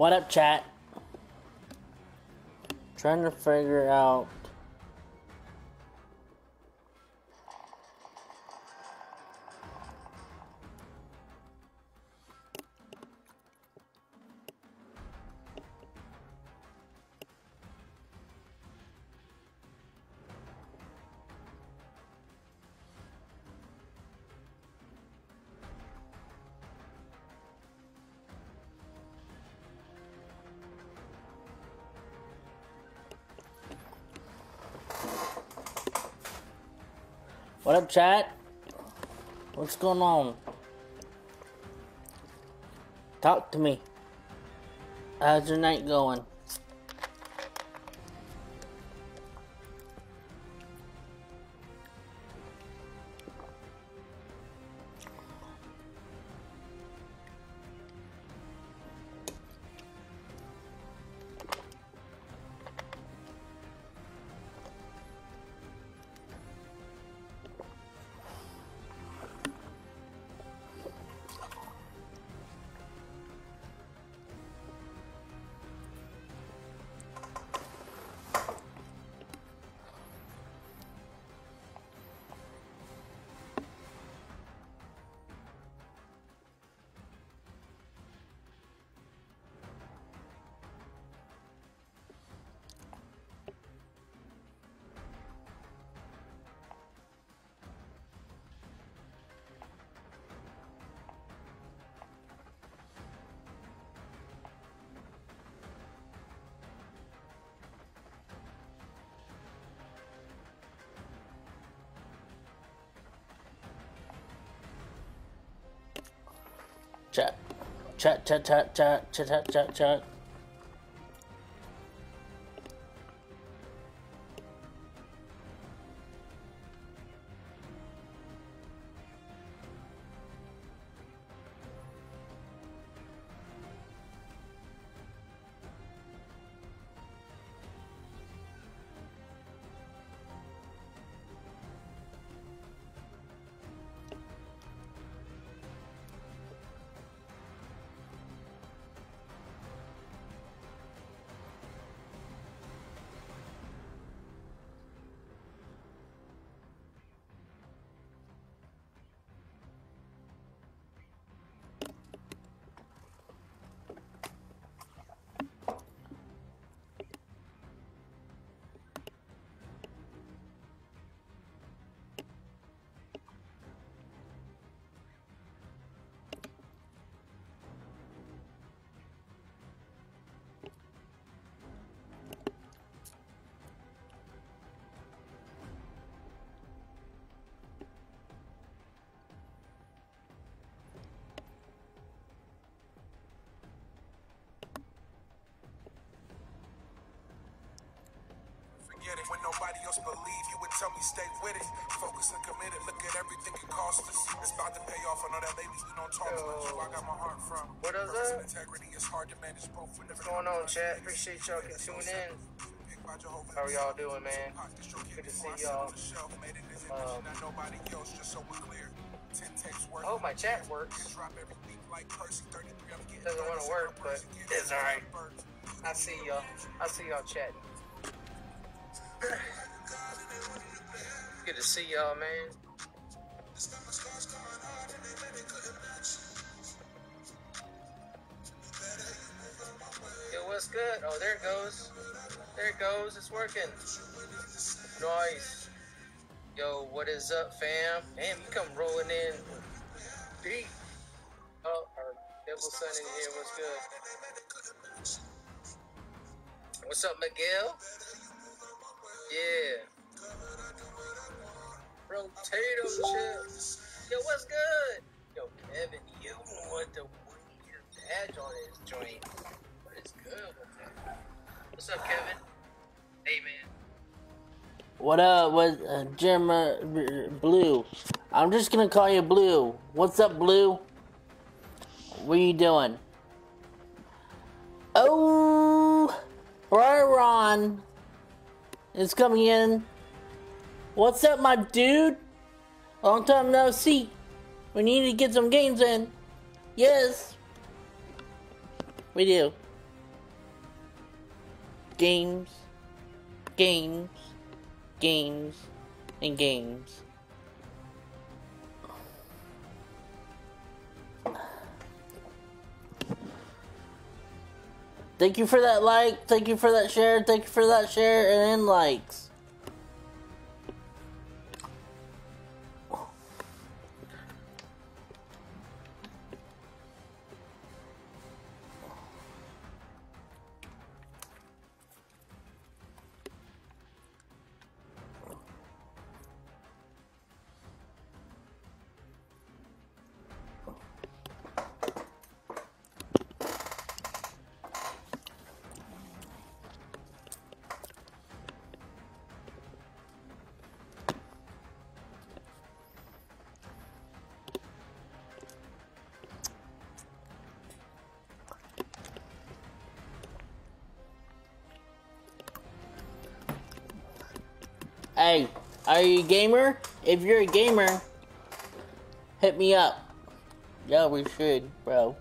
What up, chat? Trying to figure out. What up, chat? What's going on? Talk to me. How's your night going? Chat. Chat, chat, chat, chat, chat, chat, chat, Get it when nobody else believe you would tell me stay with it. Focus and committed. Look at everything it cost us. It's about to pay off. I know that ladies we don't talk much. You, I got my heart from. What is that? integrity is hard to manage both. What's going on, chat? Appreciate y'all can tune in. How are y'all doing, man? Good to see y'all. Um, I hope my chat works. Doesn't want to work, but it's alright. I see y'all. I see y'all chatting. Good to see y'all, man. Yo, what's good? Oh, there it goes. There it goes. It's working. Nice. Yo, what is up, fam? Damn, you come rolling in deep. Oh, our Devil Son in here. What's good? What's up, Miguel? Yeah. Potato shit. Yo, what's good? Yo, Kevin, you want the weird badge on his joint. What is good? What's up, Kevin? Hey, man. What up, what, uh, Jim, uh, Blue? I'm just gonna call you Blue. What's up, Blue? What are you doing? Oh, Ron is coming in. What's up, my dude? Long time no see. We need to get some games in. Yes. We do. Games. Games. Games. And games. Thank you for that like, thank you for that share, thank you for that share, and likes. Are you a gamer? If you're a gamer, hit me up. Yeah, we should, bro.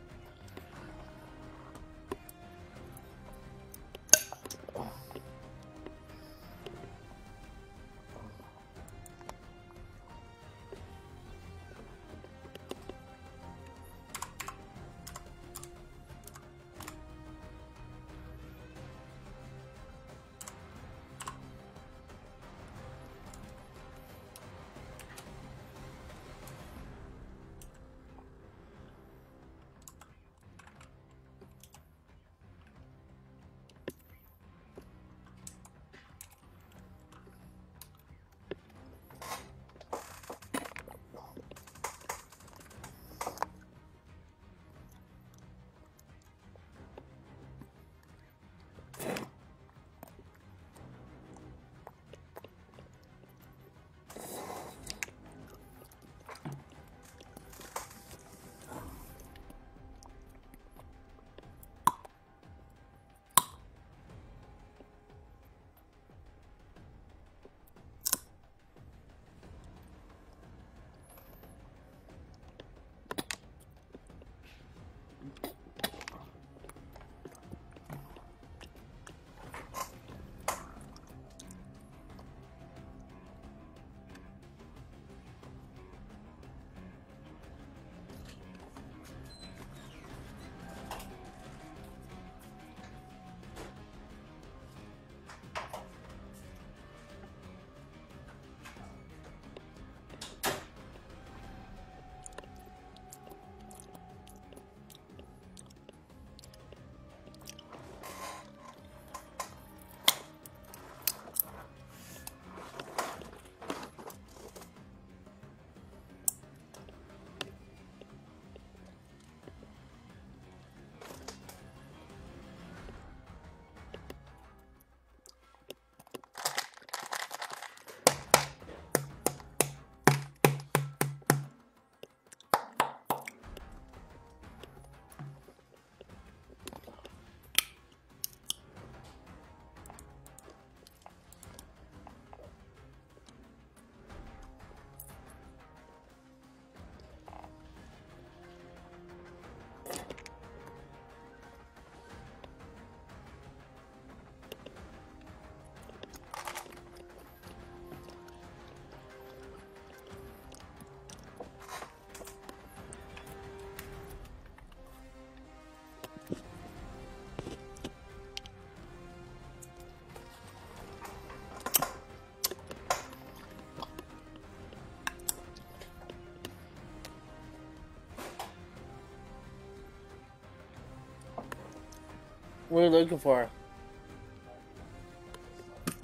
What are you looking for?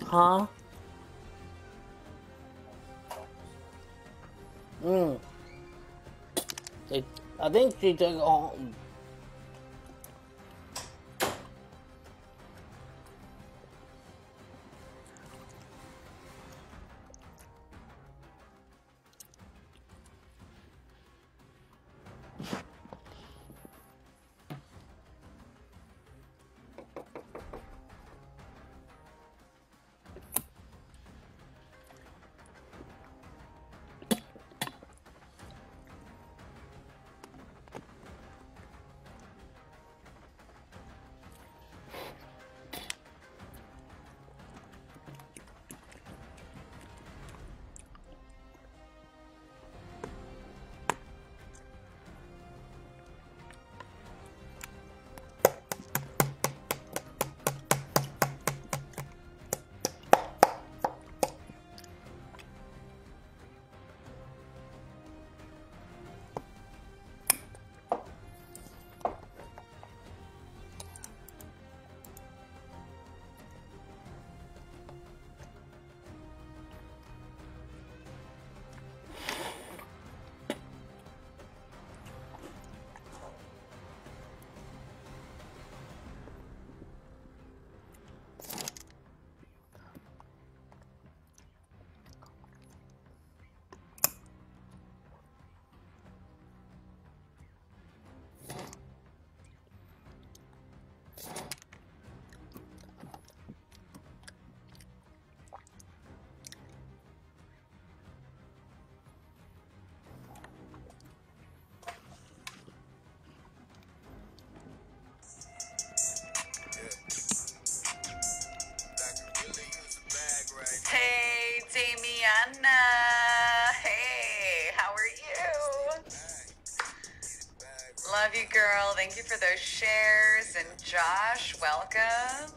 Huh? Mm. They, I think she took it home. you, girl. Thank you for those shares. And Josh, welcome.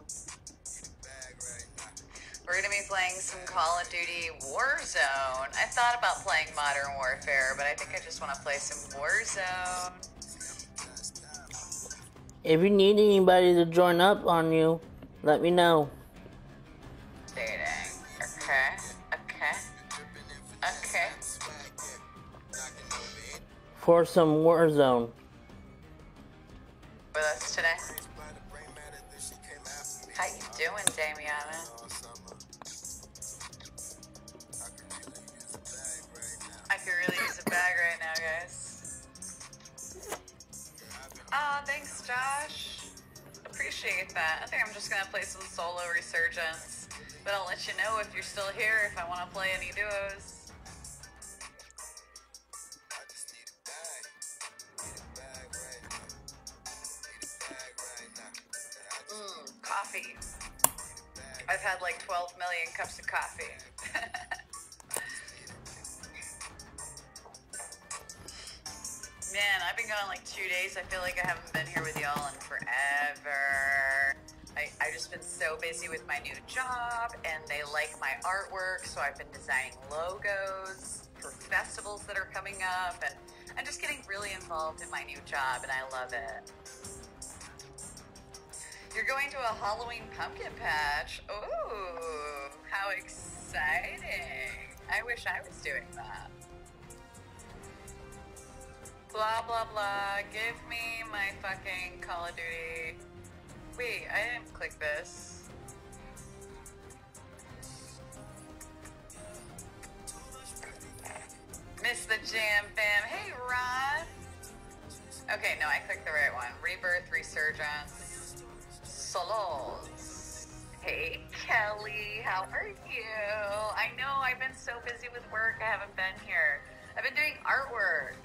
We're going to be playing some Call of Duty Warzone. I thought about playing Modern Warfare, but I think I just want to play some Warzone. If you need anybody to join up on you, let me know. Dating. Okay. Okay. Okay. For some Warzone. 12 million cups of coffee. Man, I've been gone like two days. I feel like I haven't been here with y'all in forever. I, I've just been so busy with my new job, and they like my artwork, so I've been designing logos for festivals that are coming up, and I'm just getting really involved in my new job, and I love it. You're going to a Halloween pumpkin patch. Ooh, how exciting! I wish I was doing that. Blah blah blah. Give me my fucking Call of Duty. Wait, I didn't click this. Miss the jam fam. Hey Ron. Okay, no, I clicked the right one. Rebirth Resurgence. Solos. Hey Kelly, how are you? I know I've been so busy with work, I haven't been here. I've been doing artwork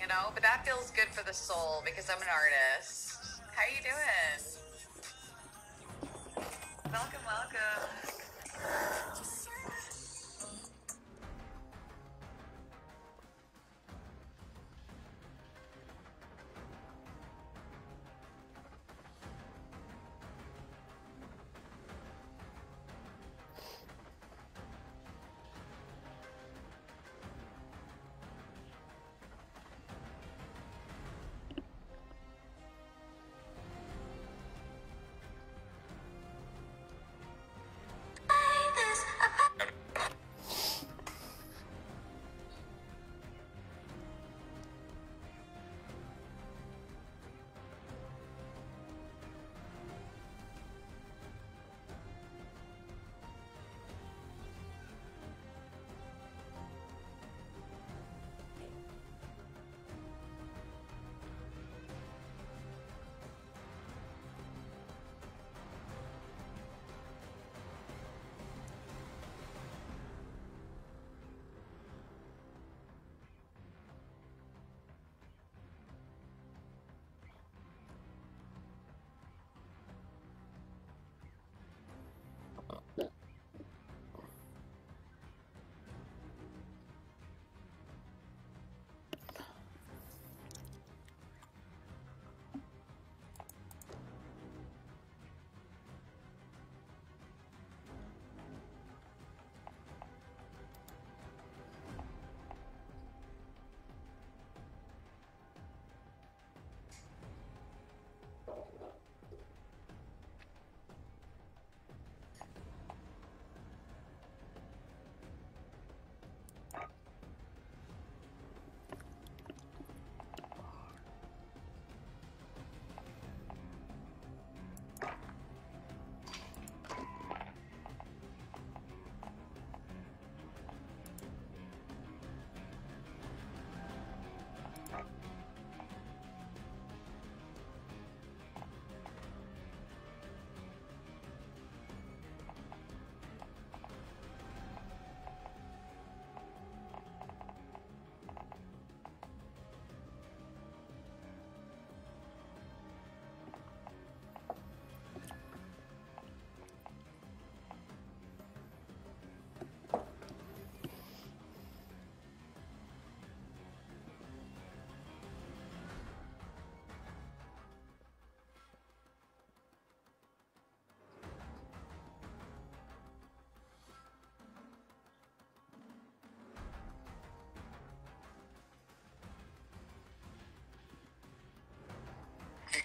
you know but that feels good for the soul because i'm an artist how are you doing welcome welcome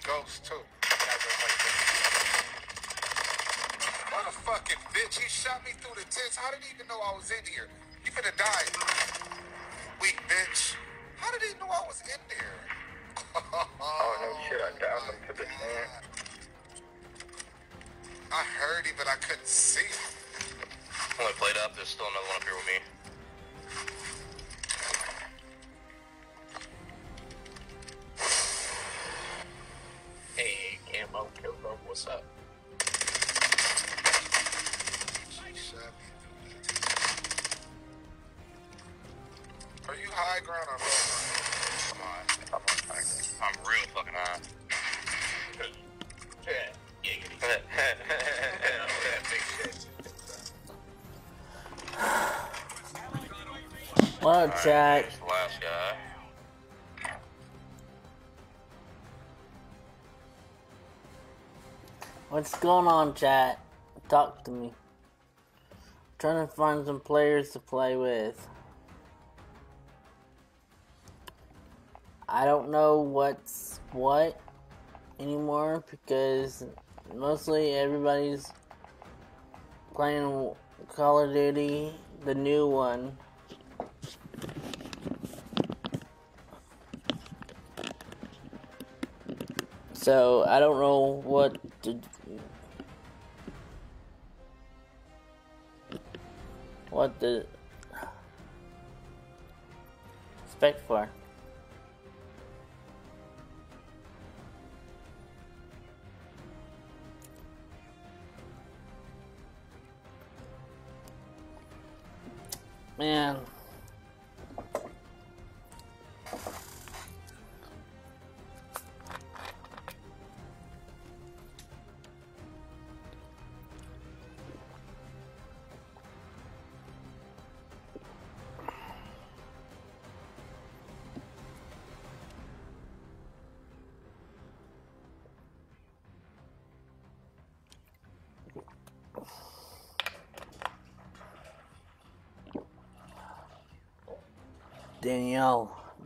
Ghost too. Motherfucking bitch, he shot me through the tits. How did he even know I was in here? He finna die. Weak bitch. How did he know I was in there? Oh no shit, I downed him to the oh, sand. I heard him, but I couldn't see him. Only played up, there's still another one up here with me. Alright, here's the last guy. What's going on, chat? Talk to me. trying to find some players to play with. I don't know what's what anymore because mostly everybody's playing Call of Duty, the new one. So I don't know what to what to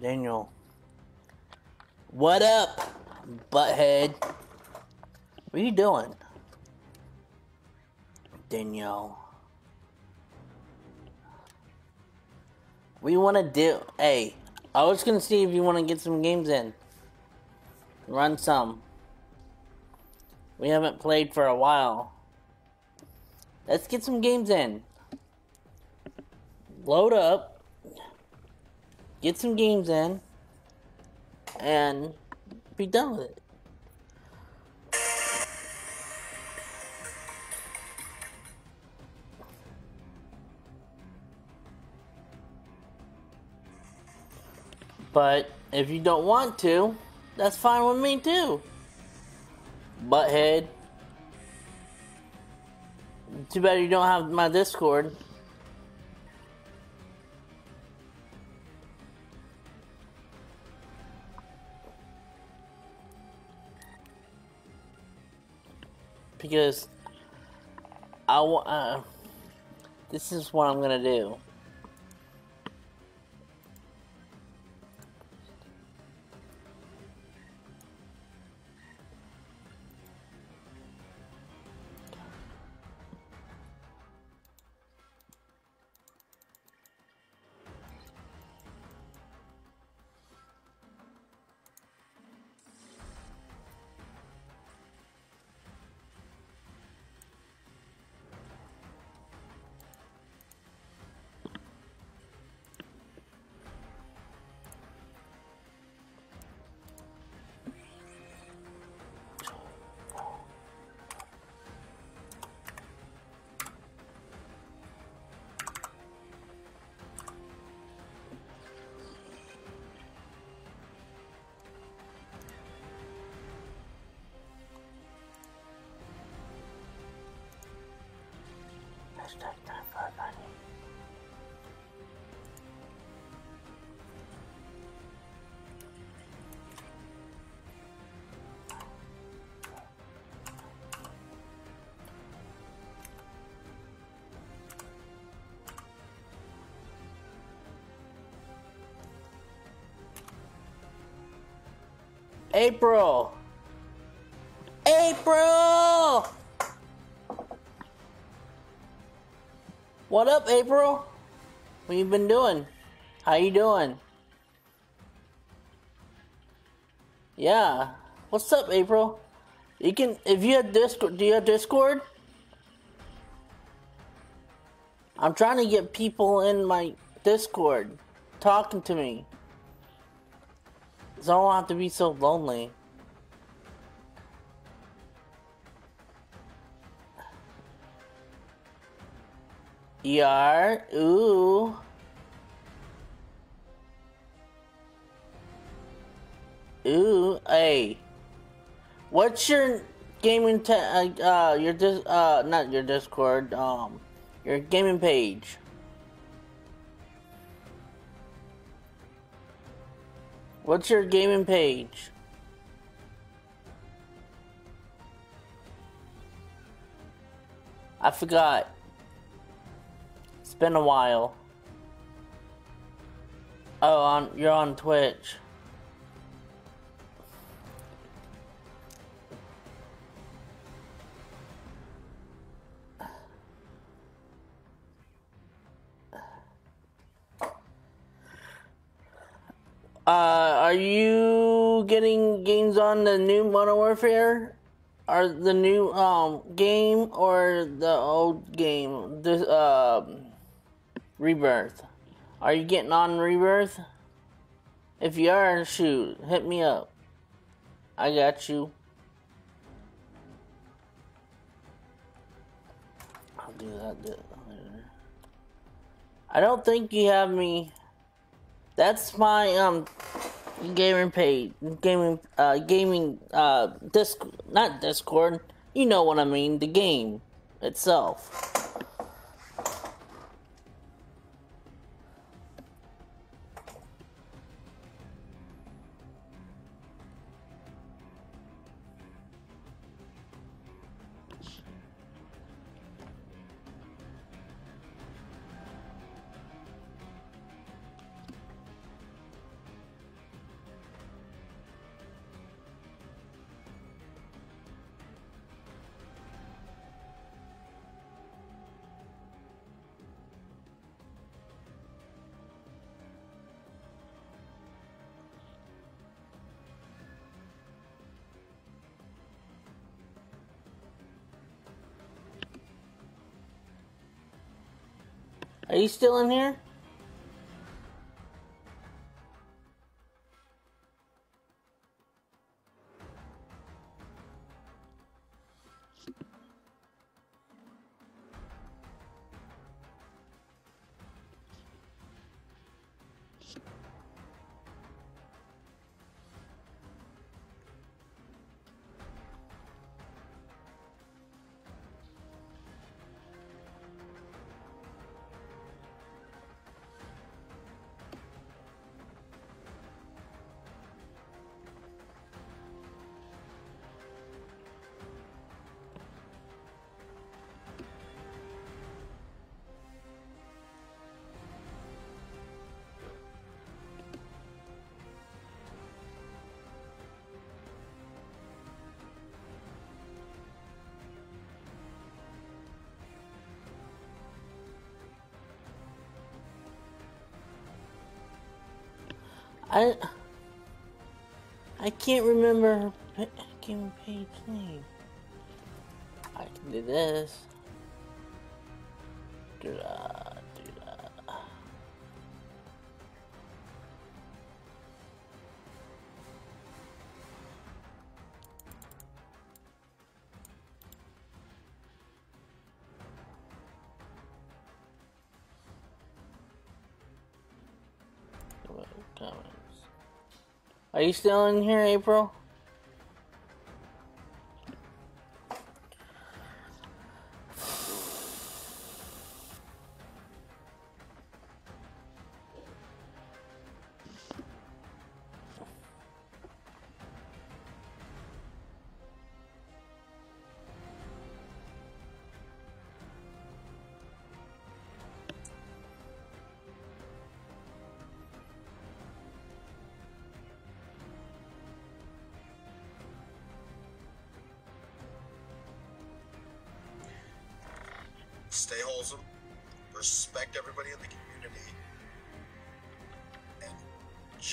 Daniel. What up, butthead? What are you doing? Danielle. We want to do. Hey, I was gonna see if you want to get some games in. Run some. We haven't played for a while. Let's get some games in. Load up get some games in, and be done with it. But if you don't want to, that's fine with me too. Butthead. Too bad you don't have my Discord. Because I want. Uh, this is what I'm gonna do. Hashtag time for. April, April! What up, April? What you been doing? How you doing? Yeah. What's up, April? You can if you have Discord. Do you have Discord? I'm trying to get people in my Discord talking to me. So I don't have to be so lonely. ER, ooh. Ooh, hey. What's your gaming te- uh, uh your dis- uh not your Discord, um your gaming page? What's your gaming page? I forgot. It's been a while. Oh, on you're on Twitch. Uh, are you getting games on the new Modern Warfare? Or the new um game or the old game? This um Rebirth. Are you getting on Rebirth? If you are, shoot, hit me up. I got you. I'll do that later. I don't think you have me. That's my um gaming page, gaming uh gaming uh disc not Discord. You know what I mean, the game itself. You still in here? I I can't remember her gaming page name. I can do this. Are you still in here, April?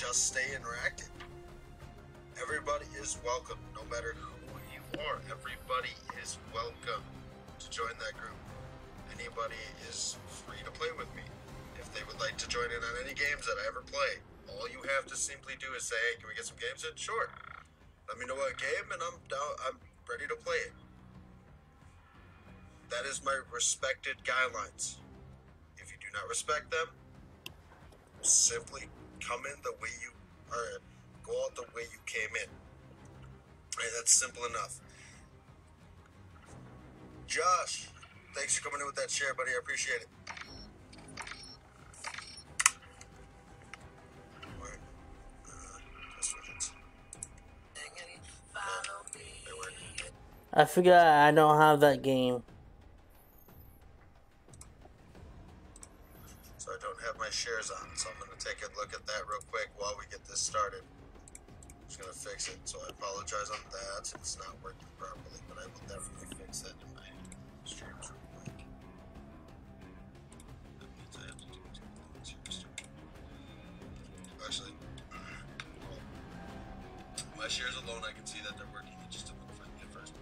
Just stay interactive. Everybody is welcome, no matter who you are. Everybody is welcome to join that group. Anybody is free to play with me. If they would like to join in on any games that I ever play, all you have to simply do is say, "Hey, can we get some games in?" Sure. Let me know what game, and I'm down. I'm ready to play it. That is my respected guidelines. If you do not respect them, simply come in the way you or go out the way you came in. And that's simple enough. Josh, thanks for coming in with that share, buddy. I appreciate it. Alright. Uh, test widgets. They work. I forgot I don't have that game. This started. I'm Just gonna fix it, so I apologize on that. It's not working properly, but I will definitely fix that in my streams real quick. That means I have to do two things here. Actually, well, my shares alone, I can see that they're working. It just want to find me at first.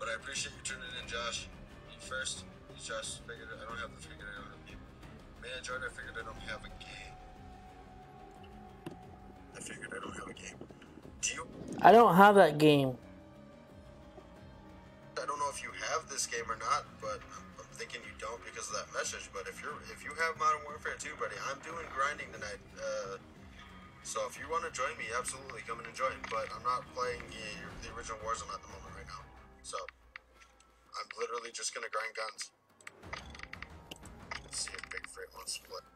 But I appreciate you turning in, Josh. You first. You Josh figured it. I don't have the figured it out. Man, Jordan, I figured I don't have a game. I figured I don't have a game. Do you? I don't have that game. I don't know if you have this game or not, but I'm, thinking you don't because of that message. But if you're if you have Modern Warfare 2, buddy, I'm doing grinding tonight. Uh, so if you want to join me, absolutely come in and join. But I'm not playing the, the original Warzone at the moment right now. So I'm literally just gonna grind guns. Let's see if Big Freight wants to play.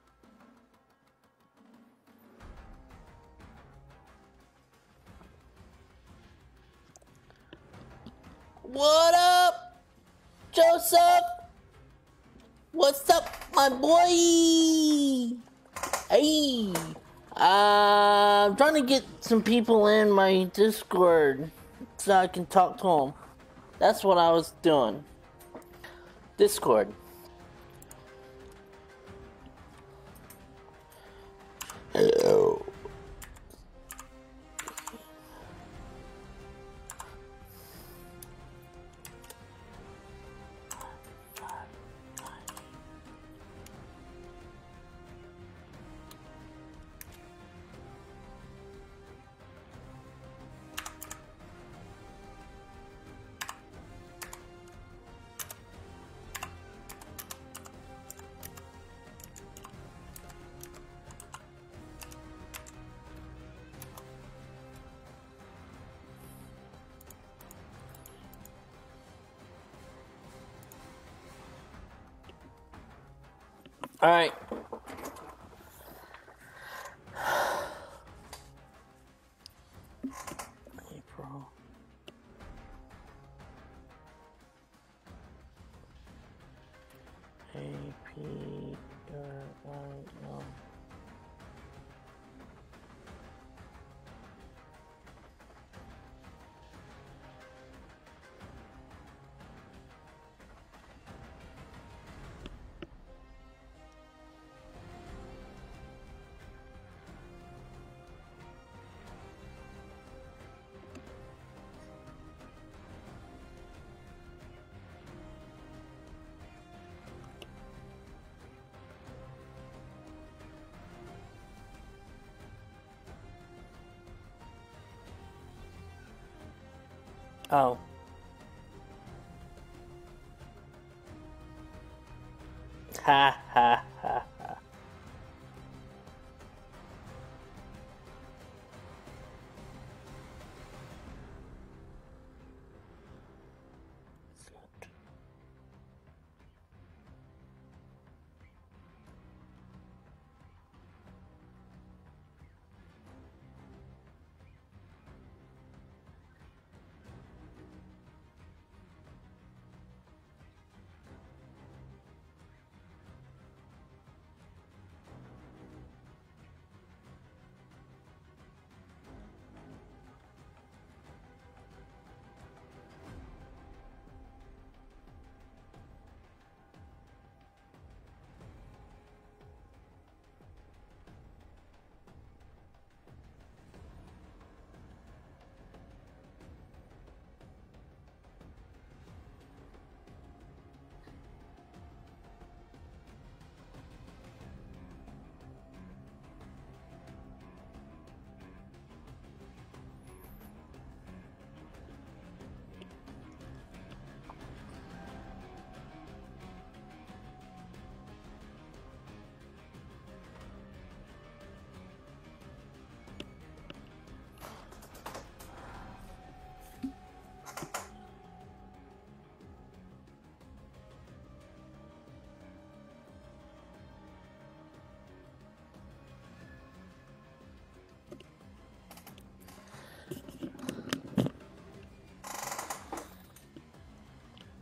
What up, Joseph? What's up, my boy? Hey, uh, I'm trying to get some people in my Discord so I can talk to them. That's what I was doing. Discord. Hello. All right. Oh. Ha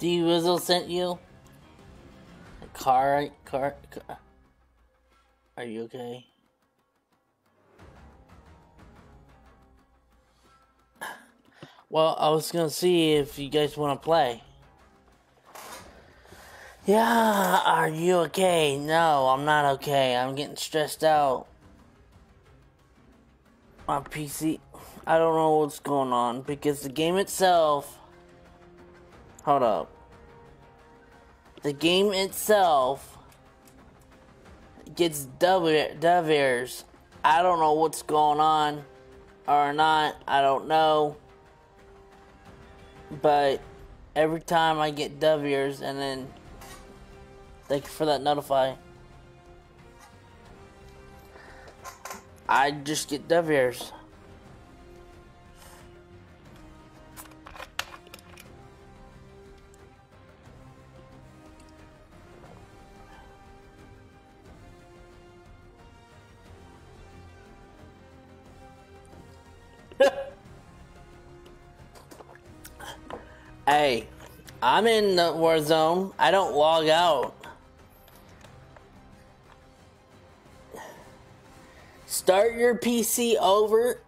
D Wizzle sent you? Car, car, car. Are you okay? Well, I was gonna see if you guys want to play. Yeah, are you okay? No, I'm not okay. I'm getting stressed out. My PC, I don't know what's going on because the game itself. Hold up. The game itself gets errors. I don't know what's going on or not. I don't know. But every time I get ears and then thank you for that notify. I just get dove I'm in the war zone. I don't log out. Start your PC over.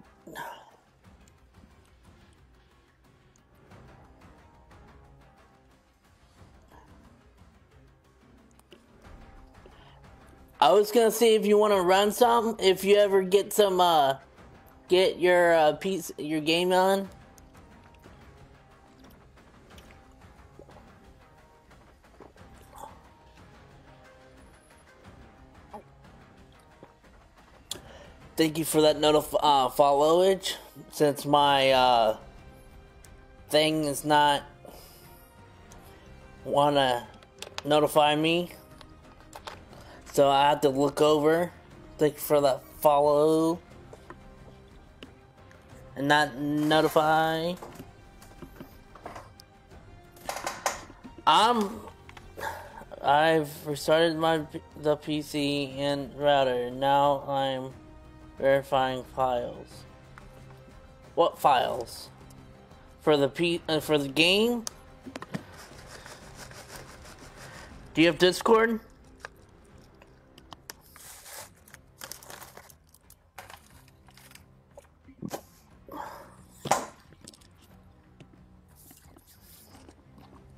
I was gonna see if you want to run some. If you ever get some, uh, get your uh, piece, your game on. Thank you for that notif- uh, followage. Since my uh, thing is not wanna notify me, so I have to look over. Thank you for that follow and not notify. I'm. I've restarted my the PC and router. Now I'm verifying files. What files? For the P uh, for the game? Do you have Discord?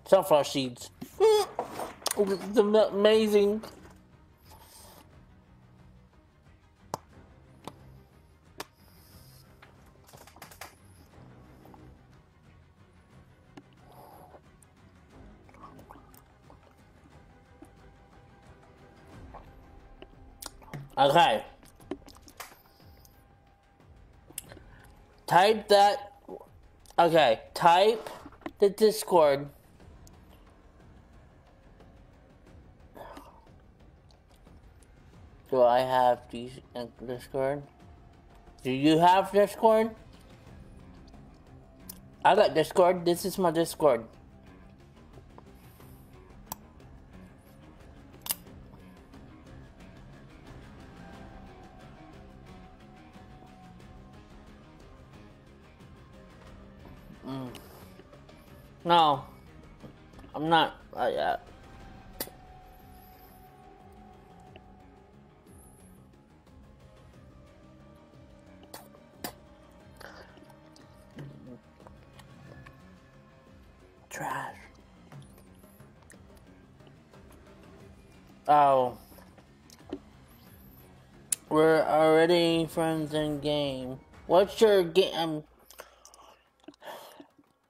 Sunflower seeds. it's amazing. Okay. Type that. Okay, type the Discord. Do I have Discord? Do you have Discord? I got Discord. This is my Discord. No, I'm not. Uh, yeah. Trash. Oh. We're already friends in game. What's your game?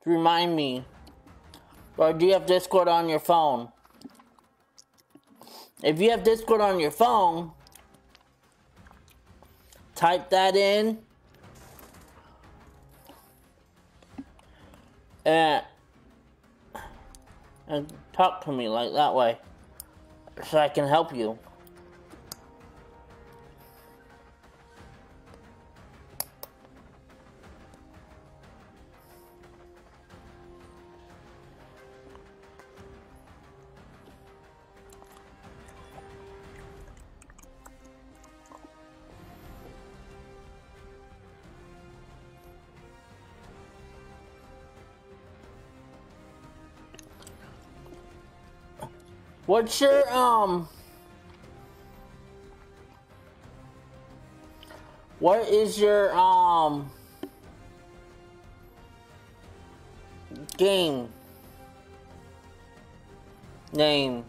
Remind me. Or do you have Discord on your phone? If you have Discord on your phone, type that in. And, and talk to me like that way. So I can help you. What's your um? What is your um game name?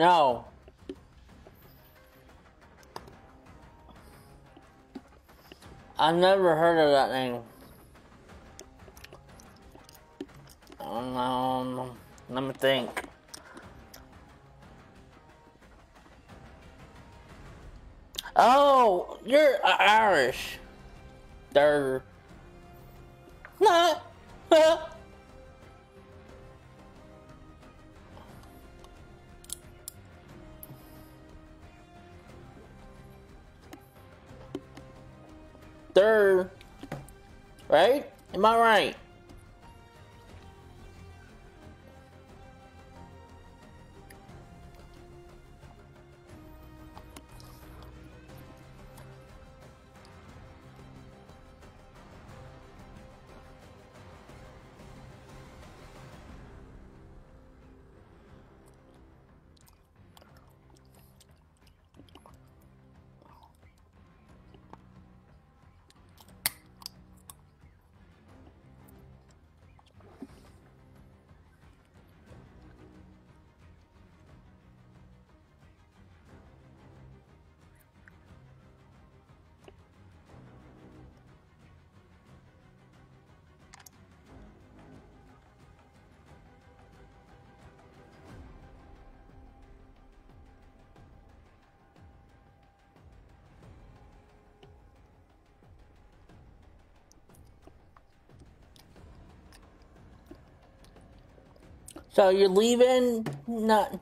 No. I've never heard of that name. Um, let me think. Oh, you're Irish. They're. Am I right? So you're leaving? Not.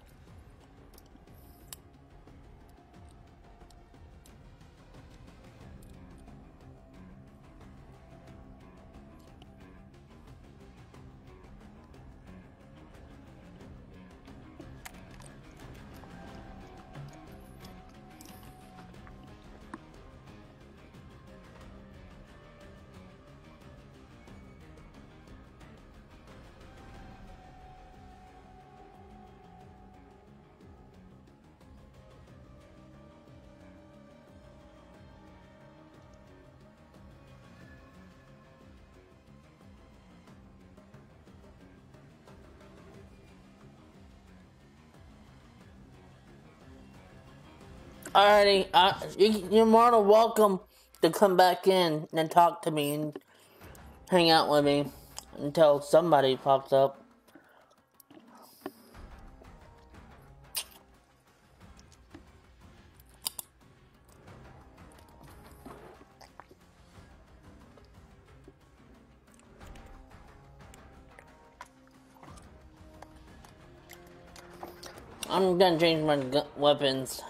Alrighty, uh, you, you're more than welcome to come back in and talk to me and hang out with me until somebody pops up. I'm gonna change my weapons.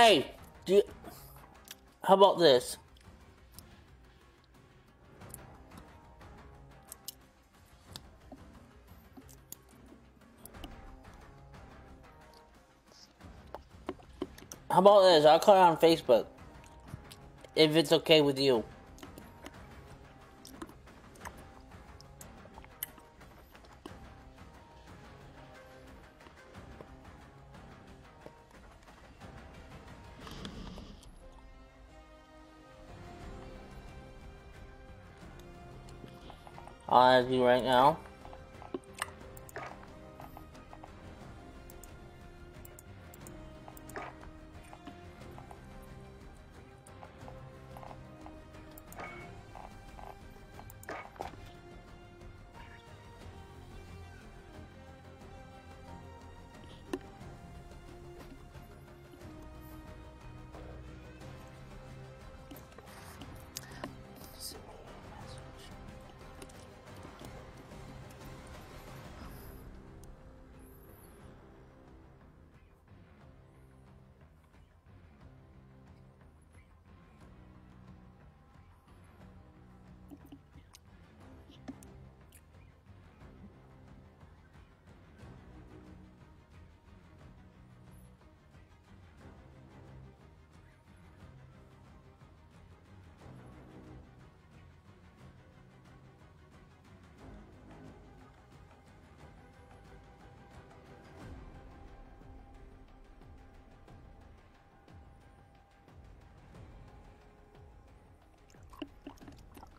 Hey, do you, how about this? How about this? I'll call you on Facebook. If it's okay with you. You right now.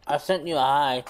I sent you a hi.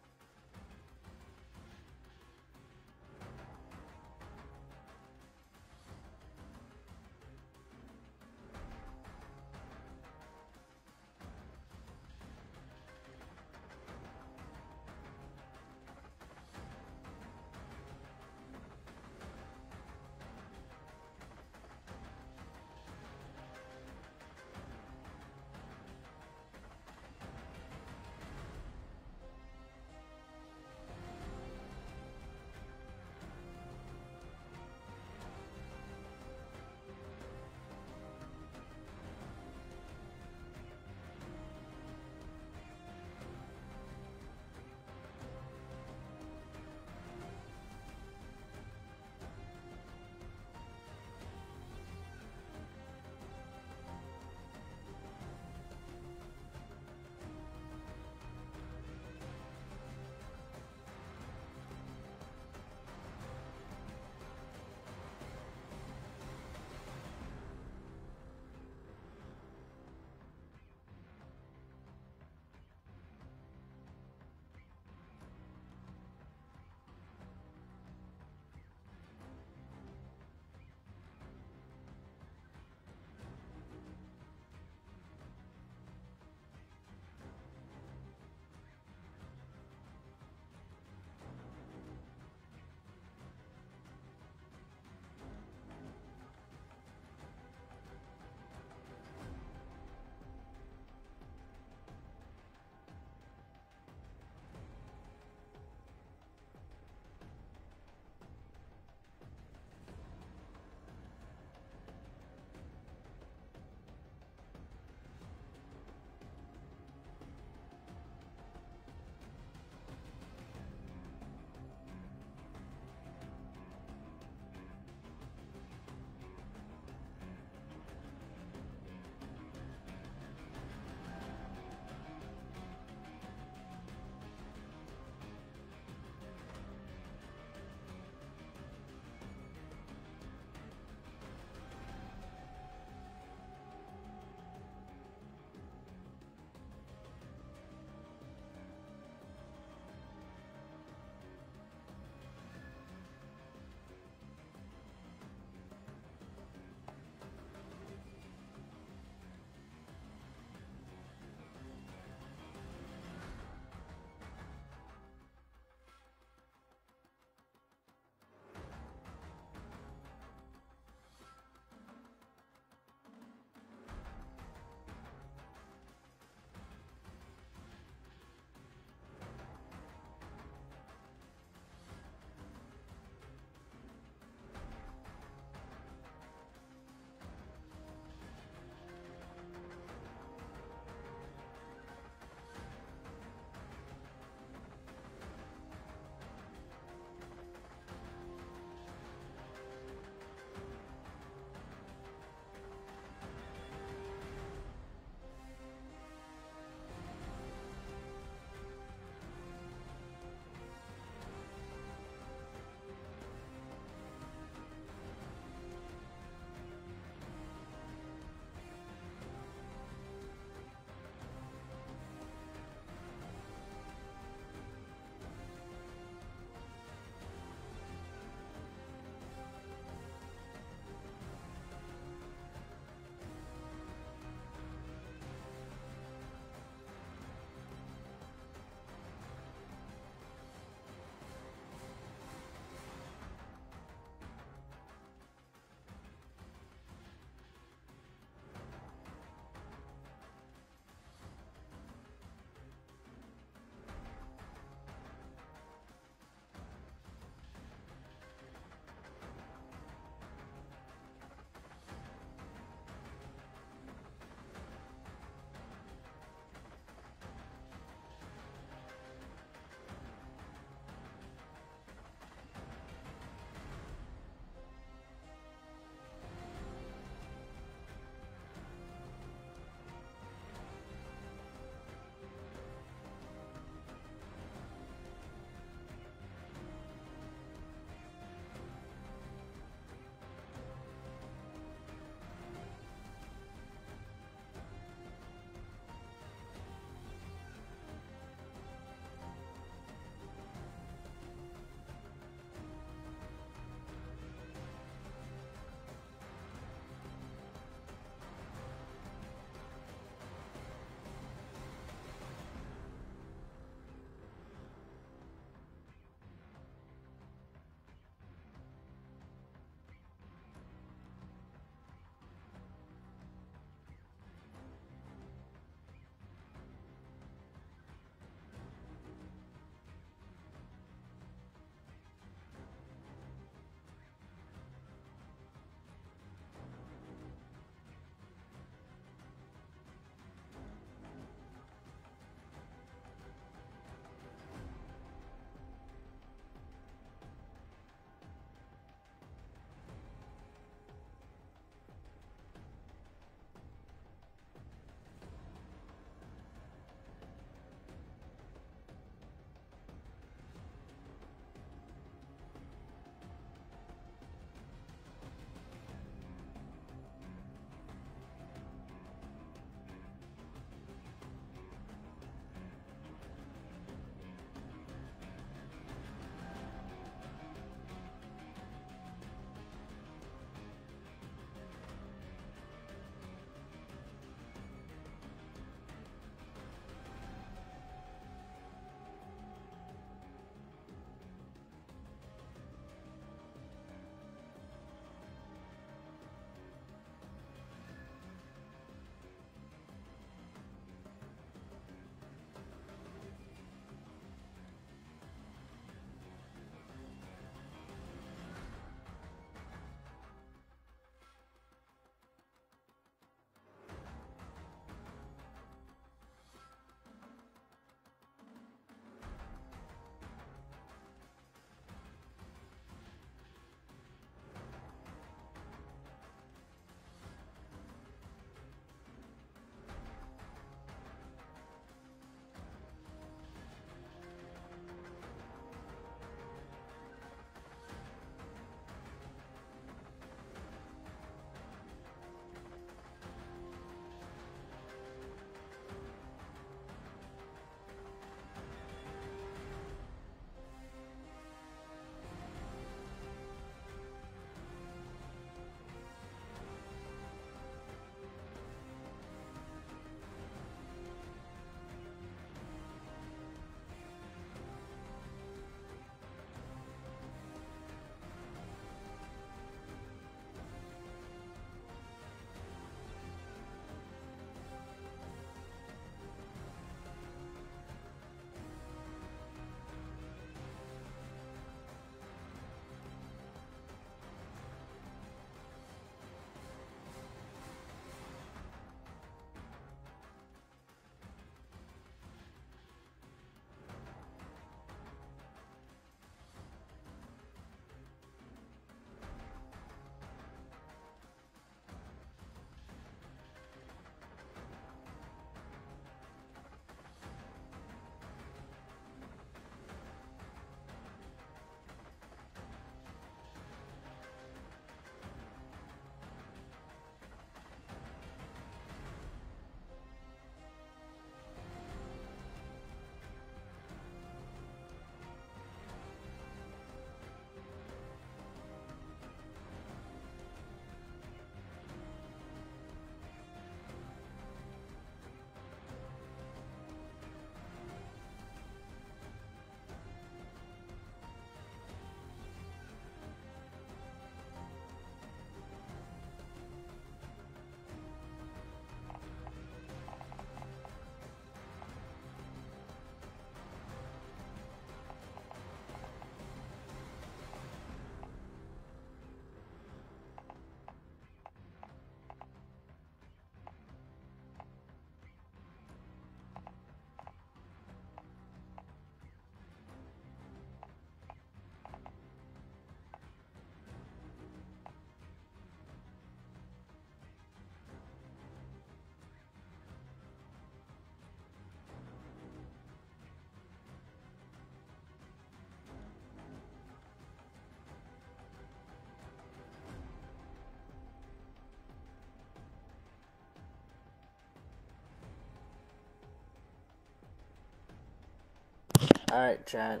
Alright, chat.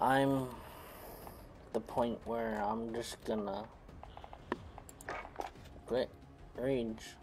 I'm the point where I'm just gonna quit rage.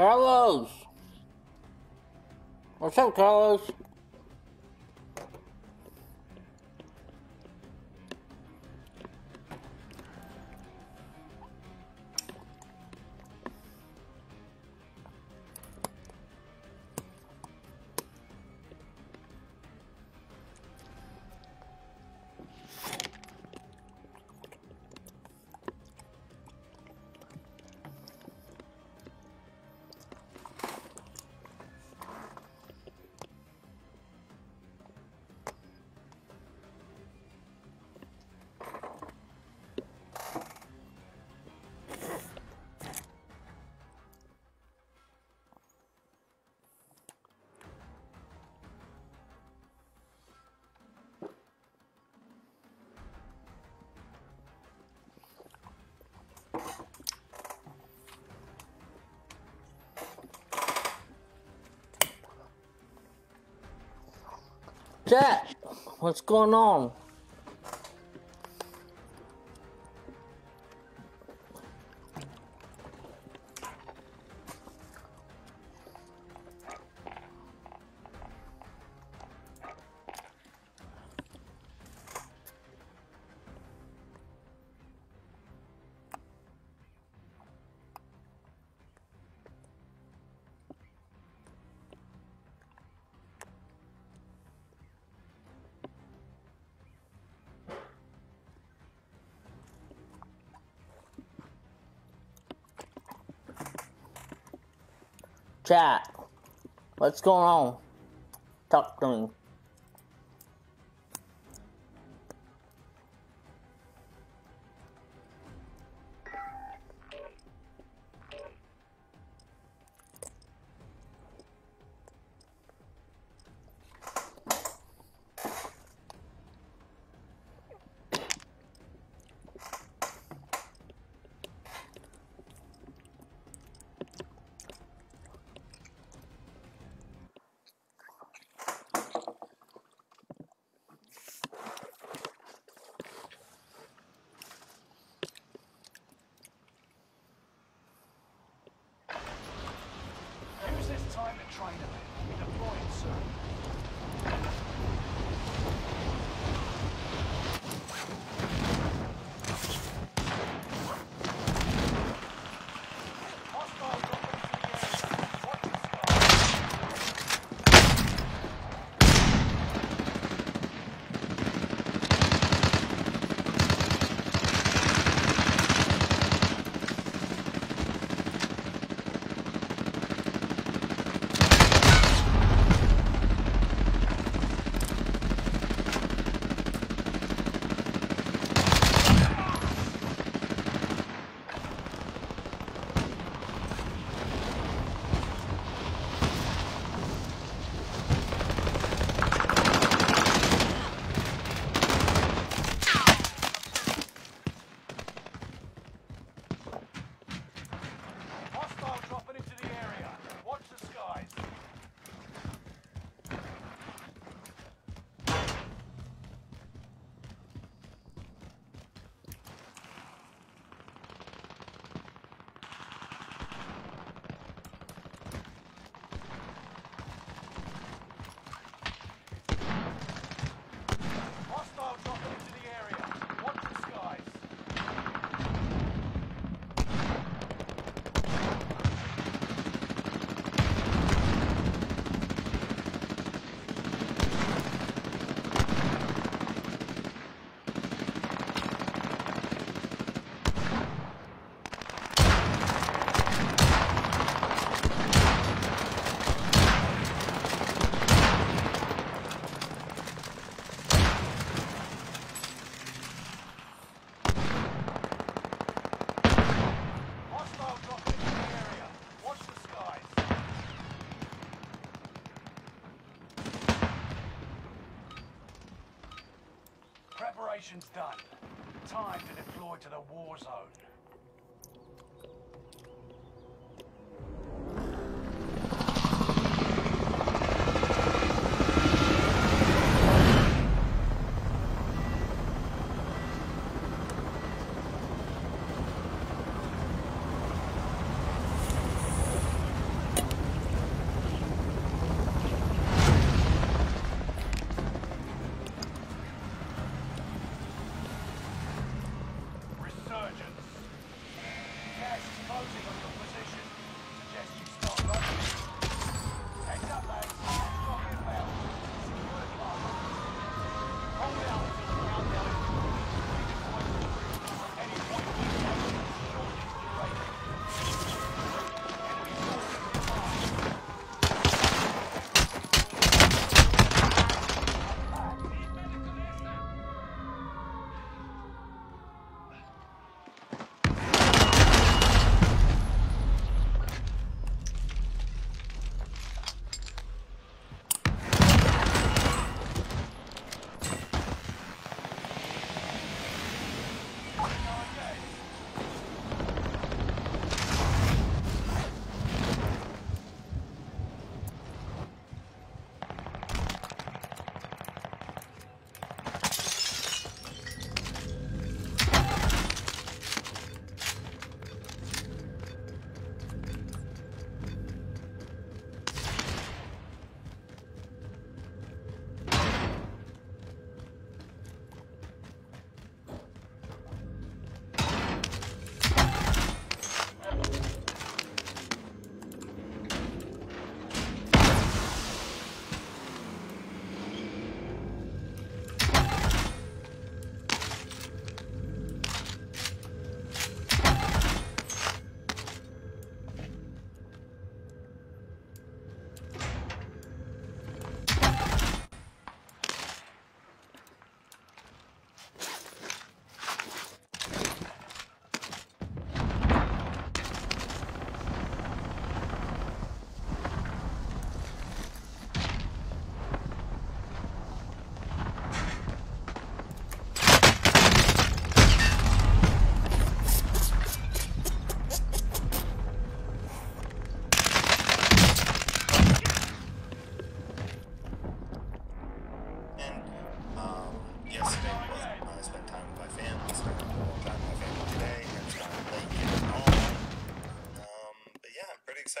Carlos! What's up, Carlos? Chat, what's going on? Chat, what's going on? Talk to me.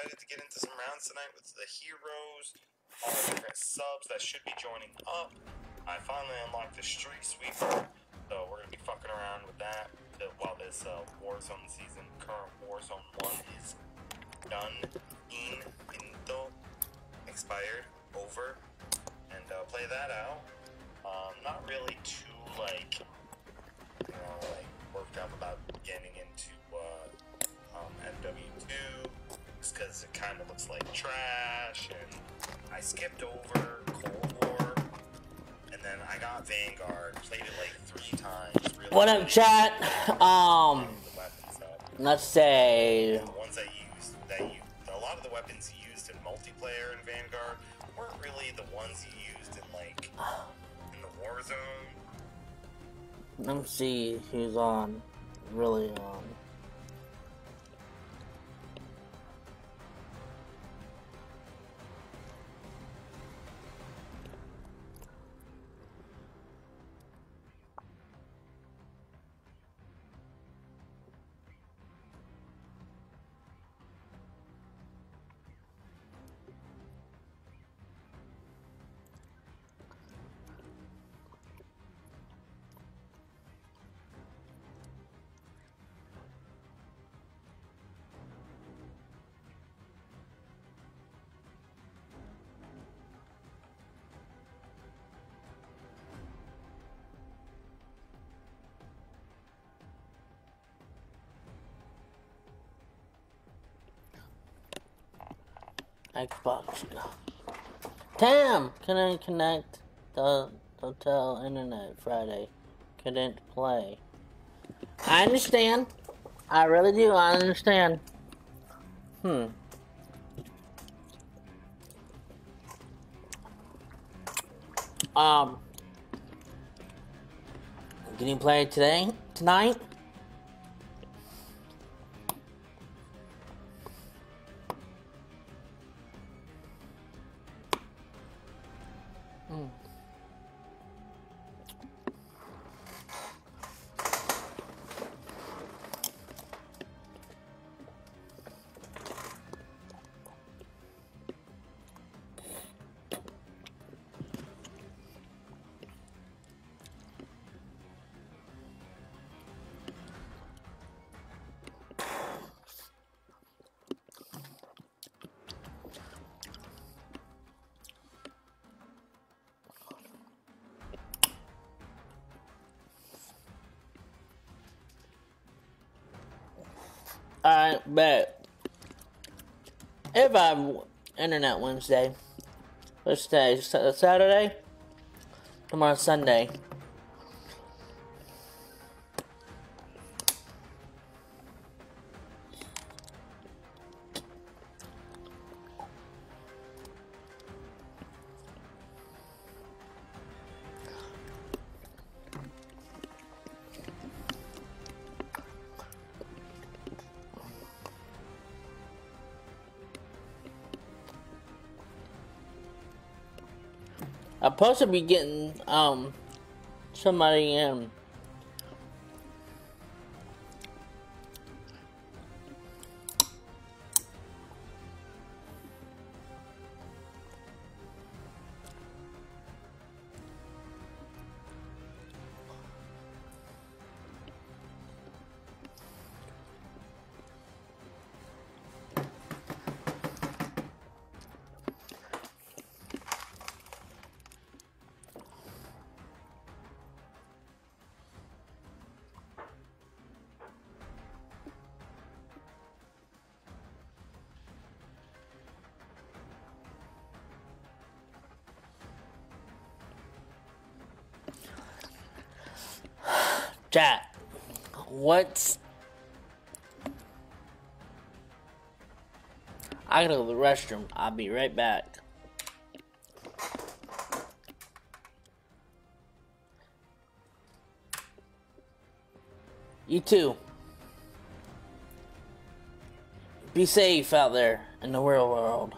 Excited to get into some rounds tonight with the heroes, all the different subs that should be joining up. I finally unlocked the Street Sweeper, so we're gonna be fucking around with that while this uh, Warzone season, current Warzone 1 is done, in, into, expired, over, and uh, play that out. Um, not really too like, you know, like worked up about getting into just because it kind of looks like trash, and I skipped over Cold War, and then I got Vanguard, played it like three times. Really What up, chat? Um, the weapons up. let's say The ones I used, that you, a lot of the weapons you used in multiplayer in Vanguard weren't really the ones you used in like in the Warzone. let me see who's on. Really on. Xbox. Damn! Couldn't connect the hotel internet Friday. Couldn't play. I understand. I really do. I understand. Hmm. Um. Can you play today? Tonight? Have internet Wednesday, what's today? Sa- Saturday? Tomorrow Sunday. To be getting um somebody in. Restroom. I'll be right back. You too. Be safe out there in the real world.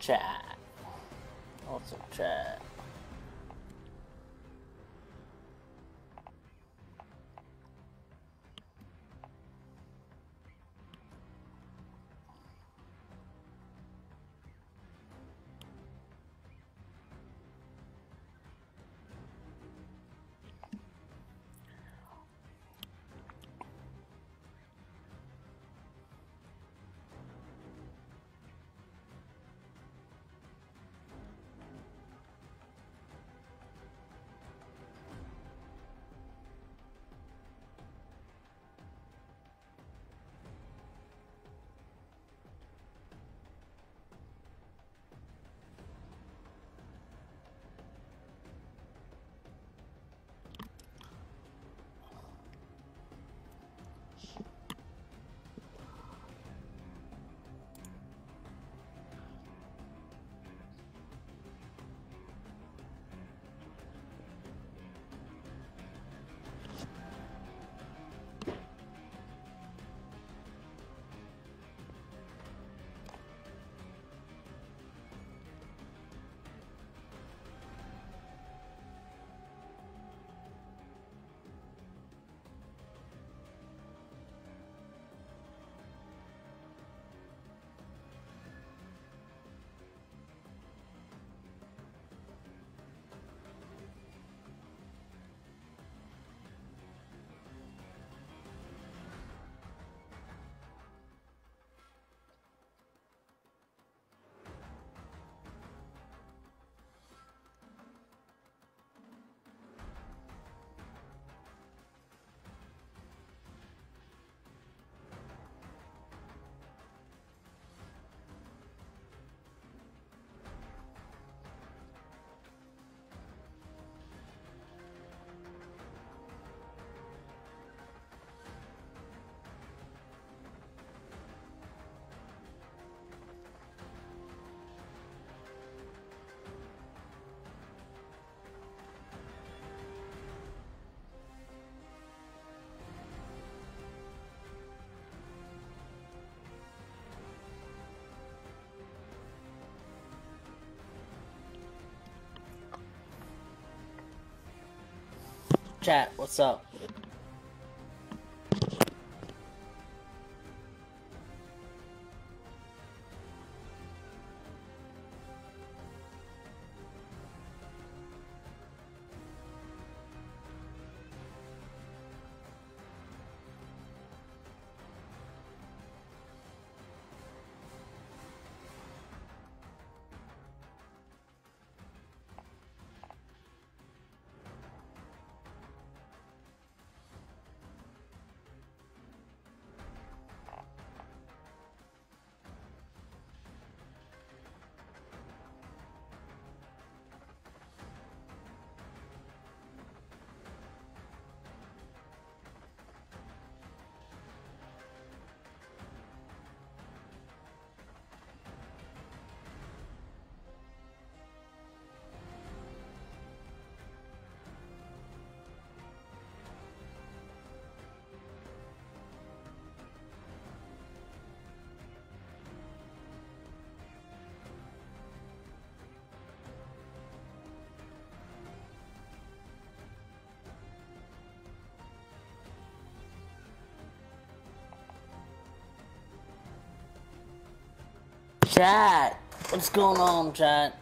Chat. Up, chat? Chat, what's up? Chat, what's going on, chat?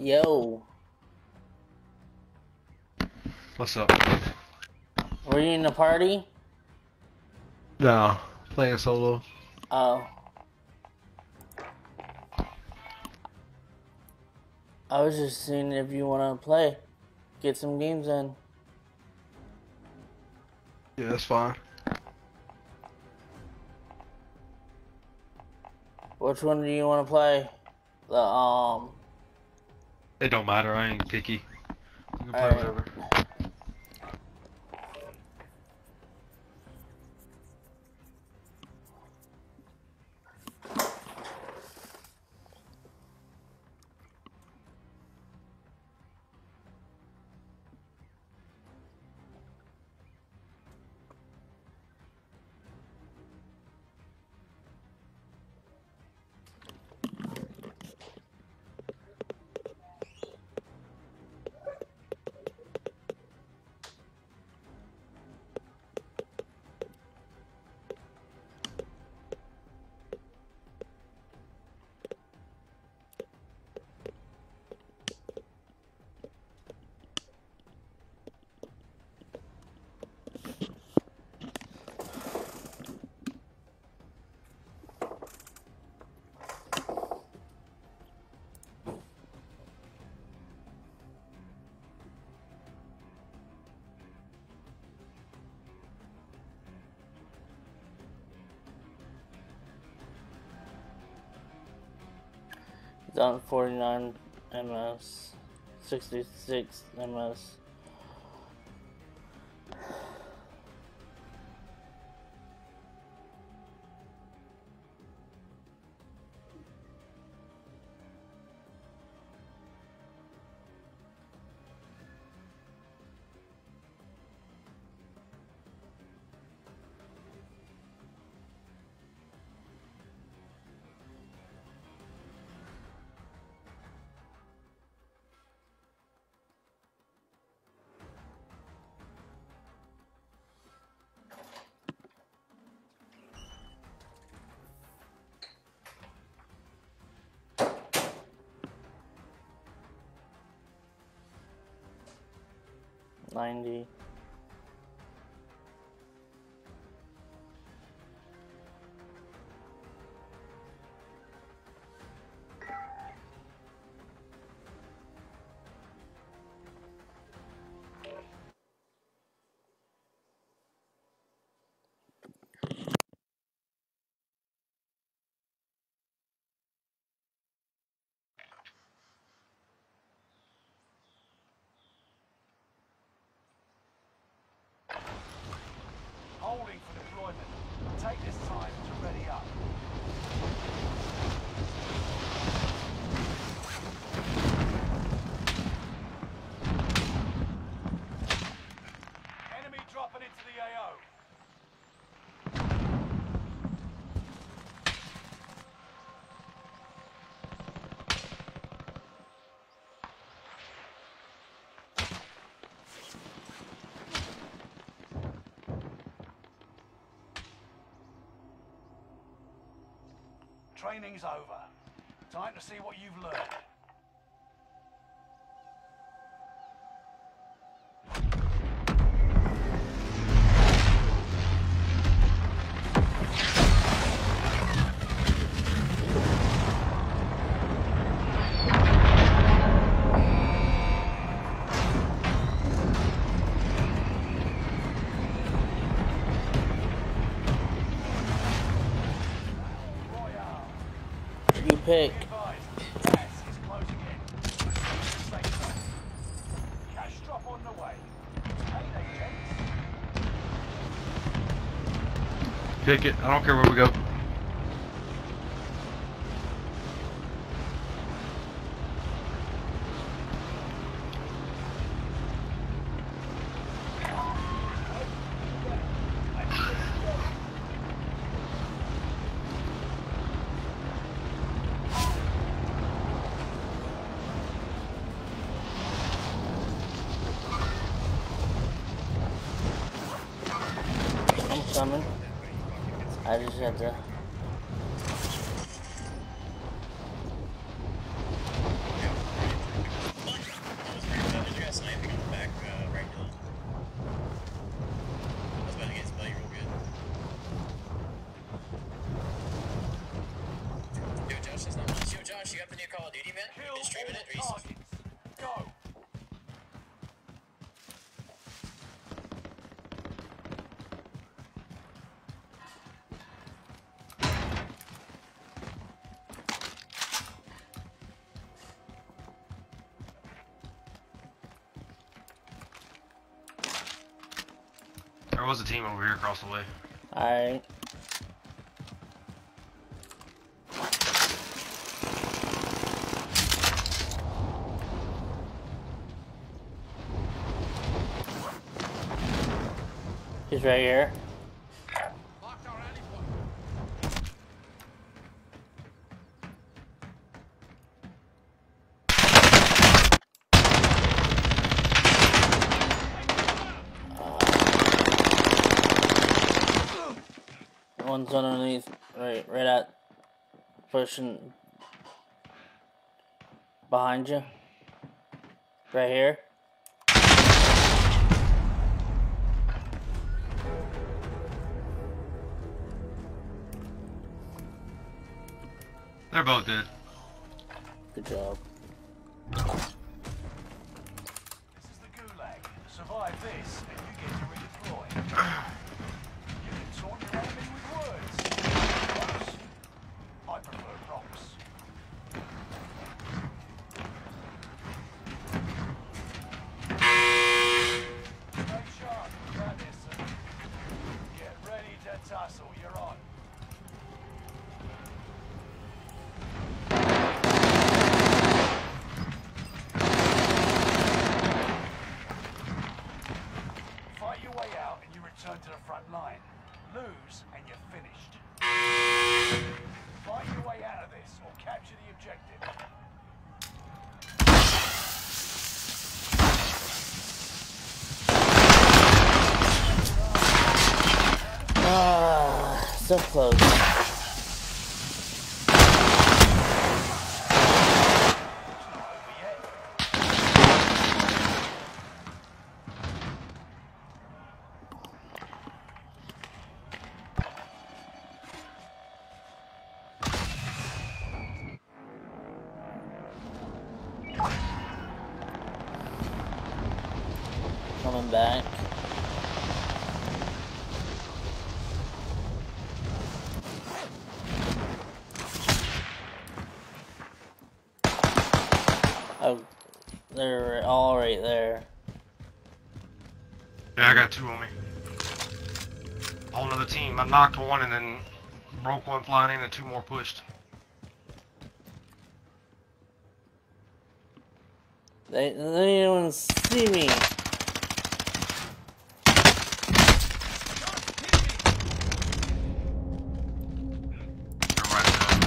Yo, What's up? were you in the party? No, playing solo. Oh. I was just seeing if you want to play. Get some games in. Yeah, that's fine. Which one do you want to play? The, um, It don't matter. I ain't picky. You can play Alright. whatever. down 49 MS, 66 MS, 90 holding for deployment. Take this Training's over. Time to see what you've learned. pick. Pick it. I don't care where we go. 选择 team over here across the way. Alright. He's right here. pushing behind you. Right here. They're both dead. Good job. Right there. Yeah, I got two on me. Whole another team. I knocked one and then broke one flying in and two more pushed. They, they didn't even see me. They're right there.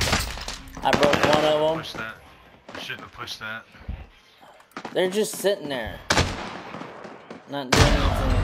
I broke one of them. Push that. Shouldn't have pushed that. They're just sitting there. Not doing anything.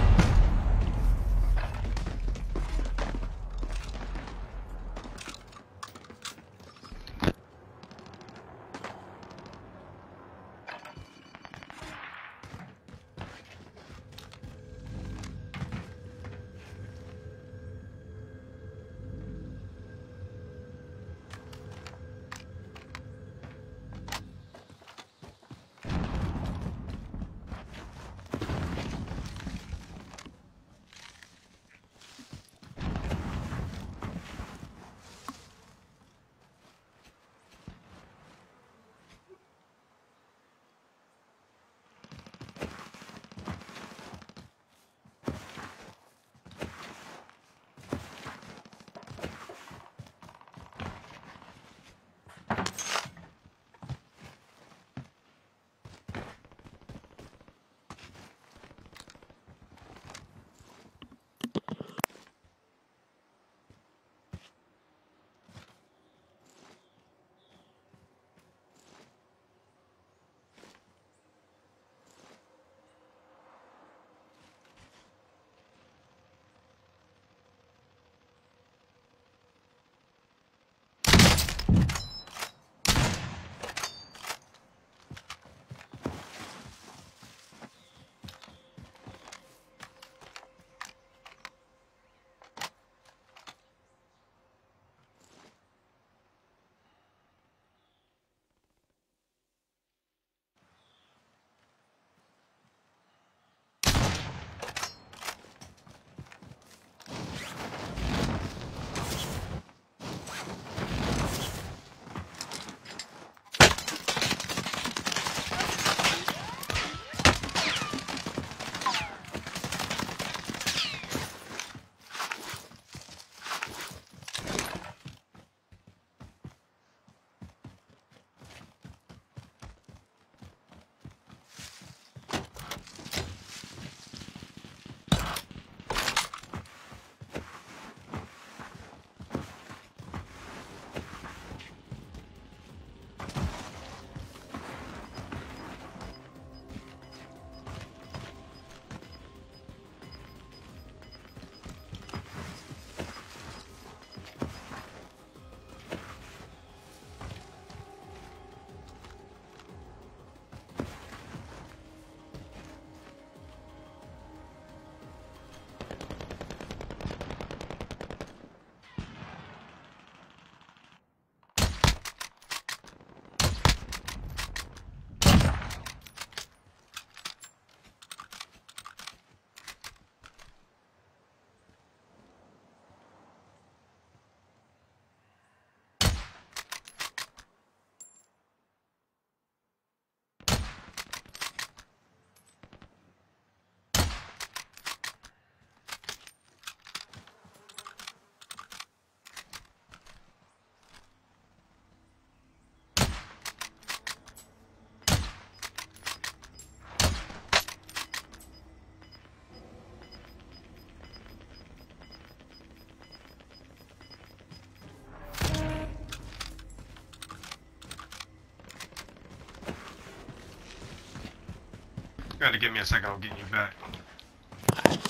Got to give me a second. I'm getting you back.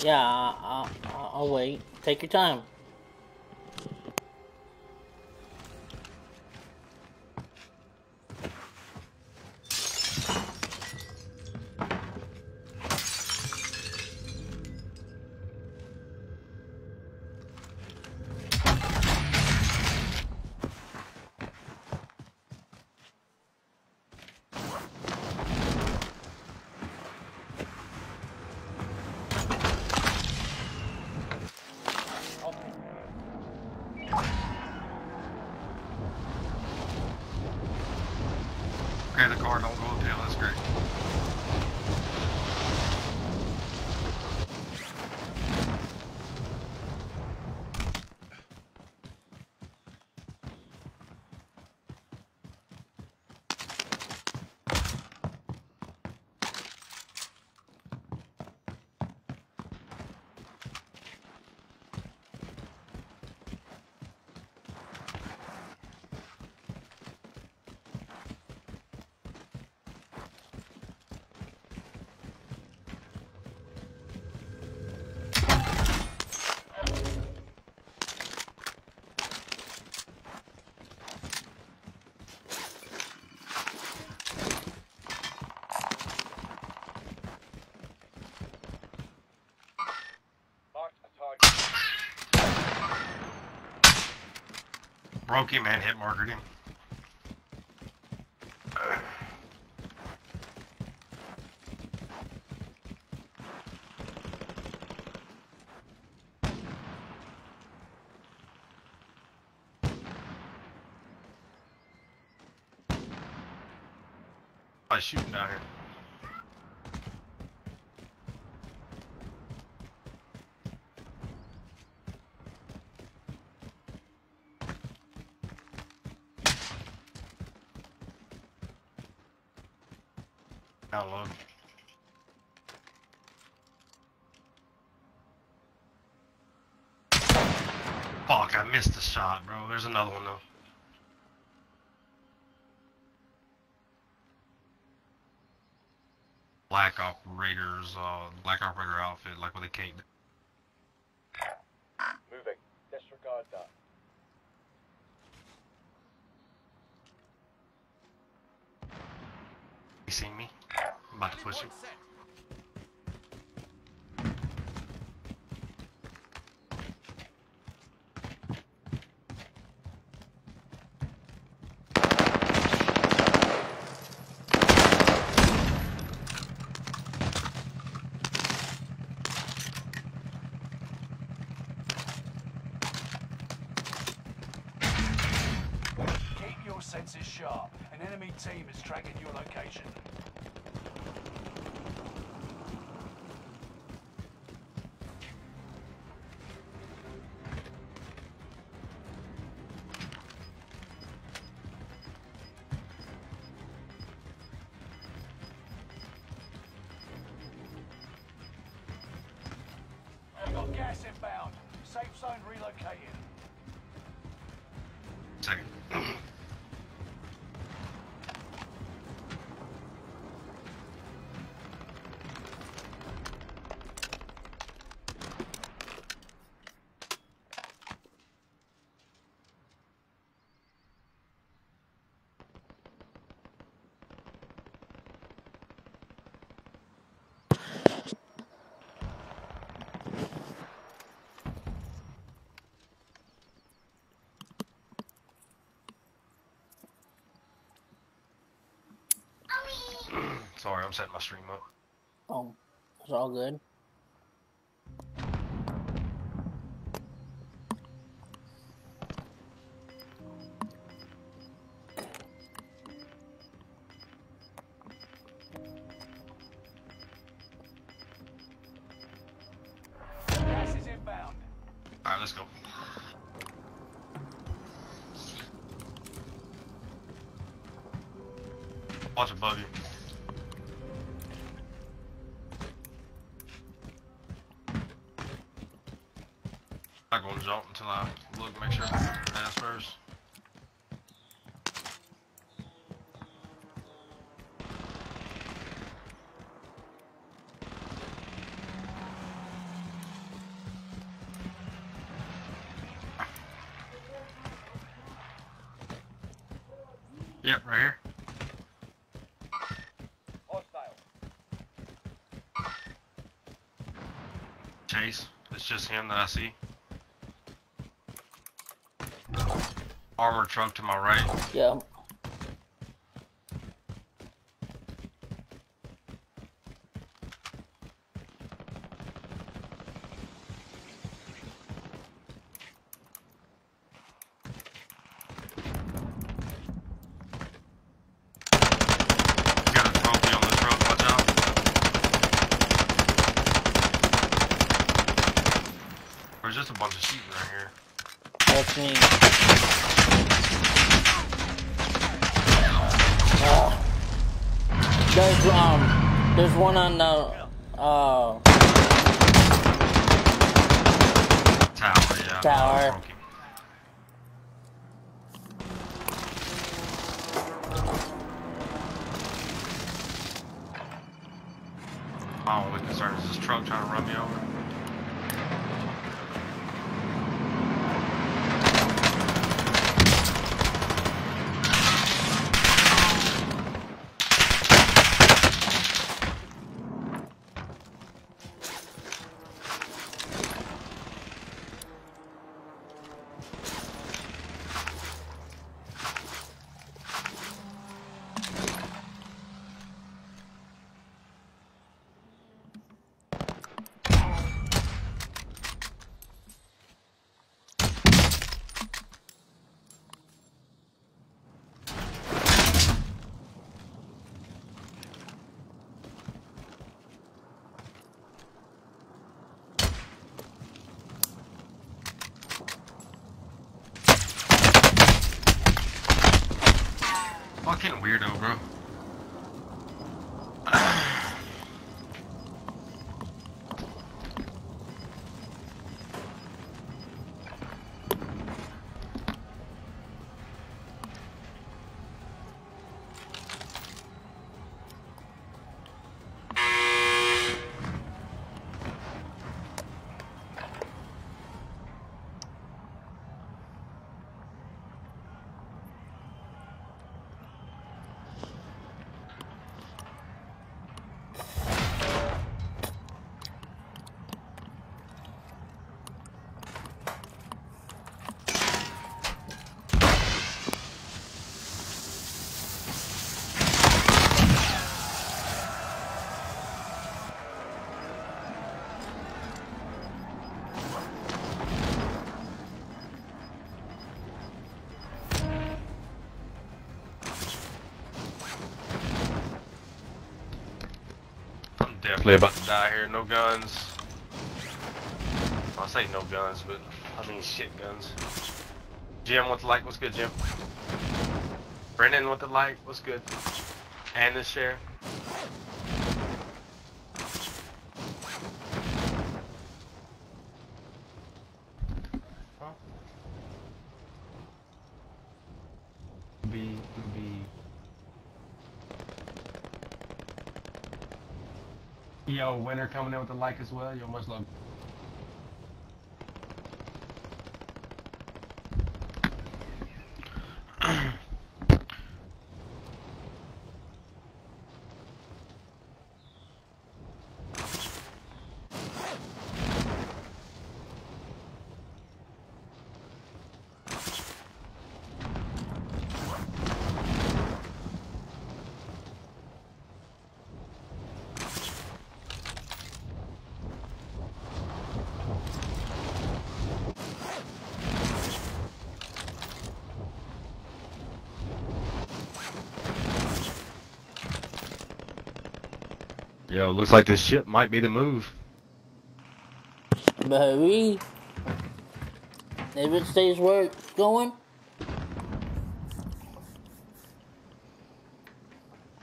Yeah, I'll, I'll, I'll wait. Take your time. Broke him and hit markered him. Shooting down here. Down low. Fuck, I missed the shot, bro. There's another one though. Black operators, uh, black operator outfit, like with a cape. Gas inbound. Safe zone relocated. Sorry, I'm setting my stream up. Oh, it's all good. make sure pass first. Yep, right here. Hostile. Chase, it's just him that I see. Armor truck to my right. Yeah. You got a trophy on the truck, watch out. There's just a bunch of sheep right here. That's me. Ah. There's one on I'm definitely about to die here. No guns. Well, I say no guns, but I mean shit guns. Jim with the light, what's good, Jim? Brendan with the light, what's good? And the share. Huh? Be, be. Yo, winner coming in with the like as well. Yo, much love. Yo, looks like this ship might be the move. Maybe. If it stays where it's going.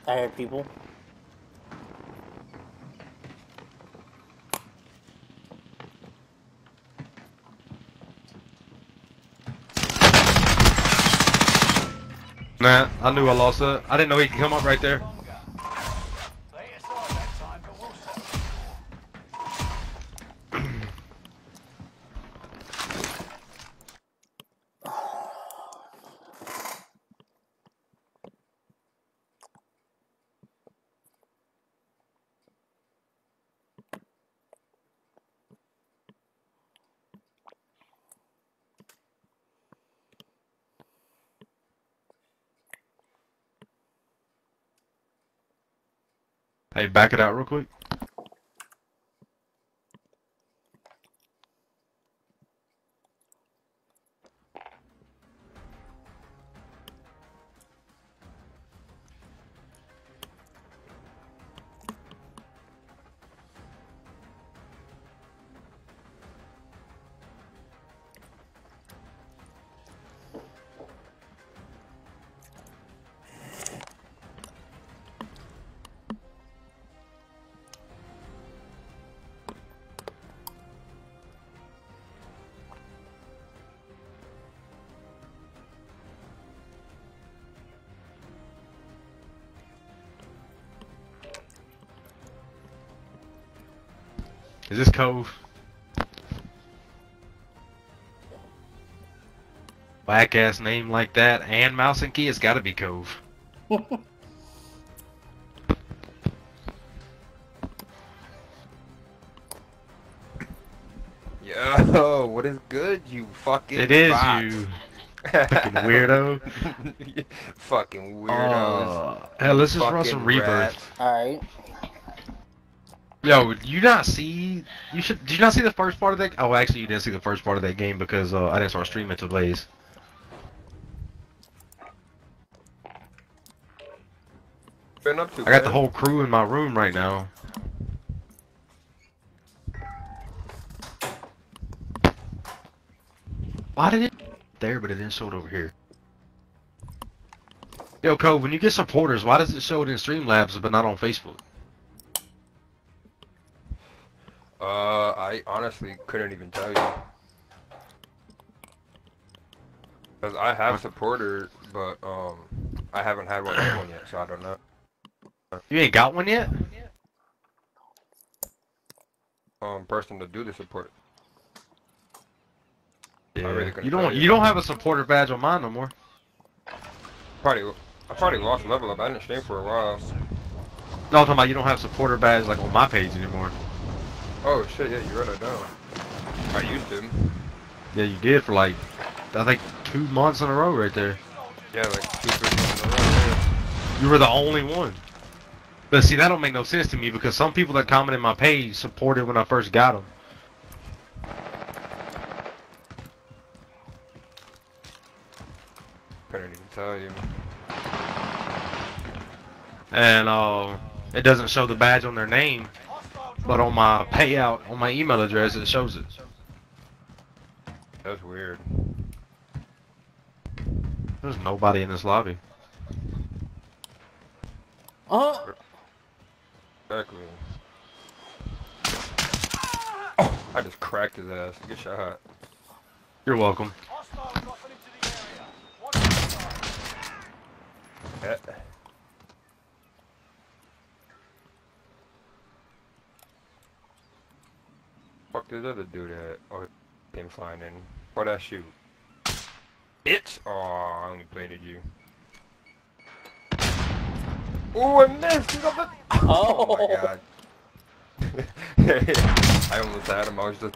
I heard people. Nah, I knew I lost it. I didn't know he could come up right there. Hey, back it out real quick. Whack ass name like that and mouse and key, it's gotta be Cove. Yo, what is good, you fucking It is bot? you. Fucking weirdo. fucking weirdos. Uh, hell, let's just run some Fucking rebirth. Alright. Yo, you not see? You should. Did you not see the first part of that? Oh, actually, you didn't see the first part of that game because uh, I didn't start streaming to Blaze. Been up to, I got the whole crew in my room right now. Why did it there, but it didn't show it over here? Yo, Cove, when you get supporters, why does it show it in Streamlabs but not on Facebook? Uh, I honestly couldn't even tell you. Cause I have supporters, but um, I haven't had one, one yet, so I don't know. You ain't got one yet? Um, person to do the support. Yeah. really you don't. you. Don't have a supporter badge on mine no more. Probably, I probably lost level up. I didn't stream for a while. No, I'm talking about you don't have supporter badge like on my page anymore. Oh shit, yeah, you're right. I don't. I used to. Yeah, you did for like, I think two months in a row right there. Yeah, like two, three months in a row. yeah. You were the only one. But see, that don't make no sense to me because some people that commented my page supported when I first got them. Couldn't even tell you. And uh, it doesn't show the badge on their name, but on my payout, on my email address, it shows it. That's weird. There's nobody in this lobby. Uh, Exactly. Oh, I just cracked his ass. Good shot. You're welcome. Hostile dropping into the area. Watch the side. Yeah. Fuck this other dude at oh came flying in. What I shoot? Bitch! Oh, I only bladed you. Oh, I missed! He got the- oh my god. I almost had him. I was just.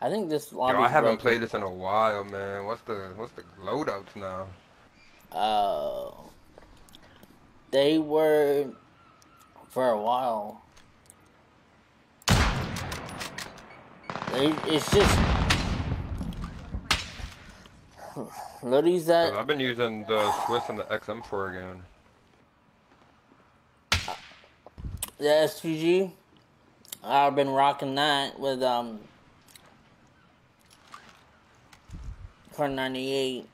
I think this lobby. I haven't played this in a while, man. What's the what's the loadouts now? Uh, they were for a while. They, it's just 'Cause that I've been using the Swiss and the XM4 again. the SVG. I've been rocking that with um for ninety eight.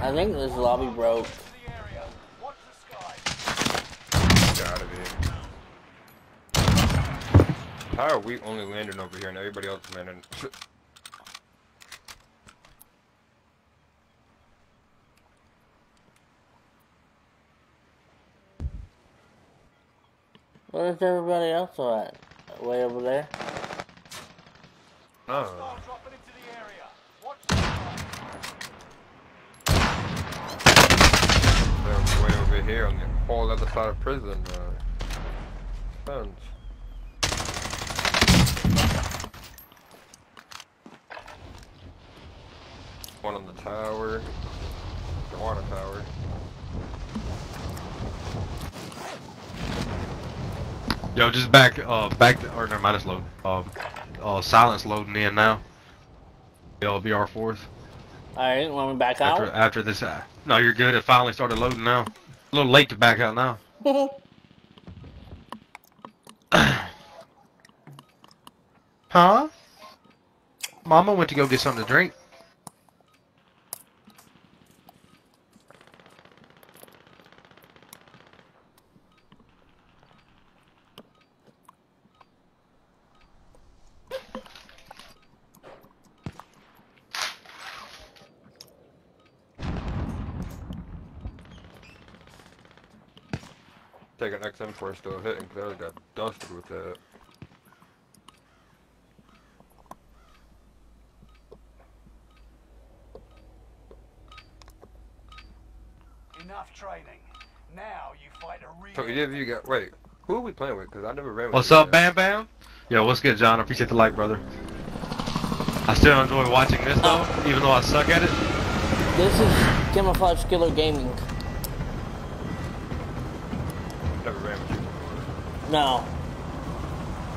I think this lobby broke. The area. Watch the sky. Gotta be. How are we only landing over here and everybody else landing? Where's everybody else at? Way over there? Oh. Dropping into the area. Watch the. They're way over here on the whole other side of prison. Uh, fence. One on the tower. The water tower. Yo, just back, uh, back, to, or never mind, it's loading. Uh, uh, silence loading in now. Yo, VR fourth. Alright, want me back After, out? after this, uh, no, you're good. It finally started loading now. A little late to back out now. Huh? Mama went to go get something to drink. Take an XM4 still hitting because I got dusted with that. Enough training. Now you fight a real. So either of you got wait, who are we playing with? Because I never ran with What's up. Bam Bam? Yo, what's good, John? I appreciate the like, brother. I still enjoy watching this though, even though I suck at it. This is Camouflage Killer Gaming. Never ran with you before. No.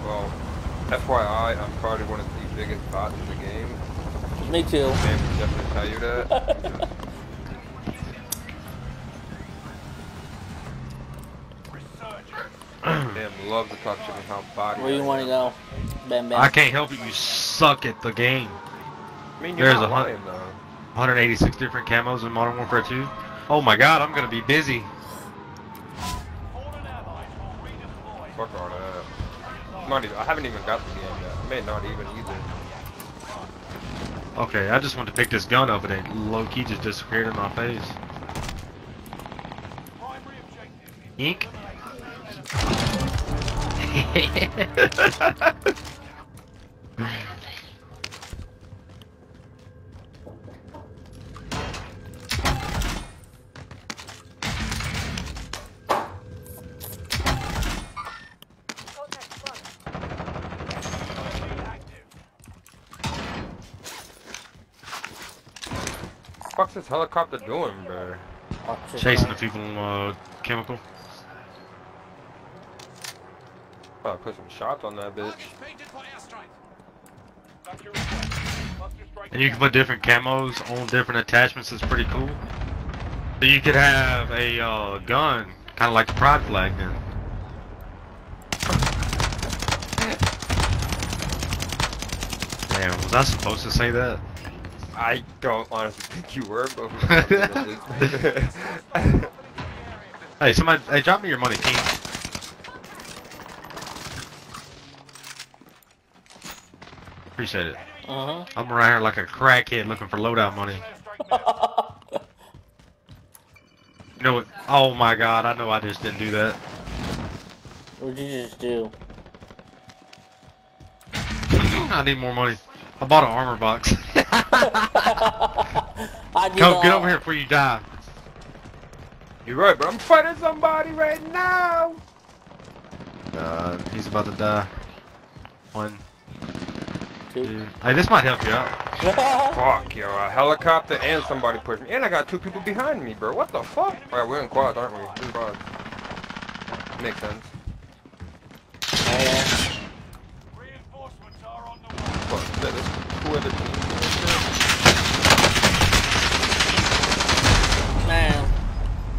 Well, FYI, I'm probably one of the biggest bots in the game. Me too. Sam can definitely tell you that. Damn, love to talk shit about body. Where you want to go? Bam Bam. I can't help it. You suck at the game. I mean, you're There's not a lying though. 186 different camos in Modern Warfare 2. Oh my God, I'm gonna be busy. Not even, I haven't even got the game yet. I may not even either. Okay, I just want to pick this gun up and it low key just disappeared in my face. Ink. Fuck's this helicopter doing, bro? Chasing the people uh, chemical. Oh, put some shots on that bitch. And you can put different camos on different attachments. It's pretty cool. So you could have a uh, gun, kind of like the pride flag then. Damn, was I supposed to say that? I don't honestly think you were, but Hey, somebody, hey, drop me your money, King. Appreciate it. Uh-huh. I'm around here like a crackhead looking for loadout money. huh. You know what? Oh my god, I know I just didn't do that. What'd you just do? I need more money. I bought an armor box. I did Come, get all- over here before you die. You're right, but I'm fighting somebody right now. Uh, he's about to die. One, Two. two. Hey, this might help you out. Fuck, yo, a helicopter and somebody pushed me. And I got two people behind me, bro. What the fuck? Alright, we're in quads, aren't we? We're in quads. Makes sense. Yeah. Reinforcements are on the way. Fuck, that is whoever team Man.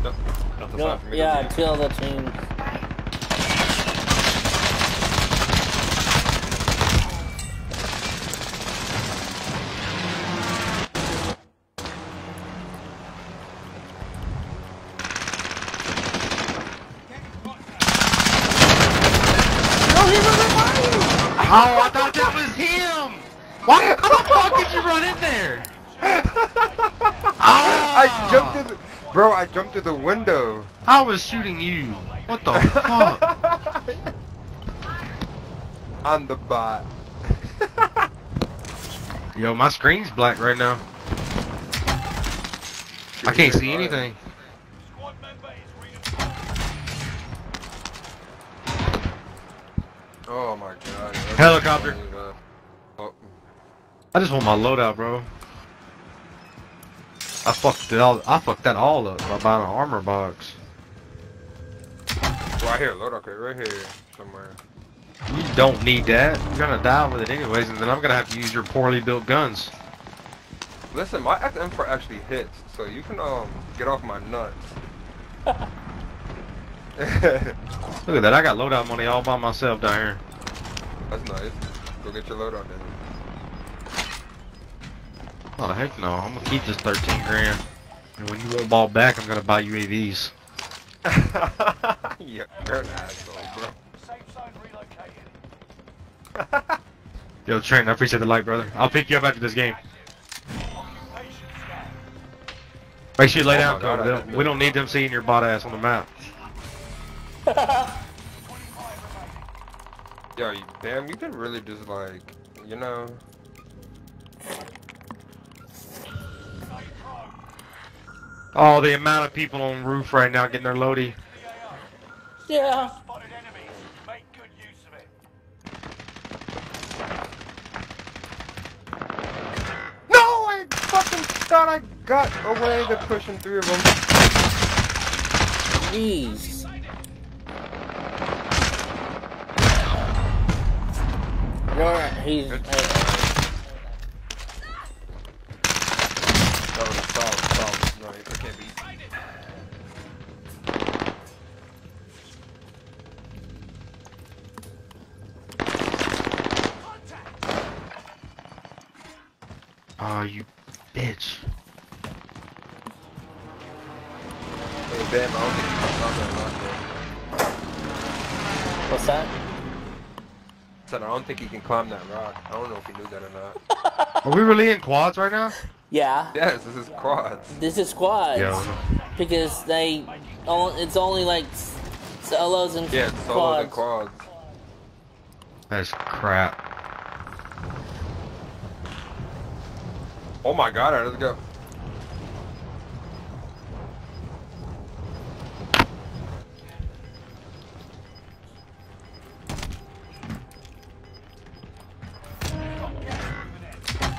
No, not the Go, time for me yeah, leave. kill the team. Oh, I thought that was him! Why how the fuck did you run in there? I jumped through the, bro. I jumped through the window. I was shooting you. What the fuck? On the bot. Yo, my screen's black right now. I can't see anything. Oh my god. Helicopter. Oh, I just want my loadout, bro. I fucked it all. I fucked that all up by buying an armor box. Right here, load okay, right here somewhere. You don't need that. You're gonna die with it anyways, and then I'm gonna have to use your poorly built guns. Listen, my M4 actually hits, so you can um get off my nuts. Look at that, I got loadout money all by myself down here. That's nice. Go get your loadout then. Oh heck no, I'm gonna keep this 13 grand. And when you won't ball back, I'm gonna buy you AVs. you're an asshole, bro. Safe zone relocated. Yo, Trent, I appreciate the light, brother. I'll pick you up after this game. Make sure you lay Oh down, God, Cody. I They- didn't do We don't need them seeing your bot ass on the map. Yo, damn, you can really just like, you know. Oh, the amount of people on roof right now getting their loady. Yeah. Spotted enemy. Make good use of it. No, I fucking thought I got away to pushing three of them. Jeez. You're, he's. Good. That was a solid, solid snipe. I can't beat. Oh, you bitch. Hey, damn, I don't think you can climb that rock, bro. what's that? I said, I don't think he can climb that rock. I don't know if he knew that or not. Are we really in quads right now? Yeah. Yes, this is quads. This is squads. Because they. It's only like s- solos and Yeah, it's solos and quads. quads. That's crap. Oh my god, alright, let's go.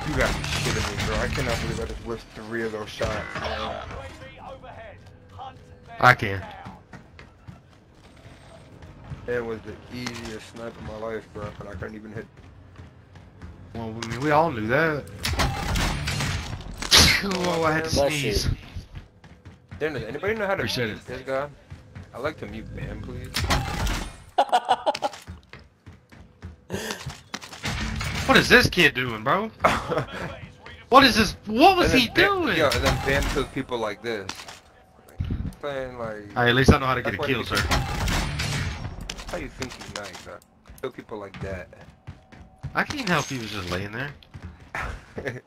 You gotta be shitting me, bro. I cannot believe I just whiffed three of those shots, man. UAV overhead. Hunt them I can. down. It was the easiest snipe of my life, bro, but I couldn't even hit. Well, I mean, we all knew that. Oh, I had to Bless you. sneeze. Damn, does anybody know how to Appreciate mute it. this guy? I like to mute Bam, please. What is this kid doing, bro? What is this? What was he doing? Yo, and then Bam took people like this. Saying like, Alright, at least I know how to get a kill, sir. how you think he's nice? Huh? Kill people like that. I can't help he was just laying there.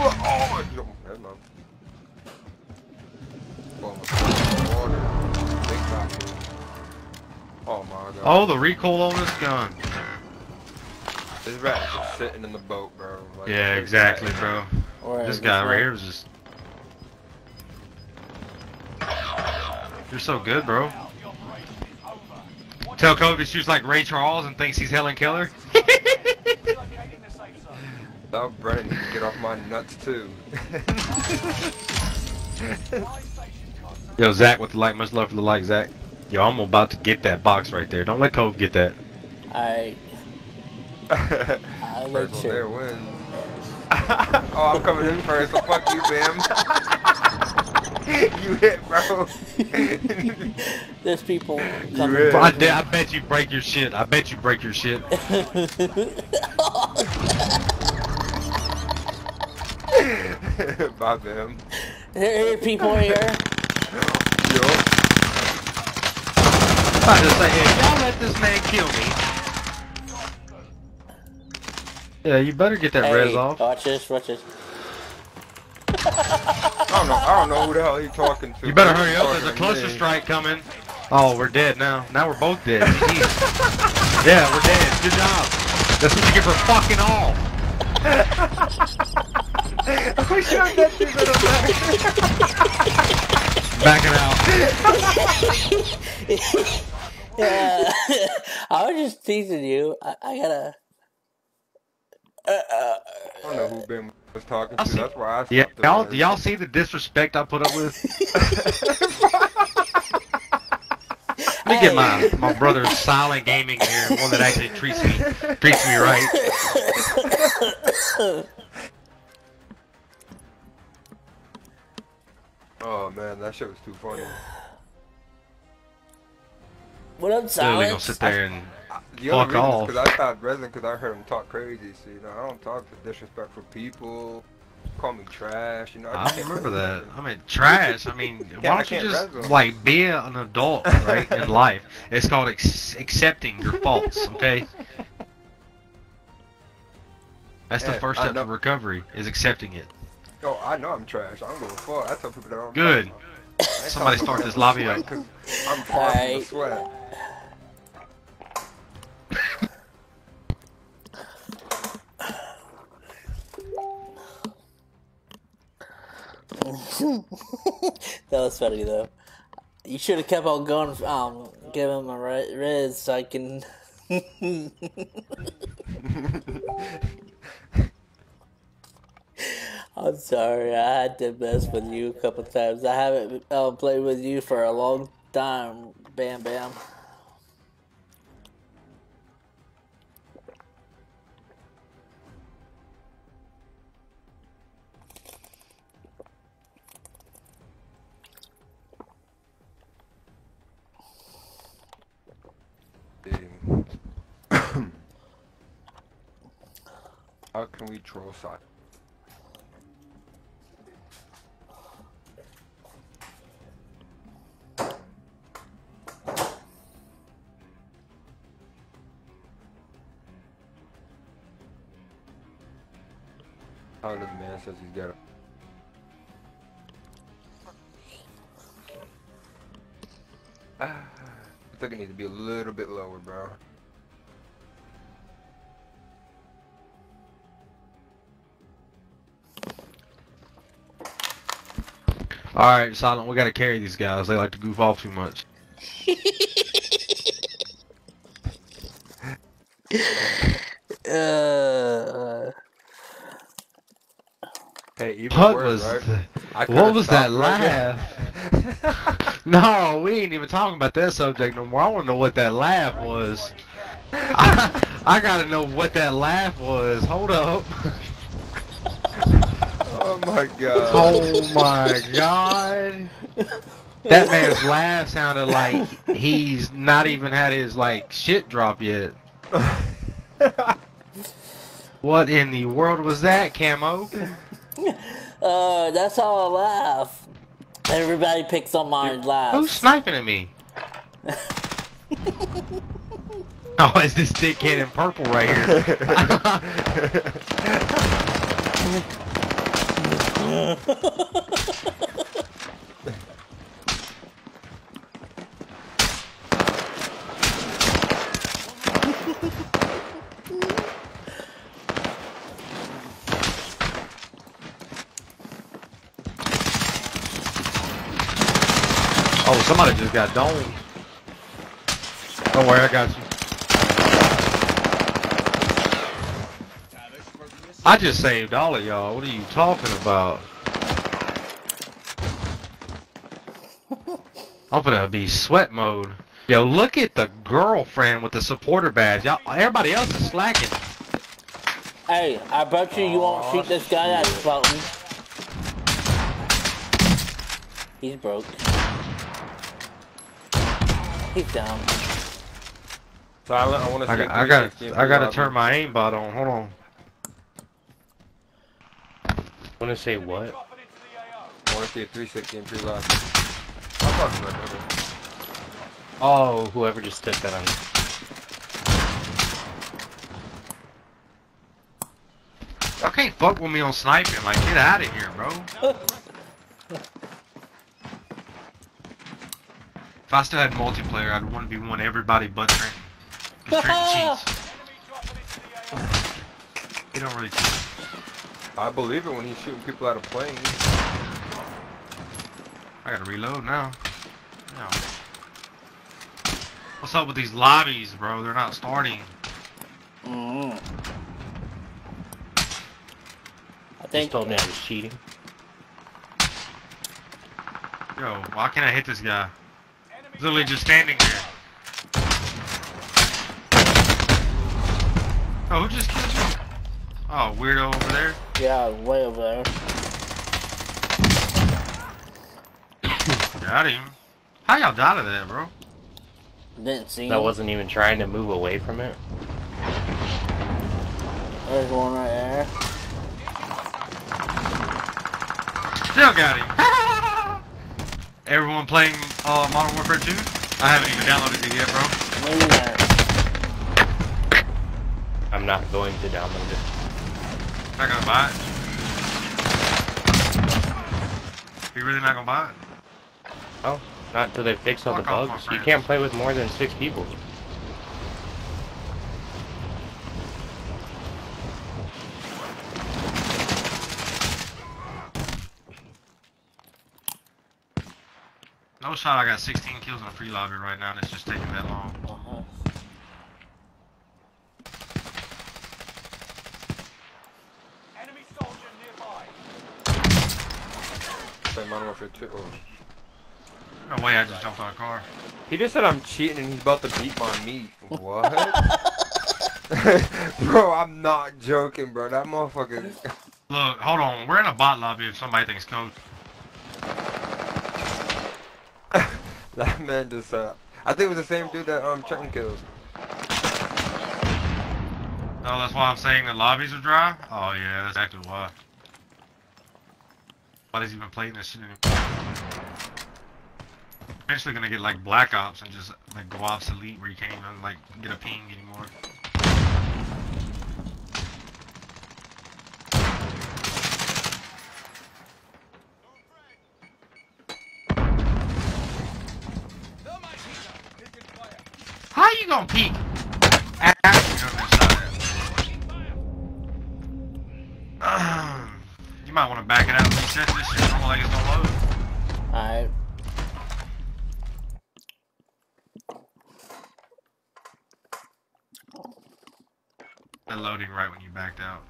Oh, I jumped. Never mind. My water. Big drop, dude. Oh my god. Oh, the recoil on this gun. This rat's just sitting in the boat, bro. Like, Yeah, exactly, bro. Or This guy right here was just. You're so good, bro. Tell Kobe to shoots like Ray Charles and thinks he's Helen Keller. Relocating the safe zone. Brennan he can get off my nuts too. Yo, Zach with the like, much love for the like, Zach. Yo, I'm about to get that box right there. Don't let Kobe get that. I. I First like one there wins. oh, I'm coming in first, so fuck you, Bam. you hit, bro. There's people You coming. hit. Bro, I, I bet you break your shit. I bet you break your shit. Bye, Bam. Here, here, people here. Yo. I just say, hey, y'all let this man kill me. Yeah, you better get that Hey, res off. watch this, watch this. I don't know. I don't know who the hell he talking to. You better hurry up. There's a to cluster me. strike coming. Oh, we're dead now. Now we're both dead. Yeah, we're dead. Good job. That's what you get for fucking all. we should have got you little Backing out. Yeah, I was just teasing you. I, I gotta. I don't know who Ben was talking to. That's why I Yeah, stopped y'all, do y'all see the disrespect I put up with? Let me get my, my brother's silent gaming here, one that actually treats me treats me right. Oh man, that shit was too funny. What up, Dude, we Silence? gonna sit there and The only fuck reason off. is because I stopped resin because I heard him talk crazy. So you know, I don't talk to disrespectful people. Call me trash. You know, I don't remember that. I mean, trash. I mean, Yeah, why don't you just wrestle. like be an adult, right, in life? It's called ex- accepting your faults. Okay. That's the first step know. to recovery is accepting it. Oh, I know I'm trash. I don't give a fuck. I tell people that I'm Good. Somebody start this lobby up. I'm far from the sweat. That was funny though. You should have kept on going. Um, give him a ri- riz so I can. I'm sorry. I had to mess with you a couple times. I haven't uh, played with you for a long time. Bam, bam. Can we troll side? How the man says he's got a I think it needs to be a little bit lower, bro. All right, silent. We got to carry these guys. They like to goof off too much. Uh, Hey, even What worse, was right? the- I what was that right laugh? no, we ain't even talking about that subject no more. I want to know what that laugh was. I, I gotta know what that laugh was. Hold up. Oh my god. Oh my god. That man's laugh sounded like he's not even had his like shit drop yet. What in the world was that, Camo? uh, that's how I laugh. Everybody picks on my laugh. Who's sniping at me? oh, it's this dickhead in purple right here. Oh, somebody just got domed. Don't worry, I got you. I just saved all of y'all. What are you talking about? I'm gonna be sweat mode. Yo, look at the girlfriend with the supporter badge. Y'all, everybody else is slacking. Hey, I bet you you won't shoot this guy that's floating. He's broke. He's down. Silent, I want to I see got, I got, 360 I got to turn my aimbot on. Hold on. Want to say what? I want to see a 360 in pre-lobby. I'm talking about that. Oh, whoever just took that on. Y'all can't fuck with me on sniping. Like, get out of here, bro. If I still had multiplayer, I'd want to be one everybody but Trent. 'Cause Trent cheats. He don't really cheat. I believe it when he's shooting people out of planes. I gotta reload now. No. What's up with these lobbies, bro? They're not starting. Mm. Just told me I was cheating. Yo, why can't I hit this guy? He's literally just standing here. Oh, who just killed you? Oh, weirdo over there. Yeah, way over there. Got him. How y'all died of that, bro? Didn't see I him. wasn't even trying to move away from it. There's one right there. Still got him. Everyone playing uh, Modern Warfare 2? I haven't even downloaded it yet, bro. I'm not going to download it. Not gonna buy it. You really not gonna buy it? Oh, not until they fix all the Fuck off, my bugs. You can't play with more than six people. No shot, I got 16 kills in a free lobby right now, and it's just taking that long. Uh-huh. Enemy soldier nearby. Play Modern Warfare 2. Oh. No way, I just jumped on a car. He just said I'm cheating and he's about to beat my meat. What? bro, I'm not joking, bro. That motherfucker. Look, hold on, we're in a bot lobby if somebody thinks code. that man just uh. I think it was the same dude that um Trenton killed. Oh, that's why I'm saying the lobbies are dry? Oh yeah, that's actually why. Nobody's even playing this shit. Eventually gonna get like Black Ops and just like go obsolete where you can't even like get a ping anymore. How you gonna peek? After side? you might want to back it out this shit. I don't like it's gonna load. Alright. That loading right when you backed out.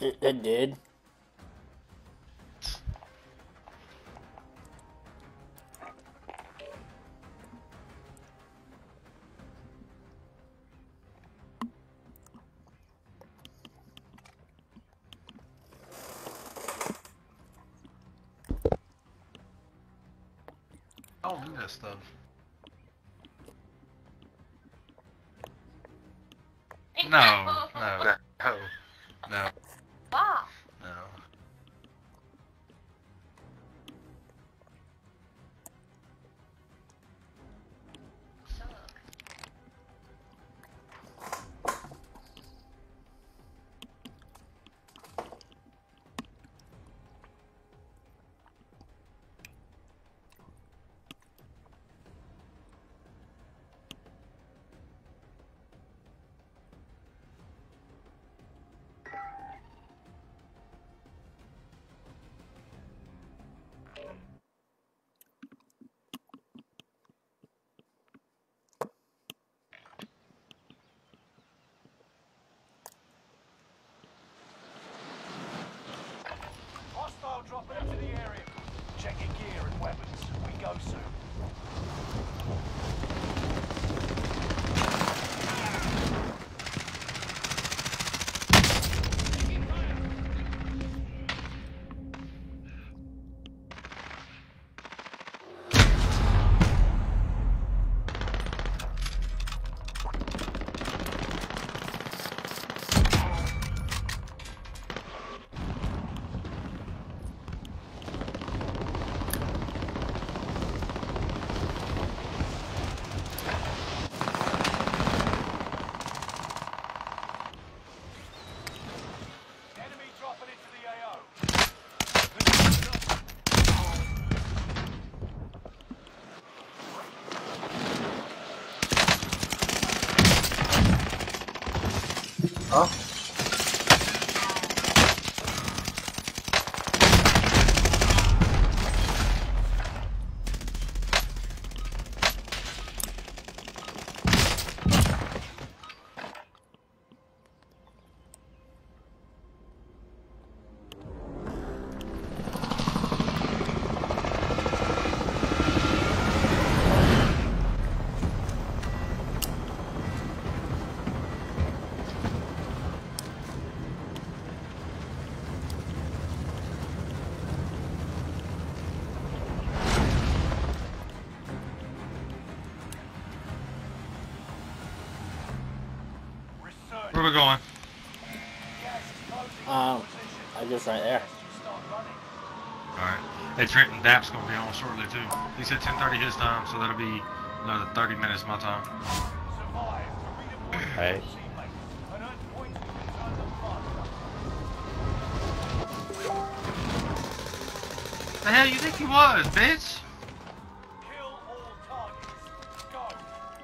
It, it did. I don't do that stuff. No, no, no, no, we going? Um, I guess right there. Alright. Hey Trenton, Dap's gonna be on shortly too. He said 10.30 his time, so that'll be another 30 minutes my time. Alright. The hell you think he was, bitch?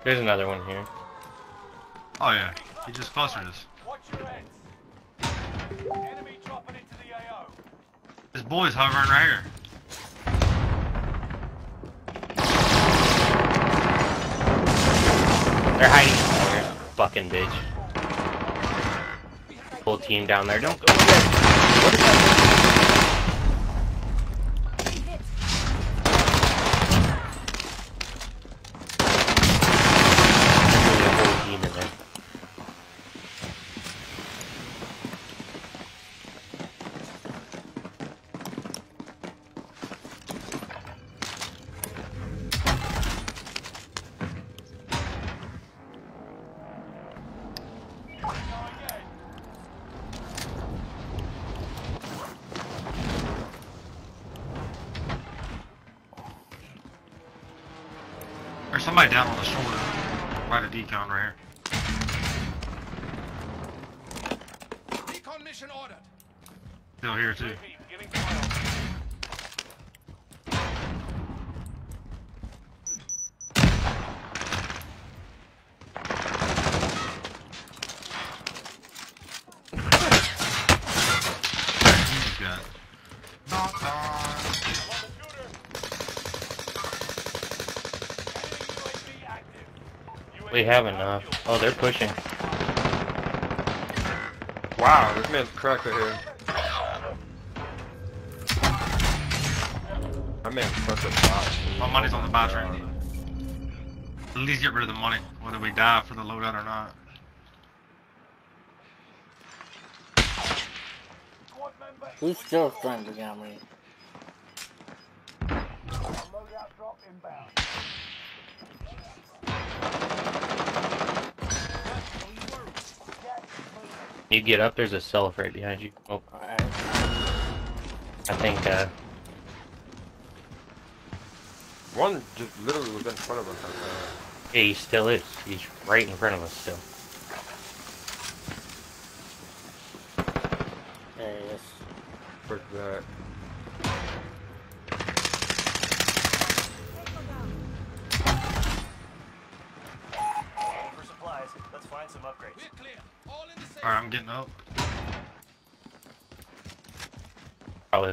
There's another one here. Oh yeah, he just clustered us. Watch your heads. Enemy dropping into the AO. This boy's hovering right here. They're hiding somewhere. Fucking bitch. Whole team down there. Don't go there. Have enough. Oh, they're pushing. Wow, this man's cracker here. That man's such a bot. My money's on the buy train. At least get rid of the money, whether we die for the loadout or not. Who's still trying to get me? Get up, there's a self right behind you. Oh. I think, uh, One just literally was in front of us. Yeah, he still is. He's right in front of us still.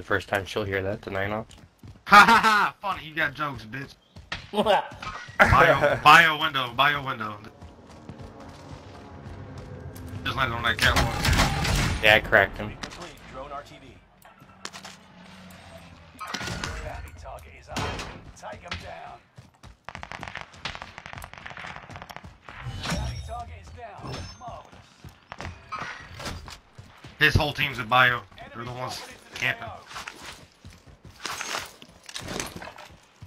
First time she'll hear that tonight off. Ha ha ha! Funny, you got jokes, bitch. bio, bio window, bio window. Just landed on that catwalk. Yeah, I cracked him. Drone RTB. Target is up. Take him down. Target is down. His whole team's at bio. They're the ones camping.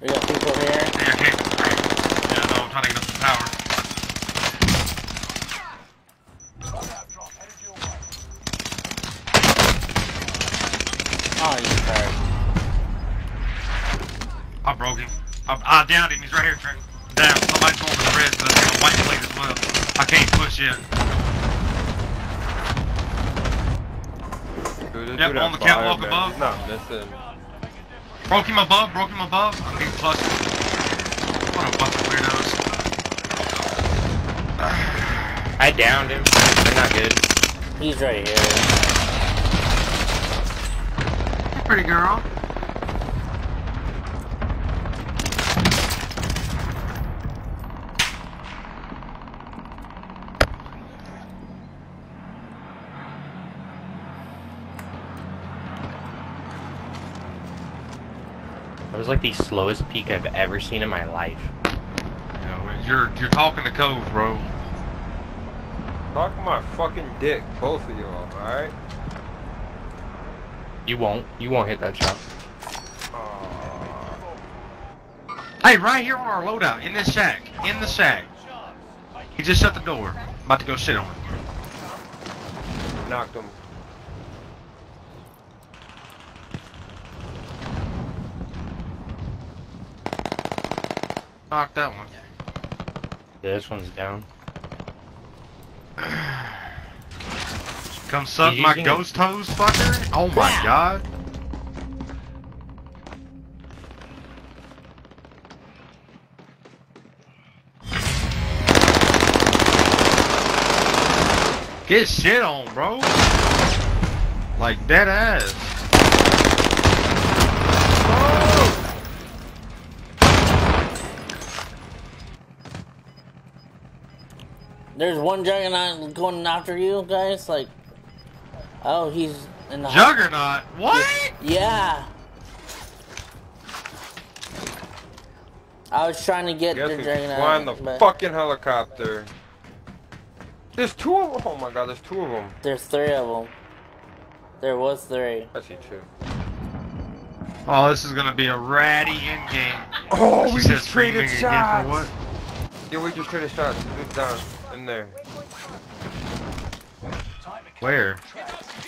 We got people here. Yeah, camping. Yeah, no, I'm trying to get up the tower. Oh, you tired. I broke him. I, I downed him. He's right here, Trent. Down. Somebody's going for the red, but there's a white plate as well. I can't push yet. Dude, Yep, on the catwalk above. He's not missing. Broke him above, broke him above. I'm being clustered. What a bunch of weirdos. I downed him. They're not good. He's right here. Pretty girl. Was like the slowest peak I've ever seen in my life. You know, you're you're talking to Cove, bro. Talk my fucking dick, both of y'all, alright? You won't. You won't hit that shot. Hey, right here on our loadout, in this shack, in the shack. He just shut the door. About to go sit on it. Knocked him. Knock that one. Yeah, this one's down. Come suck my using- ghost hose, fucker. Oh my god. Get shit on, bro. Like dead ass. There's one juggernaut going after you guys. Like, oh, he's in the Juggernaut? What? Yeah. I was trying to get Guess the who's juggernaut. flying the but fucking helicopter? There's two of them. Oh my god, there's two of them. There's three of them. There was three. I see two. Oh, this is gonna be a ratty end game. Oh, She we said just traded shots. Yeah, we just traded shots. Dude down in there. Where?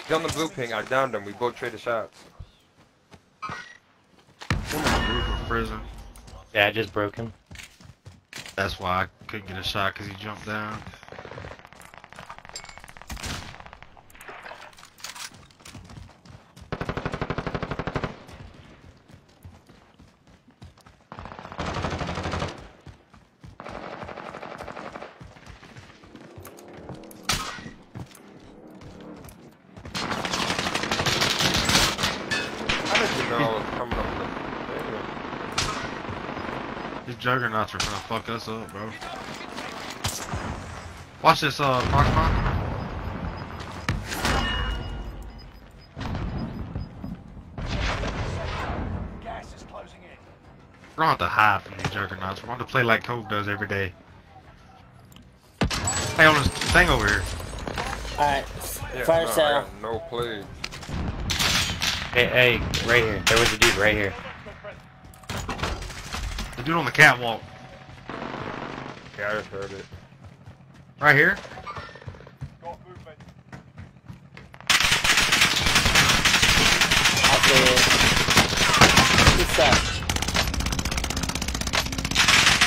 He's on the blue ping. I downed him. We both traded shots. Prison. Yeah, I just broke him. That's why I couldn't get a shot because he jumped down. How did you know I was coming up the These juggernauts are gonna fuck us up, bro. Watch this, uh, Proxima. Gas is closing in. We're gonna have to hide from these juggernauts. We're gonna have to play like Cove does every day. Hey, on this thing over here. Alright, Yeah, fire no, sale. no play. Hey, hey, right here. There was a dude right here. The dude on the catwalk. Yeah, I just heard it. Right here. I see it. What's up?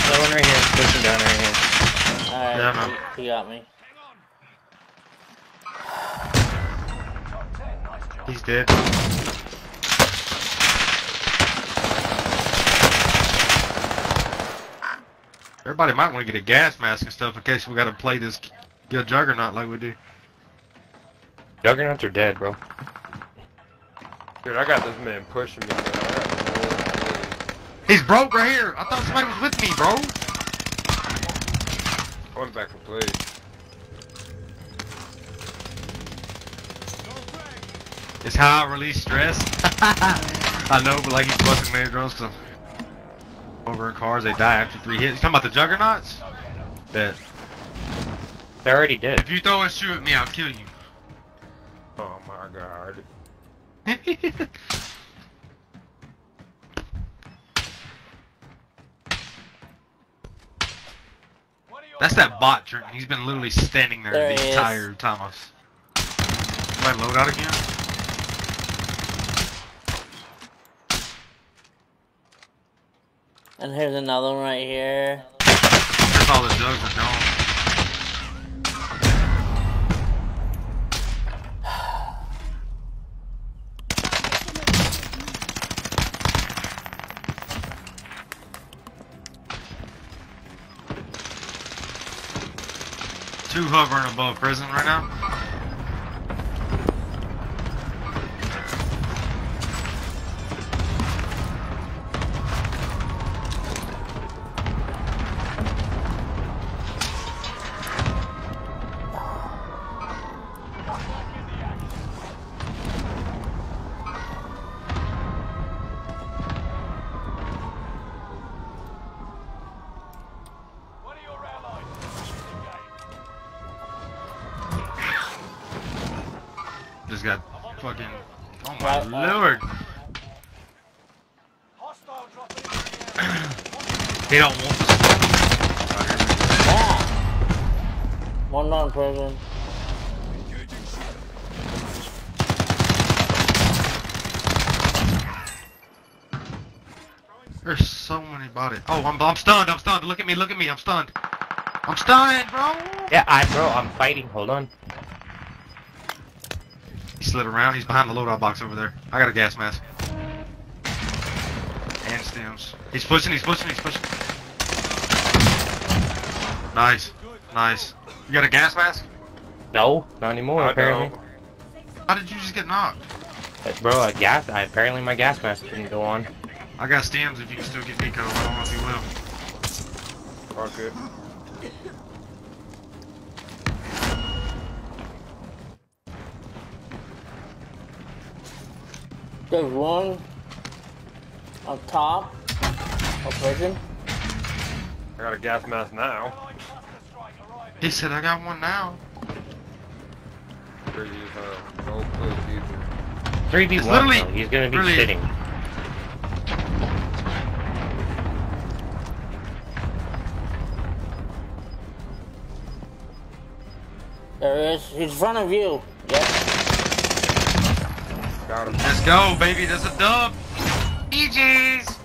Another one right here. Pushing down right here. Alright, Yeah, he, he got me. He's dead. Everybody might want to get a gas mask and stuff in case we gotta play this good juggernaut like we do. Juggernauts are dead, bro. Dude, I got this man pushing me. Man. I got. He's broke right here. I thought somebody was with me, bro. I went back and played. It's how I release stress. I know, but like he's busting man drones because I'm over in cars. They die after three hits. You talking about the juggernauts? That They're already dead. if you throw a shoe at me, I'll kill you. Oh my god. That's that bot trick. He's been literally standing there, There the he is. entire time. I was... Might load out again. And here's another one right here. That's all the gone. Two hovering above prison right now. They don't want to spawn. One non present. There's so many bodies. Oh, I'm, I'm stunned. I'm stunned. Look at me. Look at me. I'm stunned. I'm stunned, bro. Yeah, I, bro. I'm fighting. Hold on. He slid around. He's behind the loadout box over there. I got a gas mask. And stems. He's pushing. He's pushing. He's pushing. Nice. Nice. You got a gas mask? No, not anymore. I apparently. don't. How did you just get knocked? Uh, Bro, I gas. I apparently my gas mask didn't go on. I got stems if you can still get Nico. I don't know if you will. Okay. There's one on top of prison. I got a gas mask now. He said I got one now. Sure you have no clue either. Three v It's one. literally- though. He's gonna be literally- sitting. There he is. He's in front of you. Yep. Got him. Let's go, baby. That's a dub. GG's.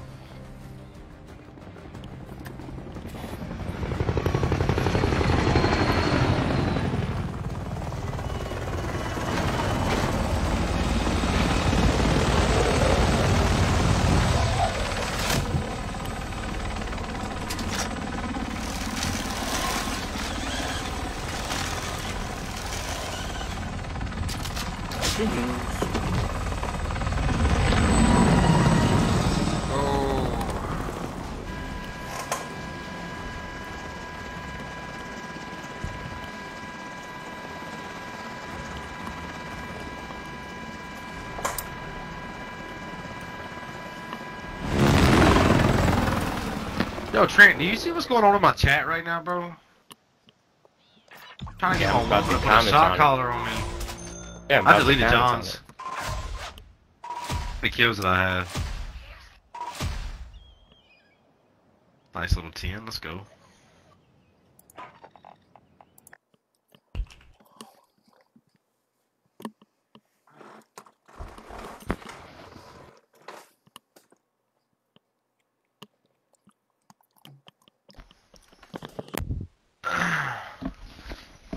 Yo, Trent, do you see what's going on in my chat right now, bro? I'm trying to get Yeah, my I'm about mom to to put a shot on collar on me. Yeah, I'm I deleted John's. The kills that I have. Nice little 10, let's go.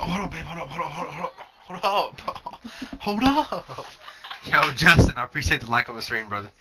Oh, hold up, babe. Hold up, hold up, hold up, hold up. Yo, Justin, I appreciate the like on the stream, brother.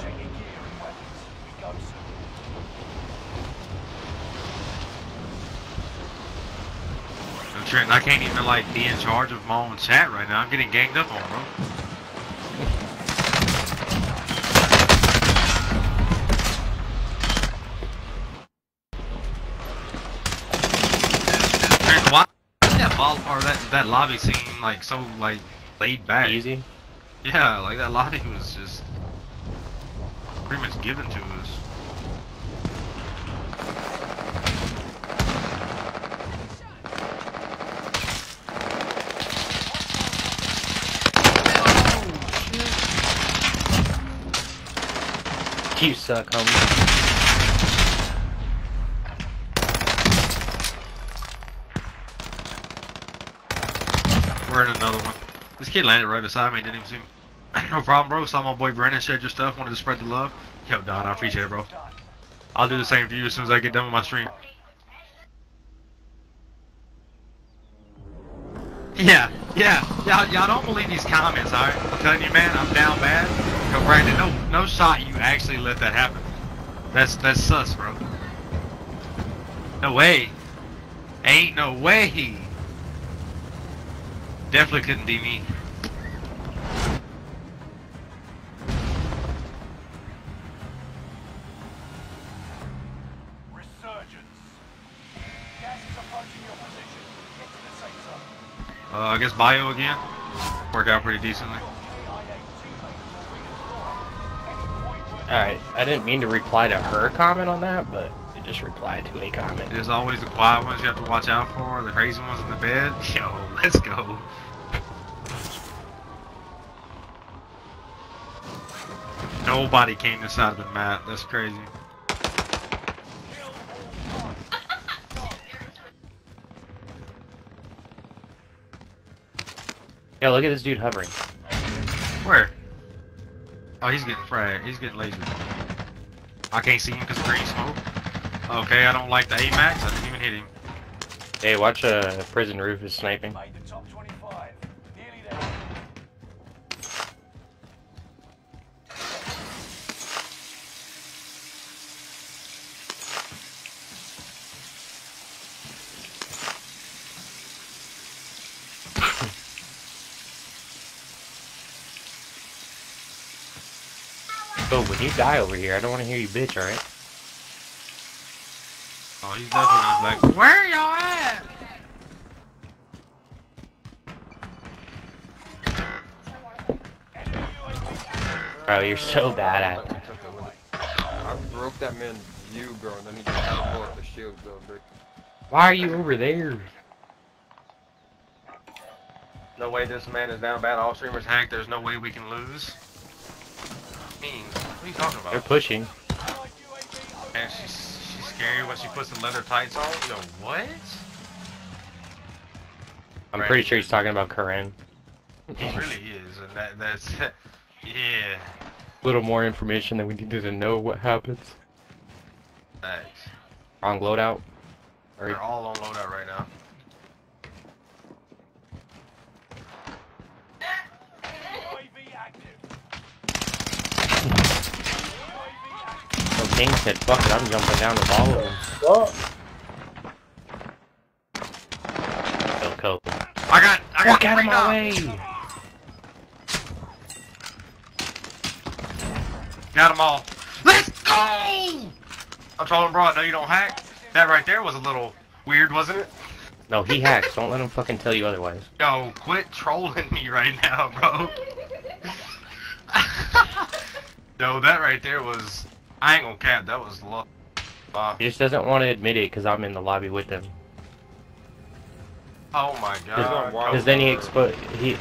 Checking gear and weapons. We go soon. Trent, I can't even, like, be in charge of my own chat right now. I'm getting ganged up on, bro. Why that ball or that that lobby seem like so like laid back? Easy. Yeah, like that lobby was just pretty much given to us. You suck, homie. We're in another one. This kid landed right beside me, didn't even see me. no problem, bro. Saw my boy Brennan shared your stuff, wanted to spread the love. Yo, Don, I appreciate it, bro. I'll do the same for you as soon as I get done with my stream. Yeah, yeah, y'all don't believe these comments, alright? I'm telling you, man, I'm down bad. Yo, Brandon, no, no shot. You actually let that happen. That's that's sus, bro. No way. Ain't no way. Definitely couldn't be me. Resurgence. Gas approaching your position. Get to the safe zone. Uh, I guess bio again. Worked out pretty decently. Alright, I didn't mean to reply to her comment on that, but I just replied to a comment. There's always the quiet ones you have to watch out for, the crazy ones in the bed. Yo, let's go. Nobody came this side of the map. That's crazy. Yeah, look at this dude hovering. Where? Oh, he's getting fragged. He's getting laser. I can't see him because of green smoke. Okay, I don't like the AMAX. I didn't even hit him. Hey, watch uh, prison roof is sniping. But when you die over here, I don't want to hear you bitch, alright? Oh, he's definitely gonna like, where y'all at? Bro, you're so bad at it. I broke that man's view, bro, and then he just had to pull up the shields, though, bro. Why are you over there? No way this man is down bad. All streamers hacked. There's no way we can lose. I mean, what are you talking about? They're pushing. And she's, she's scary when she puts the leather tights on. Yo, what? I'm pretty sure he's talking about Karen. He really is, and that that's yeah. A little more information that we needed to know what happens. Thanks. Wrong loadout. They're all on loadout right now. UAV active. so King said, fuck it, I'm jumping down to all of them. What? Kill Cope. I got I got Fuck out of three my knocks. way! Got them all. Let's go! I'm trolling bro. No, you don't hack. That right there was a little weird, wasn't it? No, he hacks. Don't let him fucking tell you otherwise. Yo, quit trolling me right now, bro. no, that right there was. I ain't gonna cap. That was luck. Uh, He just doesn't want to admit it because I'm in the lobby with him. oh my god. Because then he expo- he.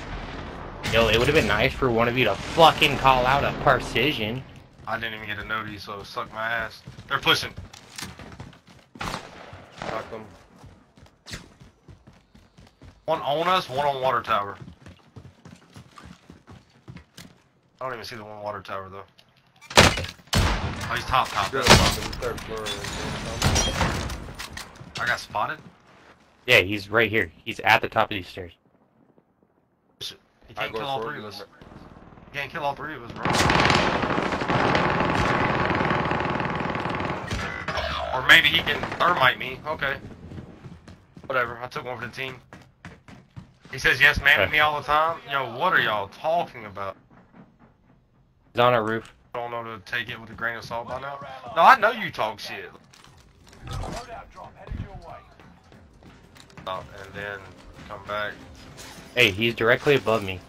Yo, it would have been nice for one of you to fucking call out a precision. I didn't even get a notice, so suck my ass. They're pushing. Fuck them. One on us, one on water tower. I don't even see the one water tower though. Oh, he's top top. Good, That's on top. the third floor. I got spotted. Yeah, he's right here. He's at the top of these stairs. He can't kill all three of us. He can't kill all three of us, bro. Or maybe he can thermite me. Okay. Whatever. I took one for the team. He says yes, man, to me all the time. Yo, what are y'all talking about? He's on our roof. I don't know to take it with a grain of salt by now. No, I know you talk shit. Loadout drop headed your way. Stop and then come back. Hey, he's directly above me.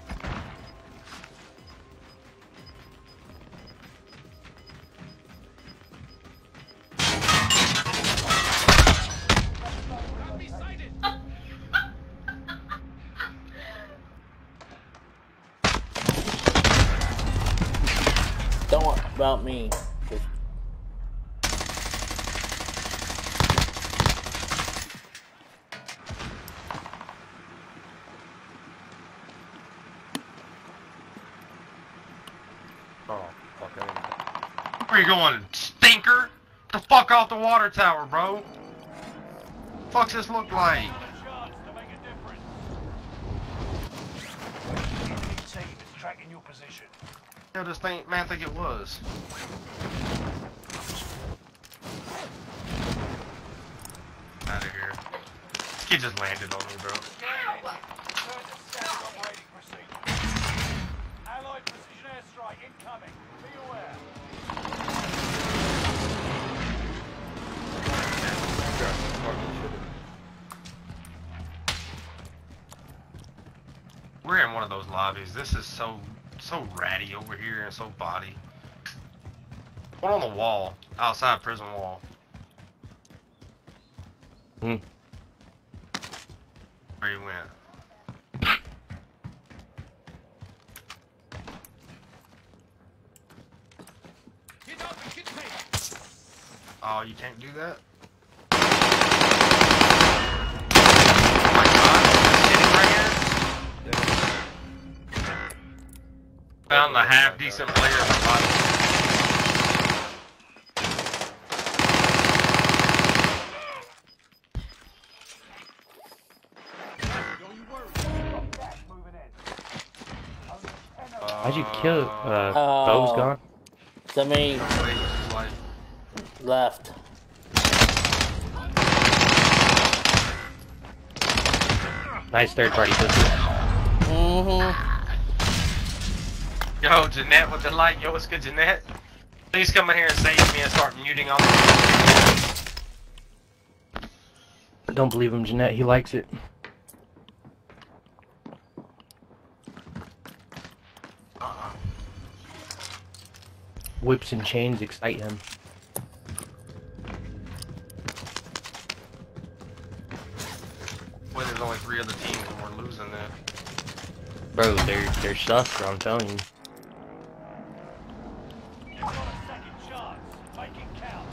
About me. Just Oh, fucking. Where you going, stinker? Get the fuck off the water tower, bro. Fuck's this look like? Chance to make a difference. Enemy team is tracking your position. Hell does thing, man think it was? Out of here. This just landed on me, bro. We're in one of those lobbies. This is so so ratty over here and so body. One on the wall, outside prison wall. Hmm. Where you went? Oh, you can't do that? Found the half decent player in the bottom. How'd you kill? Uh, Oh. Bo's gone. Somebody Like, left. Nice third party pussy. Mm-hmm. Yo, Jeanette with the light. Yo, what's good, Jeanette? Please come in here and save me and start muting all I Don't believe him, Jeanette. He likes it. Whips and chains excite him. When there's only three other teams and we're losing that. Bro, they're they're sus, bro, I'm telling you. You've got a second chance. Make it count.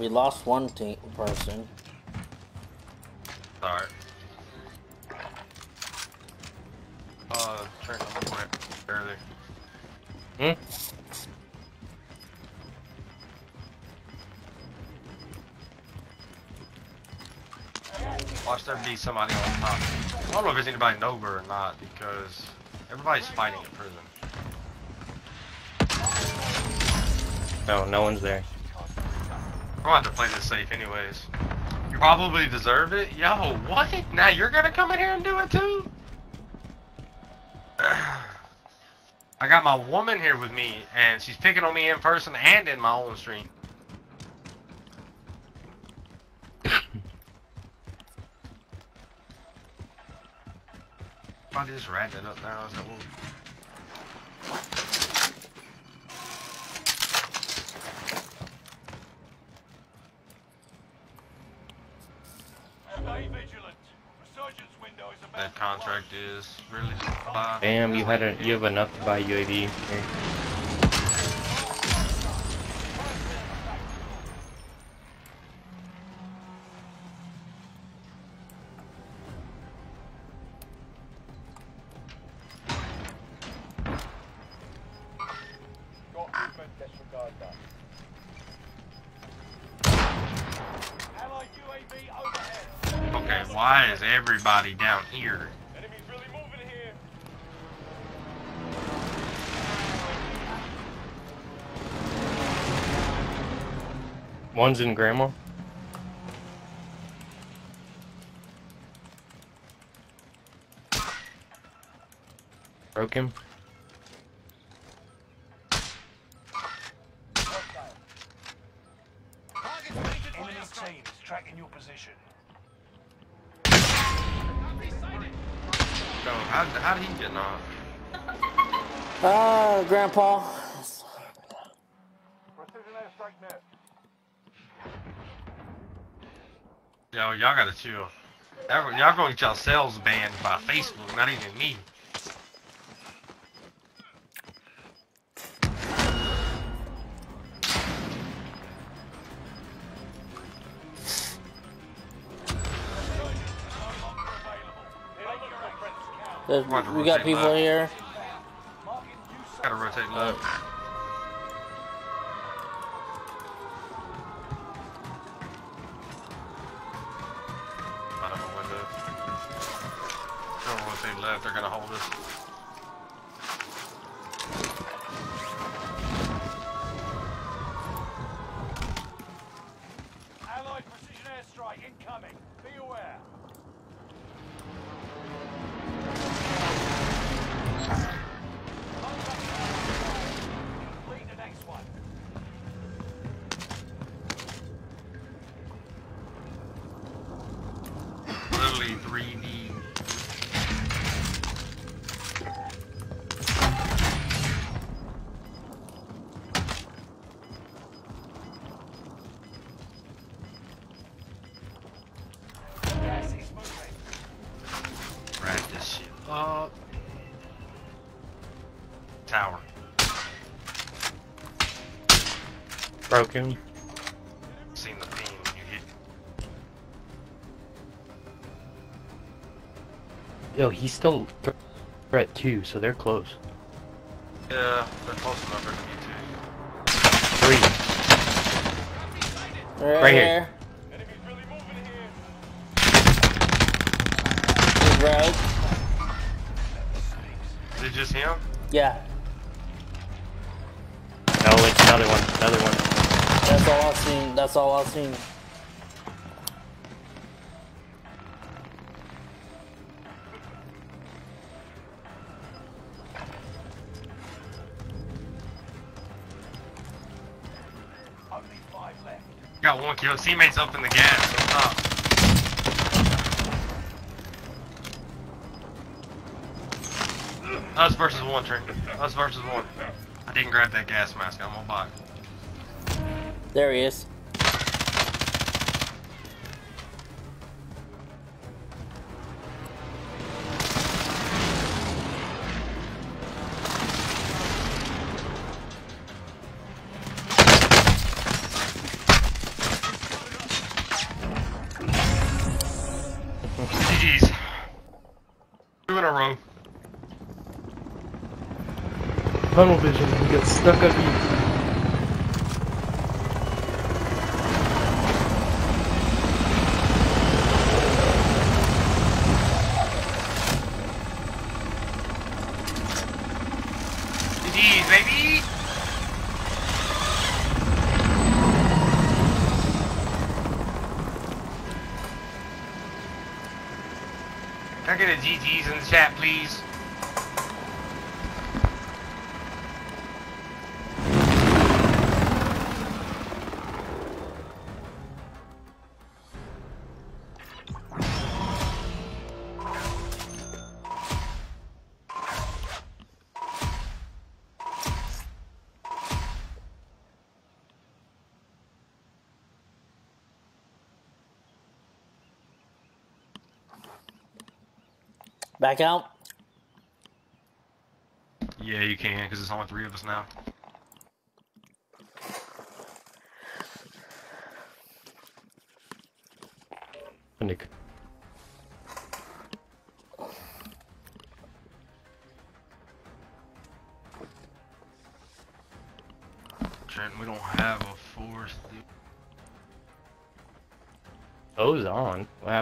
We lost one team person. Alright. Uh, Trent, I'm went early. Hmm? Watch there be somebody on top. I don't know if there's anybody in Nova or not because everybody's fighting in prison. No, no one's there. We're gonna have to play this safe anyways. You probably deserve it. Yo, what? Now you're gonna come in here and do it too? I got my woman here with me, and she's picking on me in person and in my own stream. Probably just rat it up now. Is that what? Stay vigilant. Resurgence window is about that is really uh, Bam, you had a, you have enough to buy UAV. Here. Got movement. Disregard that. Allied UAV overhead. Okay, why is everybody down here? Grandma. Broke him. Enemy team is tracking your position. So how how did he get off? Ah, Grandpa. Precision airstrike net. Yo, y'all. Gonna get yourselves banned by Facebook, not even me. There's, We'll have to we got people left. here. Gotta rotate left. Broken. Seen the theme. You hit. Yo, he's still th- threat two, so they're close. Yeah, they're close enough for me too. Three. Right, Right here. here. He's right. Is it just him? Yeah, No, it's another one. Another one. That's all I've seen. That's all I've seen. Got one kill. Teammates up in the gas. Up. Us versus one, Trent. Us versus one. I didn't grab that gas mask. I'm on bot. There he is. GG's. Two in a row. Tunnel vision. He gets stuck up here. Back out. Yeah, you can, because there's only three of us now.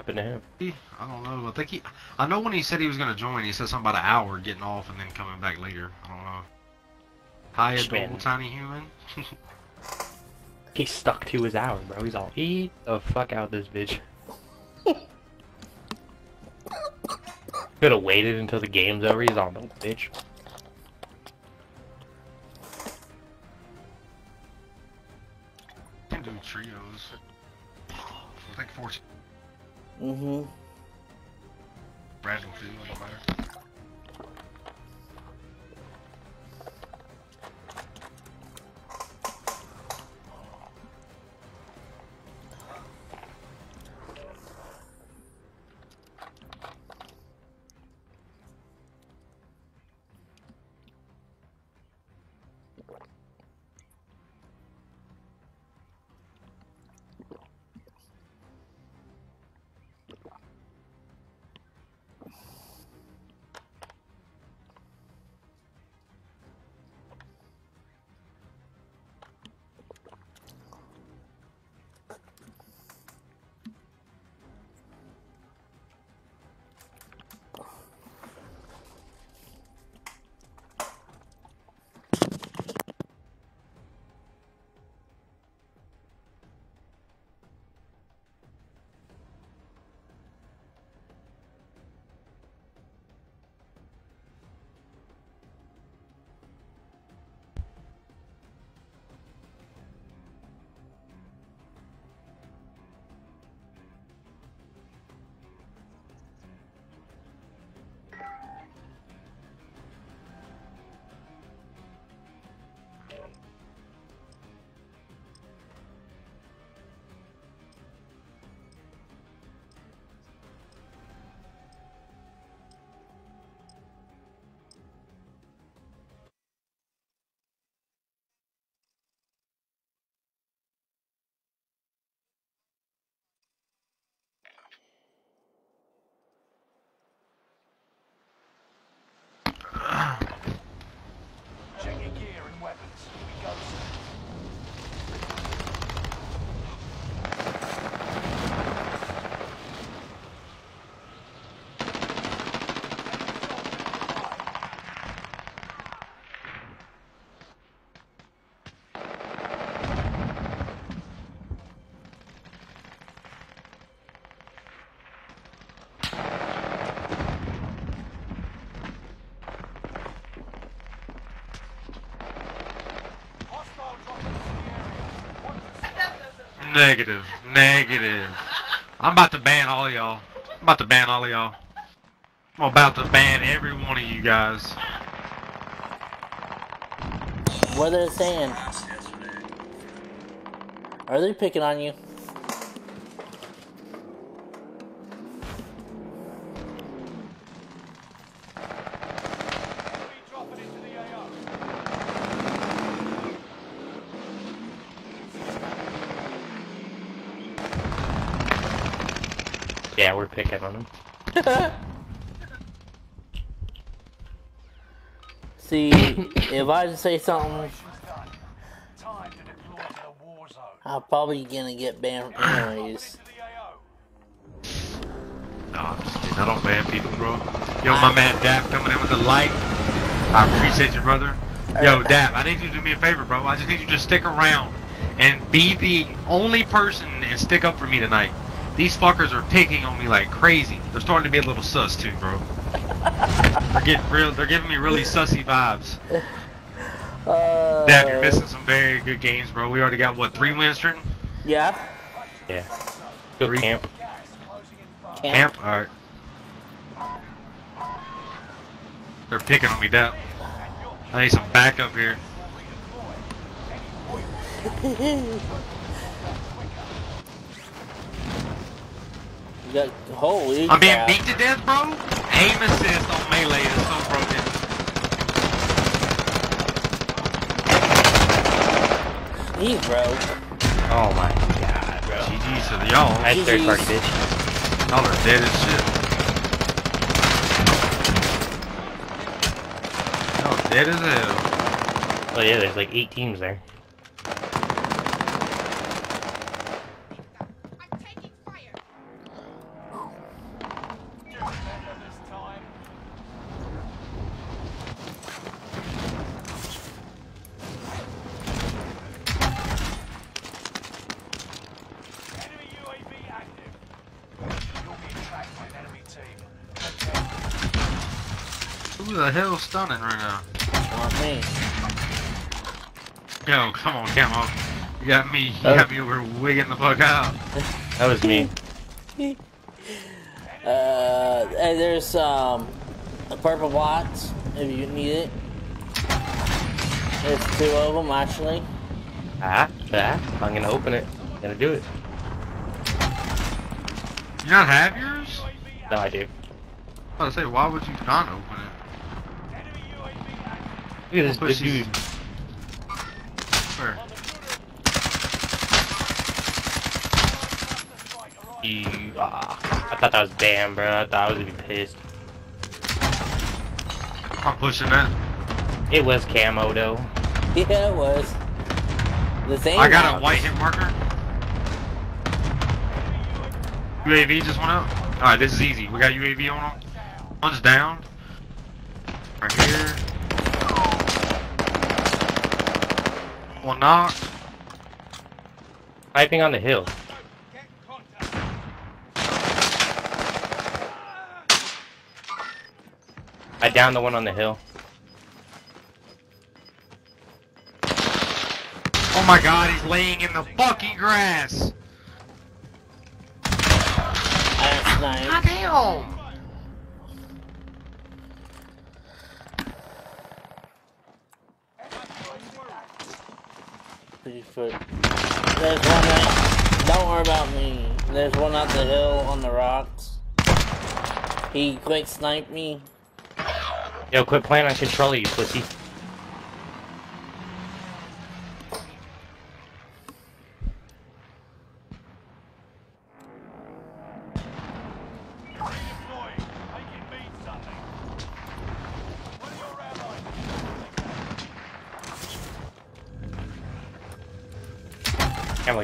On. To him? I don't know. I think he. I know when he said he was gonna join, he said something about an hour getting off and then coming back later. I don't know. Hi, Man. tiny human. He's stuck to his hour, bro. He's all, eat the fuck out this bitch. Could have waited until the game's over. He's all, no, bitch. Negative. Negative. I'm about to ban all y'all. I'm about to ban all y'all. I'm about to ban every one of you guys. What are they saying? Are they picking on you? Yeah, picking on him. See, if I say something, I'm probably gonna get banned anyways. No, I'm just kidding. I don't ban people, bro. Yo, my man Dap coming in with the light. I appreciate you, brother. Yo, Dap, I need you to do me a favor, bro. I just need you to stick around and be the only person and stick up for me tonight. These fuckers are picking on me like crazy. They're starting to be a little sus too, bro. they're getting real. They're giving me really sussy vibes. Uh, Dap, you're missing some very good games, bro. We already got what three wins, Trenton? Yeah. Yeah. Go camp. Camp. All right. They're picking on me, Dap. I need some backup here. You got holy. I'm being beat to death, bro. Aim assist on melee is so broken. Jeez, bro. Oh my god, bro. GG's to y'all. That's third party GG's. bitch. Y'all are dead as shit. Y'all dead as hell. Oh yeah, there's like eight teams there. Stunning right now? Want me? Yo, come on, Camo. You got me. You Oh. got me over wigging the fuck out. That was me. Uh, and there's um, a purple box if you need it. There's two of them actually. Ah, ah. I'm gonna open it. I'm Gonna do it. You not have yours? No, I do. I was about to say, why would you not open it? Look at this Push big dude. Where? You, ah, I thought that was bam, bro. I thought I was gonna be pissed. I'm pushing that. It was camo though. Yeah, it was. The same. I got a white hit marker. UAV just went up. Alright, this is easy. We got UAV on them. One's down. Right here. One knocked. Sniping on the hill. I downed the one on the hill. Oh my god, he's laying in the fucking grass. That's nice. damn. Three foot. There's one that. Don't worry about me. There's one up the hill on the rocks. He quick sniped me. Yo, quit playing on controller, you pussy.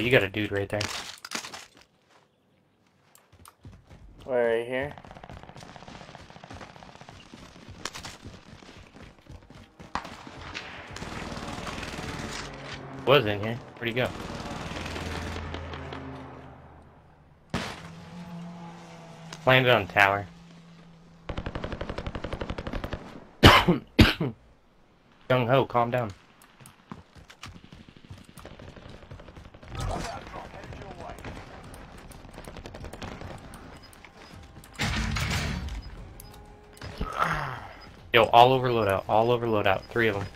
You got a dude right there. Right here. Was in here. Where'd he go? Landed on tower. Young ho, calm down. All over loadout, all over loadout, three of them.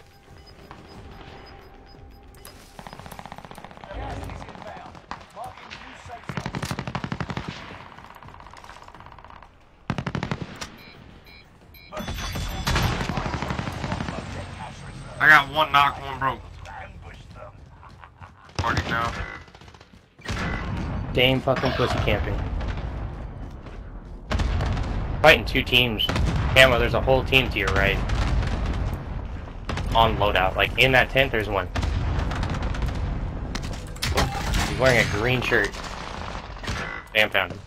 Gas is inbound. Marking new safe zone. I got one knock, one broke. Party now. Dame fucking pussy camping. Fighting two teams. There's a whole team to your right. On loadout. Like, in that tent, there's one. He's wearing a green shirt. Damn, found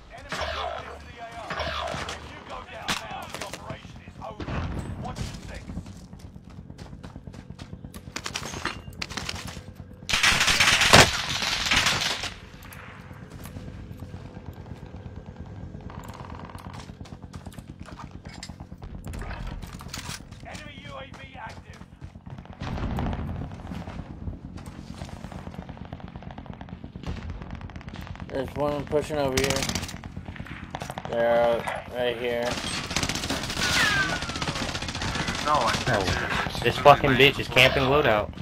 pushing over here. They're right here. No, I Oh, this fucking bitch is camping loadout.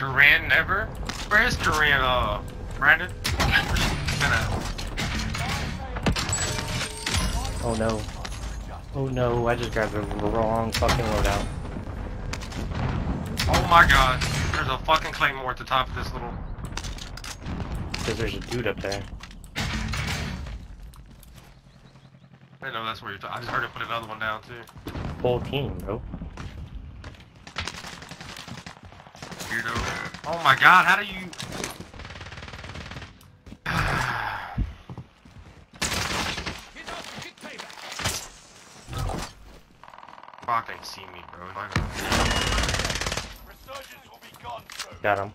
Corinne never? Where is Corinne, uh, Brandon? Oh no. Oh no, I just grabbed the wrong fucking loadout. Oh my god. There's a fucking claymore at the top of this little... Because there's a dude up there. I know that's where you're talking. I just heard it put another one down too. Whole team, bro. Weirdo. Oh my god, how do you... Fuck, they see me, bro. Resurgence will be gone soon. Got him.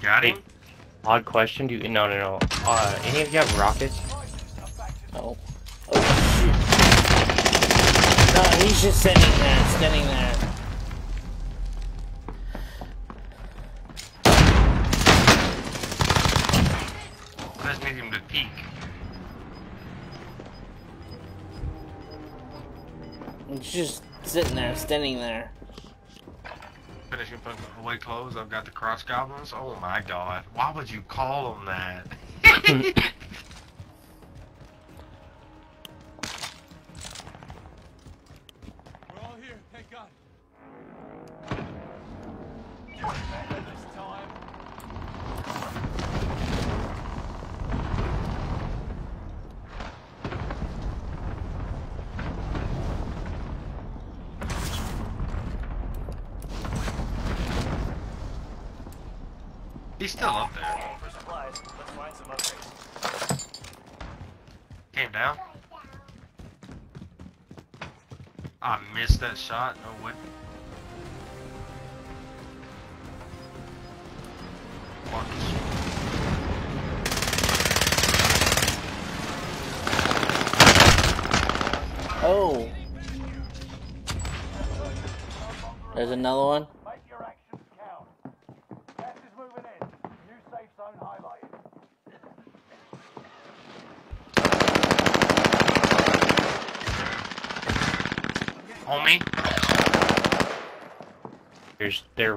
Got him? Odd question, do you- no no no. Uh, any of you have rockets? No. Oh, shoot. No, he's just sitting there, standing there. Sitting there, standing there. Finishing putting away clothes. I've got the cross goblins. Oh my god. Why would you call them that?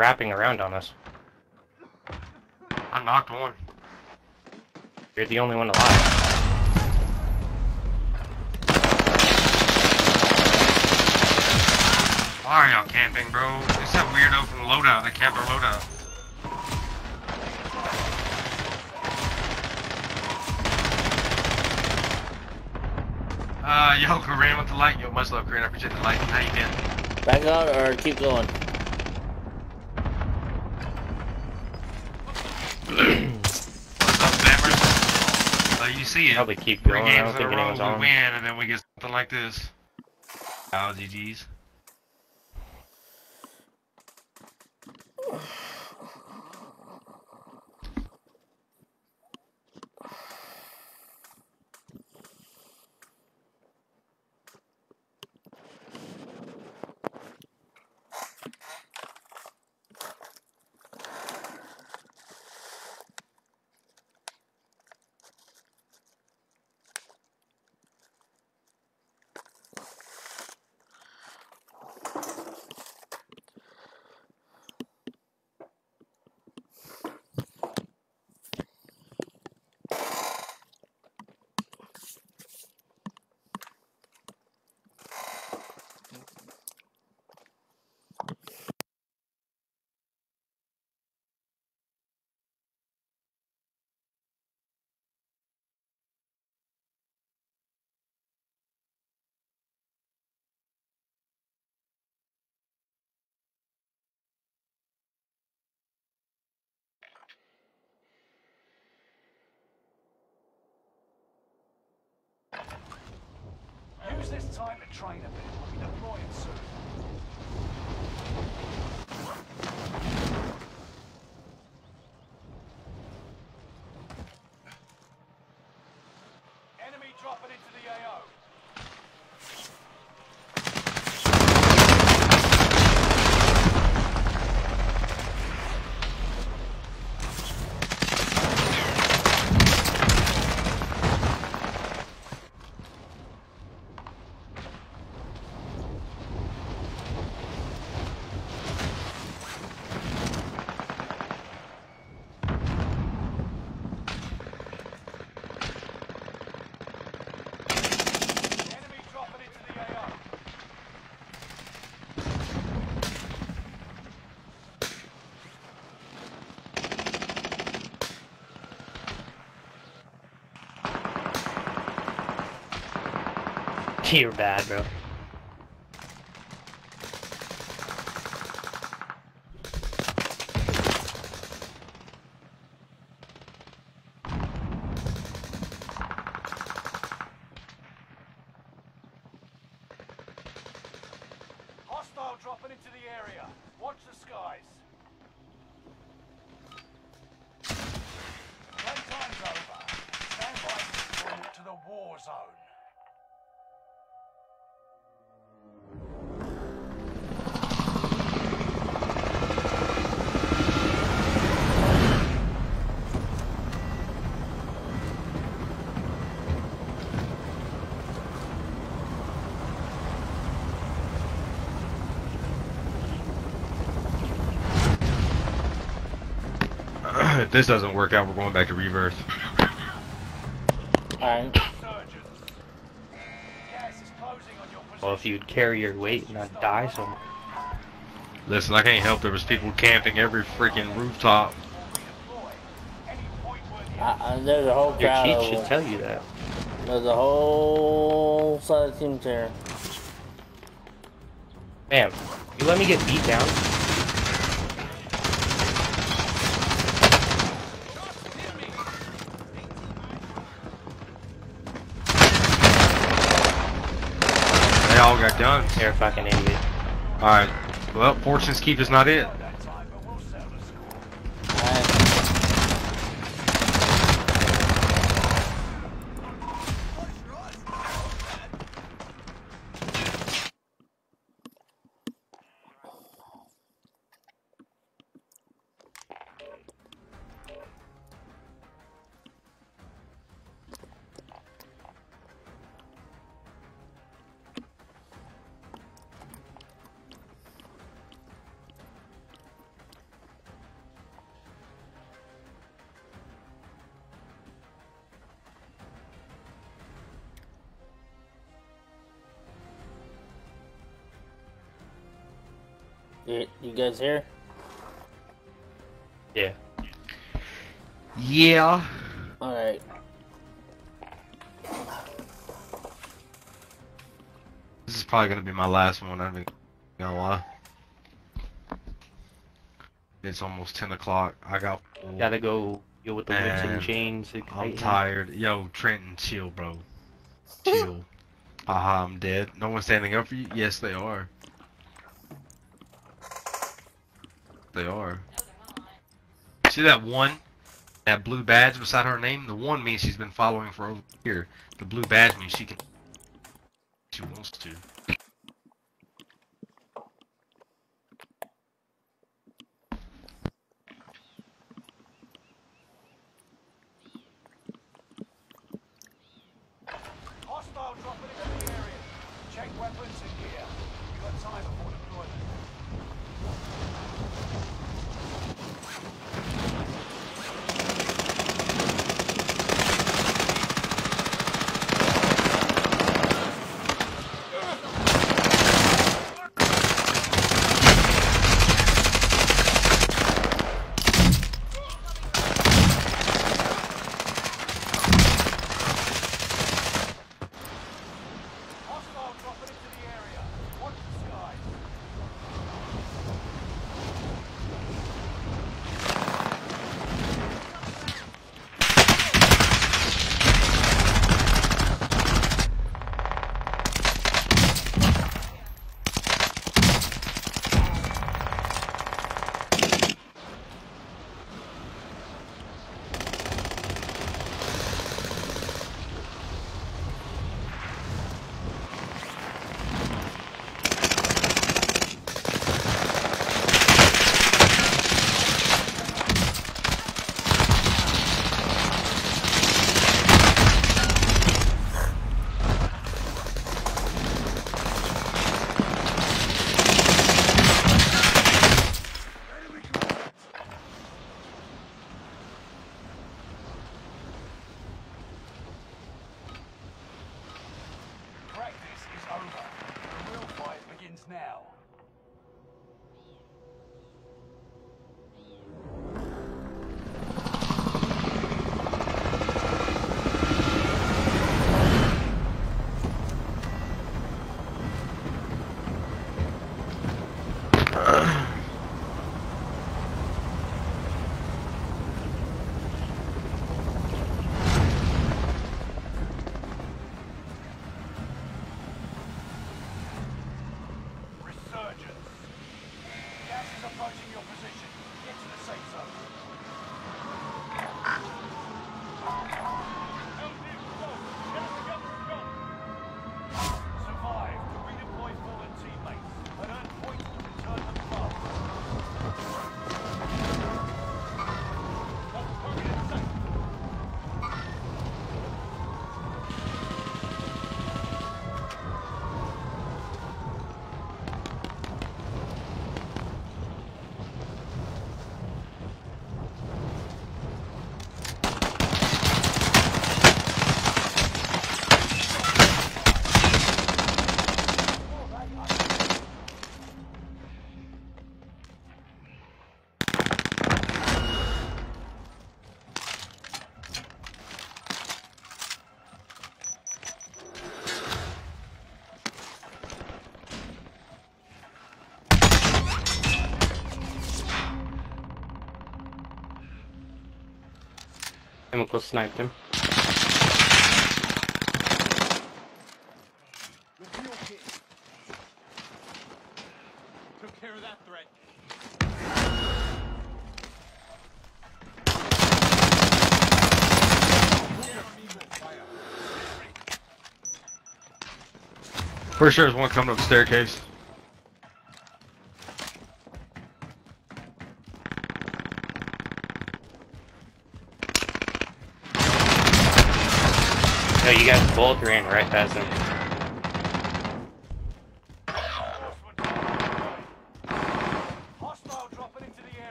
wrapping around on us. I knocked one. You're the only one alive. Why are y'all camping, bro? It's that weirdo from loadout, the camper loadout. Uh, yo, Korean with the light. Yo, much love, Korean. I appreciate the light. How you been? Back out or keep going? What's up, Bammers? So you see it. Probably keep Three going. I games in a row, we on. win, and then we get something like this. Oh, GG's. Use this time to train a bit. We'll be deploying soon. Enemy dropping into the AO. Enemy dropping into the AO. You're bad, bro. If this doesn't work out, we're going back to rebirth. Alright. Surgeons. Gas is closing on your position. Well, if you'd carry your weight and not die some. Listen, I can't help there was people camping every freaking rooftop. Deploy. Any there's a whole crowd Your cheat should tell you that. There's a whole side of teams here. Bam. You let me get beat down. Got guns. You're a fucking idiot. Alright. Well, Fortune's Keep is not it. Guys here? Yeah. Yeah. Alright. This is probably gonna be my last one, I'm not gonna lie. It's almost 10 o'clock. I got. Gotta go deal with the whips and Man, chains. I'm igniting. tired. Yo, Trenton, chill, bro. Chill. Haha, I'm dead. No one's standing up for you? Yes, they are. They are. See that one? That blue badge beside her name? The one means she's been following for over here. The blue badge means she can. She wants to. Chemical sniped him. Took care of that. For sure there's one coming up the staircase. No, you guys both ran right past him.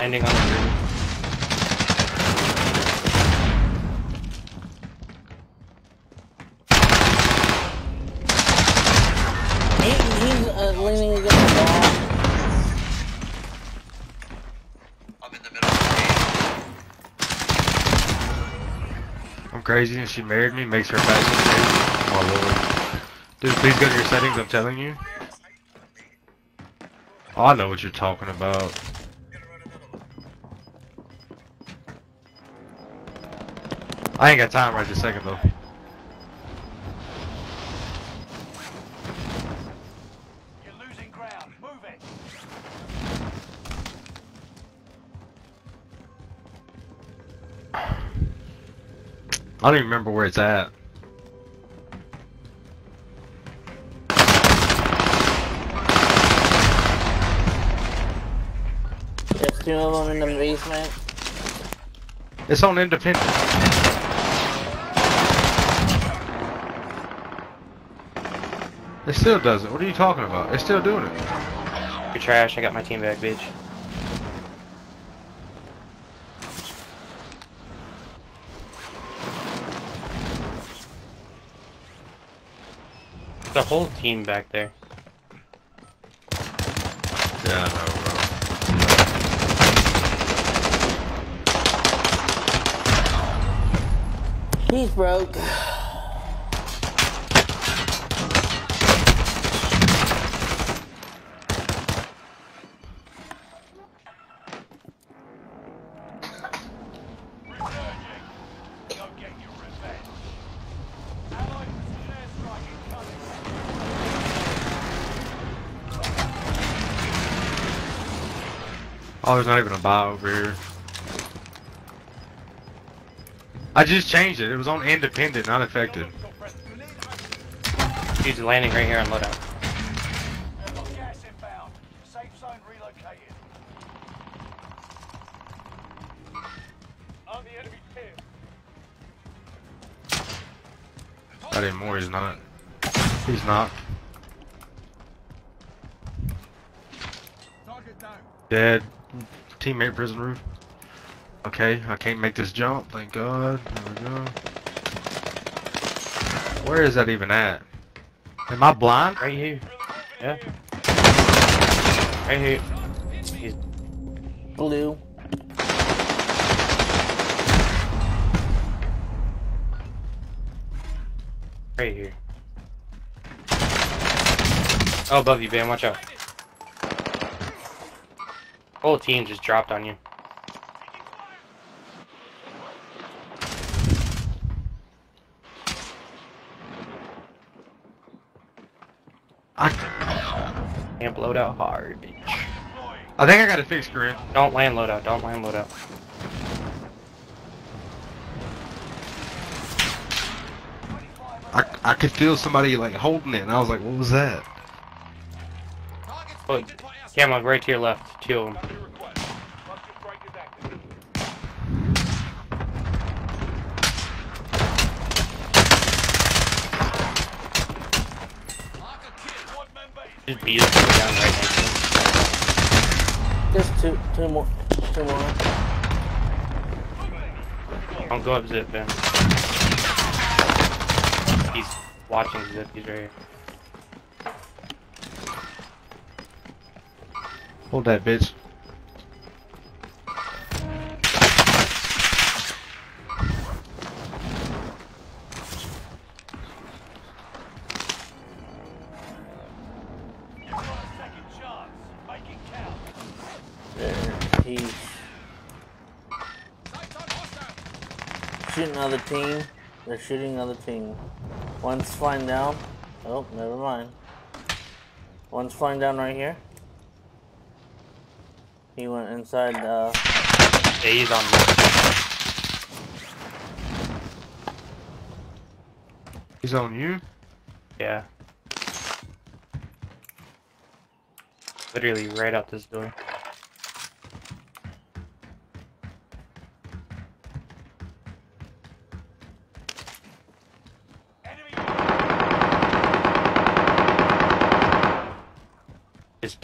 Ending on the roof. He, he's uh, leaning against the wall. I'm in the middle of the game. I'm crazy and she married me, makes her fast and crazy. Oh lord. Dude, please go to your settings, I'm telling you. Oh, I know what you're talking about. I ain't got time right this second though. I don't even remember where it's at. There's two of them in the basement. It's on independent. It still does it. What are you talking about? It's still doing it. You're trash. I got my team back, bitch. The whole team back there. Yeah, I know, bro. He's broke. Oh, there's not even a buy over here. I just changed it. It was on independent, not affected. Dude's landing right here on loadout. Got gas inbound. Safe zone relocated. On the enemy team. Not anymore, he's not. He's not. Target down. Dead. Teammate prison roof. Okay, I can't make this jump, thank god. There we go. Where is that even at? Am I blind? Right here. Yeah. Right here. He's Blue. right here. Oh, above you, Van. Watch out. Whole team just dropped on you. I, can't load out hard. bitch. I think I got it fixed, Corinne. Don't land loadout. Don't land loadout. I, I could feel somebody like holding it, and I was like, what was that? Look, Camo, right to your left. Two of them. Cluster strike is active. One member is Just beat up down right next to him. There's two, two more, two more. Don't go up zip, Ben. He's watching zip. He's right here. Hold that, bitch. Another team. They're shooting another team. One's flying down. Oh, never mind. One's flying down right here. He went inside the. Yeah, he's on. He's on you? Yeah. Literally right out this door.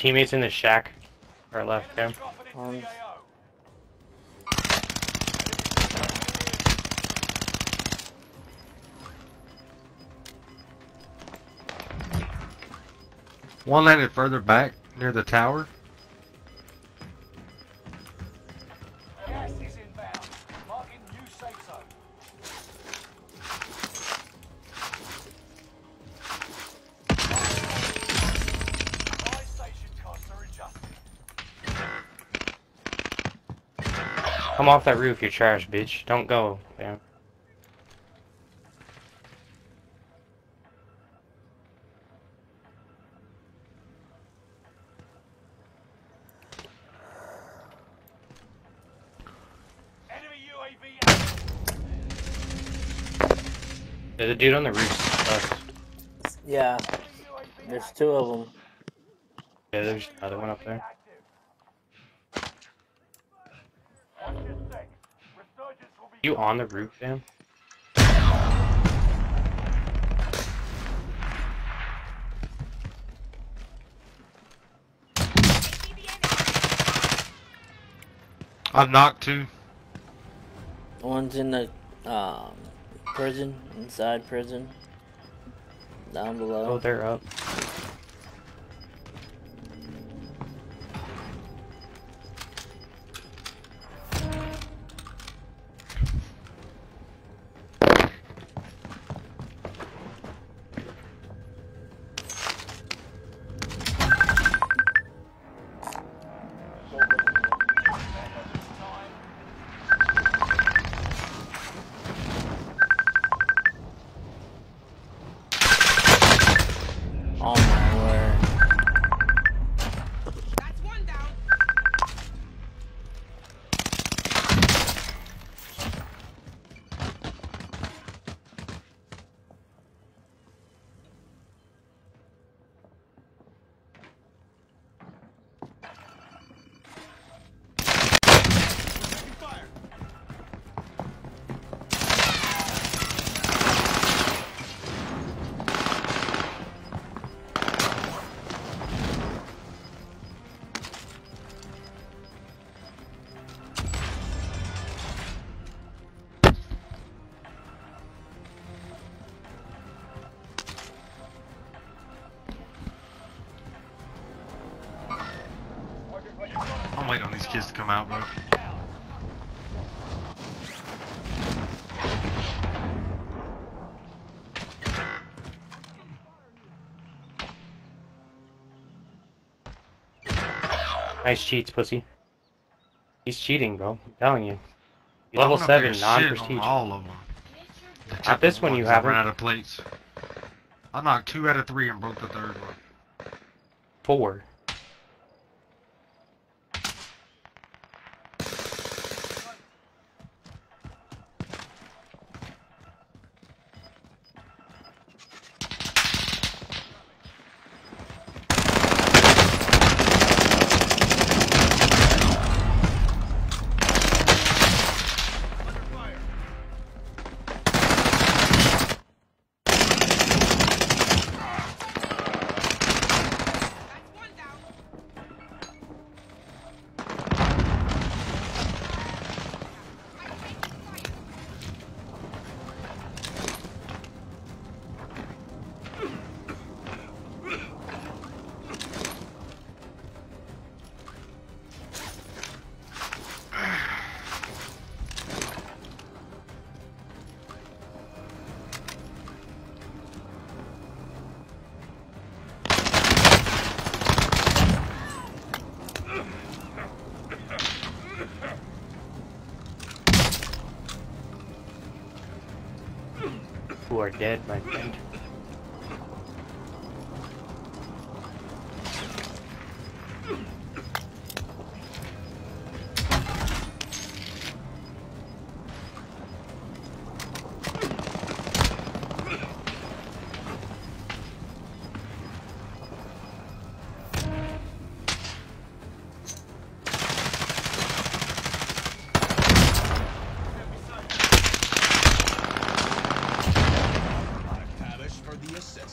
Teammates in the shack are left him. Um, One landed further back near the tower. Off that roof, you trash bitch. Don't go, man. Enemy UAV. There's a dude on the roof. Yeah. There's two of them. yeah, there's another one up there. You on the roof, fam? I've knocked two. One's in the um, prison, inside prison. Down below. Oh, they're up. Kids to come out, bro. Nice cheats, pussy. He's cheating, bro. I'm telling you. Level went up there 7, non shit on prestige. all of them. Not this one you I ran haven't. out of plates. I knocked two out of three and broke the third one. Four.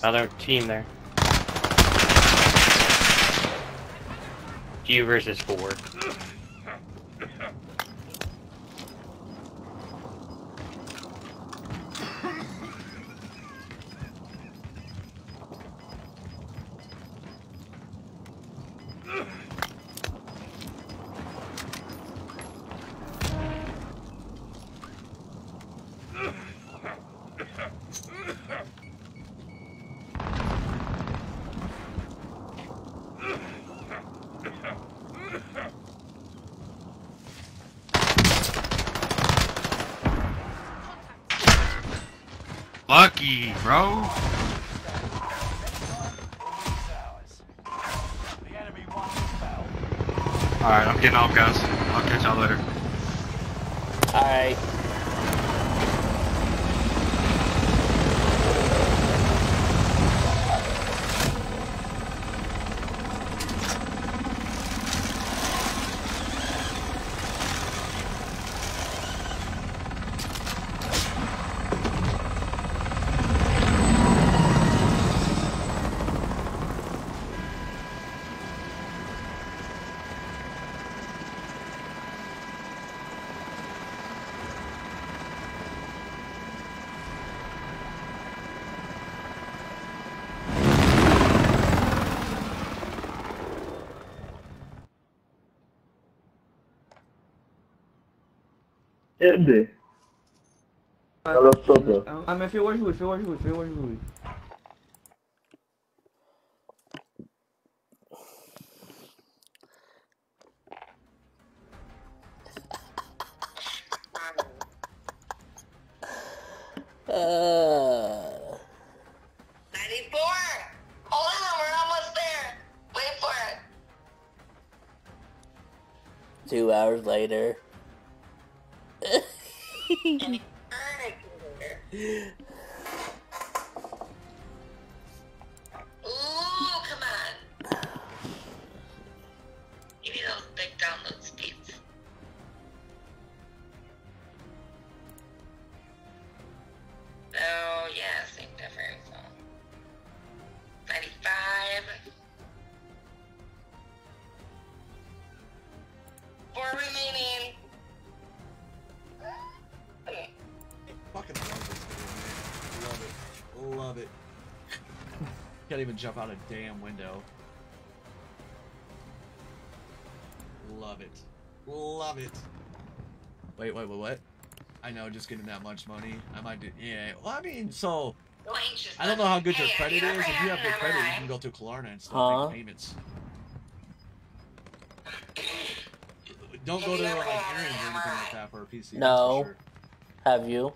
Another team there. You versus four. Lucky, bro. Alright, I'm getting off, guys. I'll catch y'all later. Alright. Ende. Halo, stop. Ah, mas fez o ajuste, fez o ajuste, fez o ajuste. Can't even jump out a damn window. Love it. Love it. Wait, wait, wait, what? I know, just getting that much money. I might do. Yeah. Well, I mean, so. No. I don't know how good your credit you is. If you have good credit, you can go to Klarna and still Huh? make payments. Don't go to like Aaron's or anything like that for a PC. No. sure. Have you?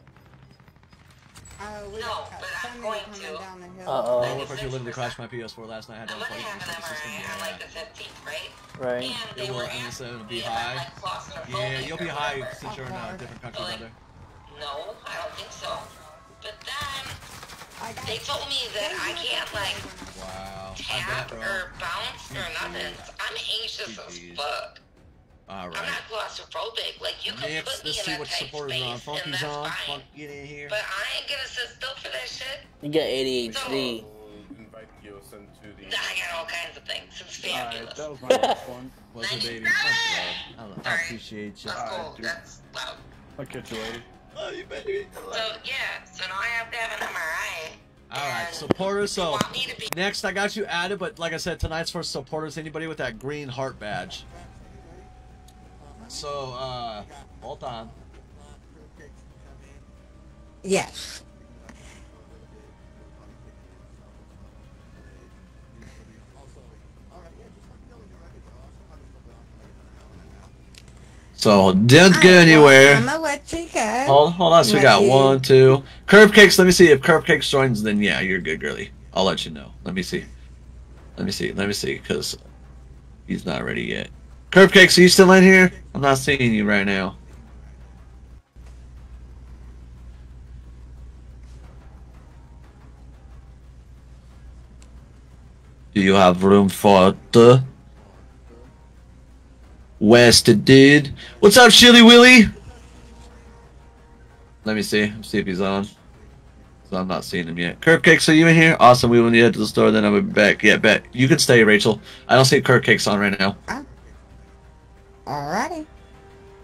Uh, No, but I'm going to. Uh-oh. I look like you literally crashed my PS4 last night. I had to I'm gonna unplug it an from the system. MRI like the 15th, right? Right. And they It will, were and it's asking gonna be me high. like Yeah, you'll be high whatever. since you're in uh, a different country, brother. No, I don't think so. But then they told me that I can't like Wow. Tap bet, or bounce or nothing. I'm anxious as fuck. All I'm not claustrophobic. Like you can Next, put me let's in see a what tight supporters on. and Funky's that's on. fine. Funk, get in here. But I ain't gonna sit still for that shit. You got ADHD. invite you into the. I got all kinds of things. It's fabulous. that was my last one. What's up, baby? I, I appreciate you. That's cool. That's loud. I'll catch you later. Love you, baby. So yeah, so now I have to have an MRI. All right, supporters. So next, I got you added, but like I said, tonight's for supporters. Anybody with that green heart badge. So, uh, hold on. Yes. So, didn't get anywhere. I'm gonna you go. Hold, hold on. So we got one, two. Curve cakes. Let me see if curve cakes joins. Then yeah, you're good, girly. I'll let you know. Let me see. Let me see. Let me see, because he's not ready yet. Curve cakes, are you still in here? I'm not seeing you right now. Do you have room for the West did. What's up, Shilly Willy? Let me see. See if he's on. So I'm not seeing him yet. Curb Cakes, are you in here? Awesome. We will need to head to the store, then I'll be back. Yeah, bet. You can stay, Rachel. I don't see Curb Cakes on right now. Alrighty.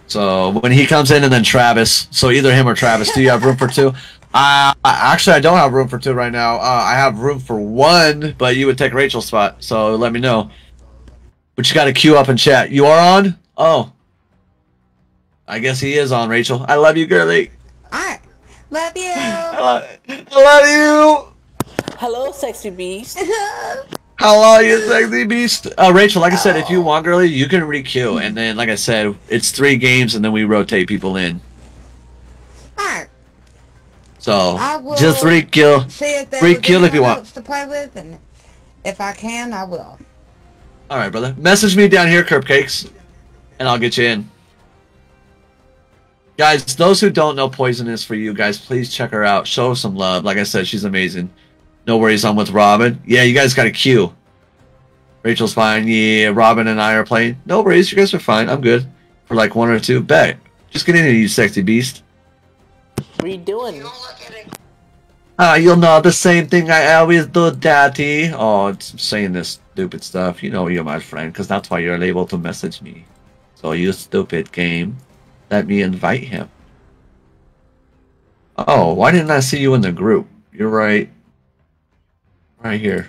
So when he comes in, and then Travis. So either him or Travis. Do you have room for two? Uh, actually, I don't have room for two right now. Uh, I have room for one, but you would take Rachel's spot. So let me know. But you got to queue up and chat. You are on? Oh. I guess he is on, Rachel. I love you, girly. Alright. Love you. I love, I love you. Hello, sexy beast. How are you, sexy beast? Uh, Rachel, like I said, if you want, girly, you can re-queue. And then, like I said, it's three games, and then we rotate people in. Alright. So, I will just re-kill. See if there's Re-kill if you want. to play with, and if I can, I will. All right, brother. Message me down here, Curb Cakes, and I'll get you in. Guys, those who don't know Poison is for you guys, please check her out. Show her some love. Like I said, she's amazing. No worries, I'm with Robin. Yeah, you guys got a queue. Rachel's fine. Yeah, Robin and I are playing. No worries, you guys are fine. I'm good. For like one or two. Bet. Just get in here, you sexy beast. What are you doing? Ah, you'll know the same thing I always do, Daddy. Oh, it's saying this stupid stuff. You know you're my friend, because that's why you're able to message me. So you stupid game. Let me invite him. Oh, why didn't I see you in the group? You're right. Right here.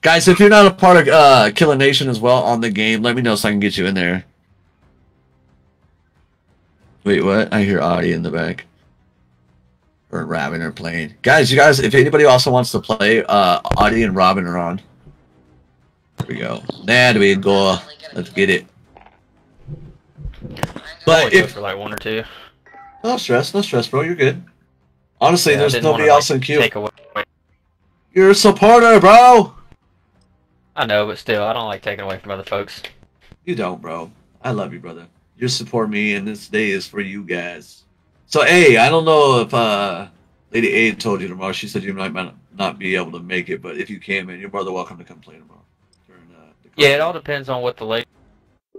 Guys, if you're not a part of uh, Killer Nation as well on the game, let me know so I can get you in there. Wait, what? I hear Audie in the back. And Robin are playing. Guys, you guys, if anybody also wants to play, uh, Audie and Robin are on. There we go. There we go. Let's get it. But if for like one or two. no stress, no stress, bro. You're good. Honestly, Yeah, there's nobody else like, in queue. Take away. You're a supporter, bro. I know, but still, I don't like taking away from other folks. You don't, bro. I love you, brother. You support me, and this day is for you guys. So, hey, I don't know if uh, Lady A told you tomorrow. She said you might not- not be able to make it, but if you can, man, you're more than welcome to come play tomorrow. Yeah, it all depends on what the lady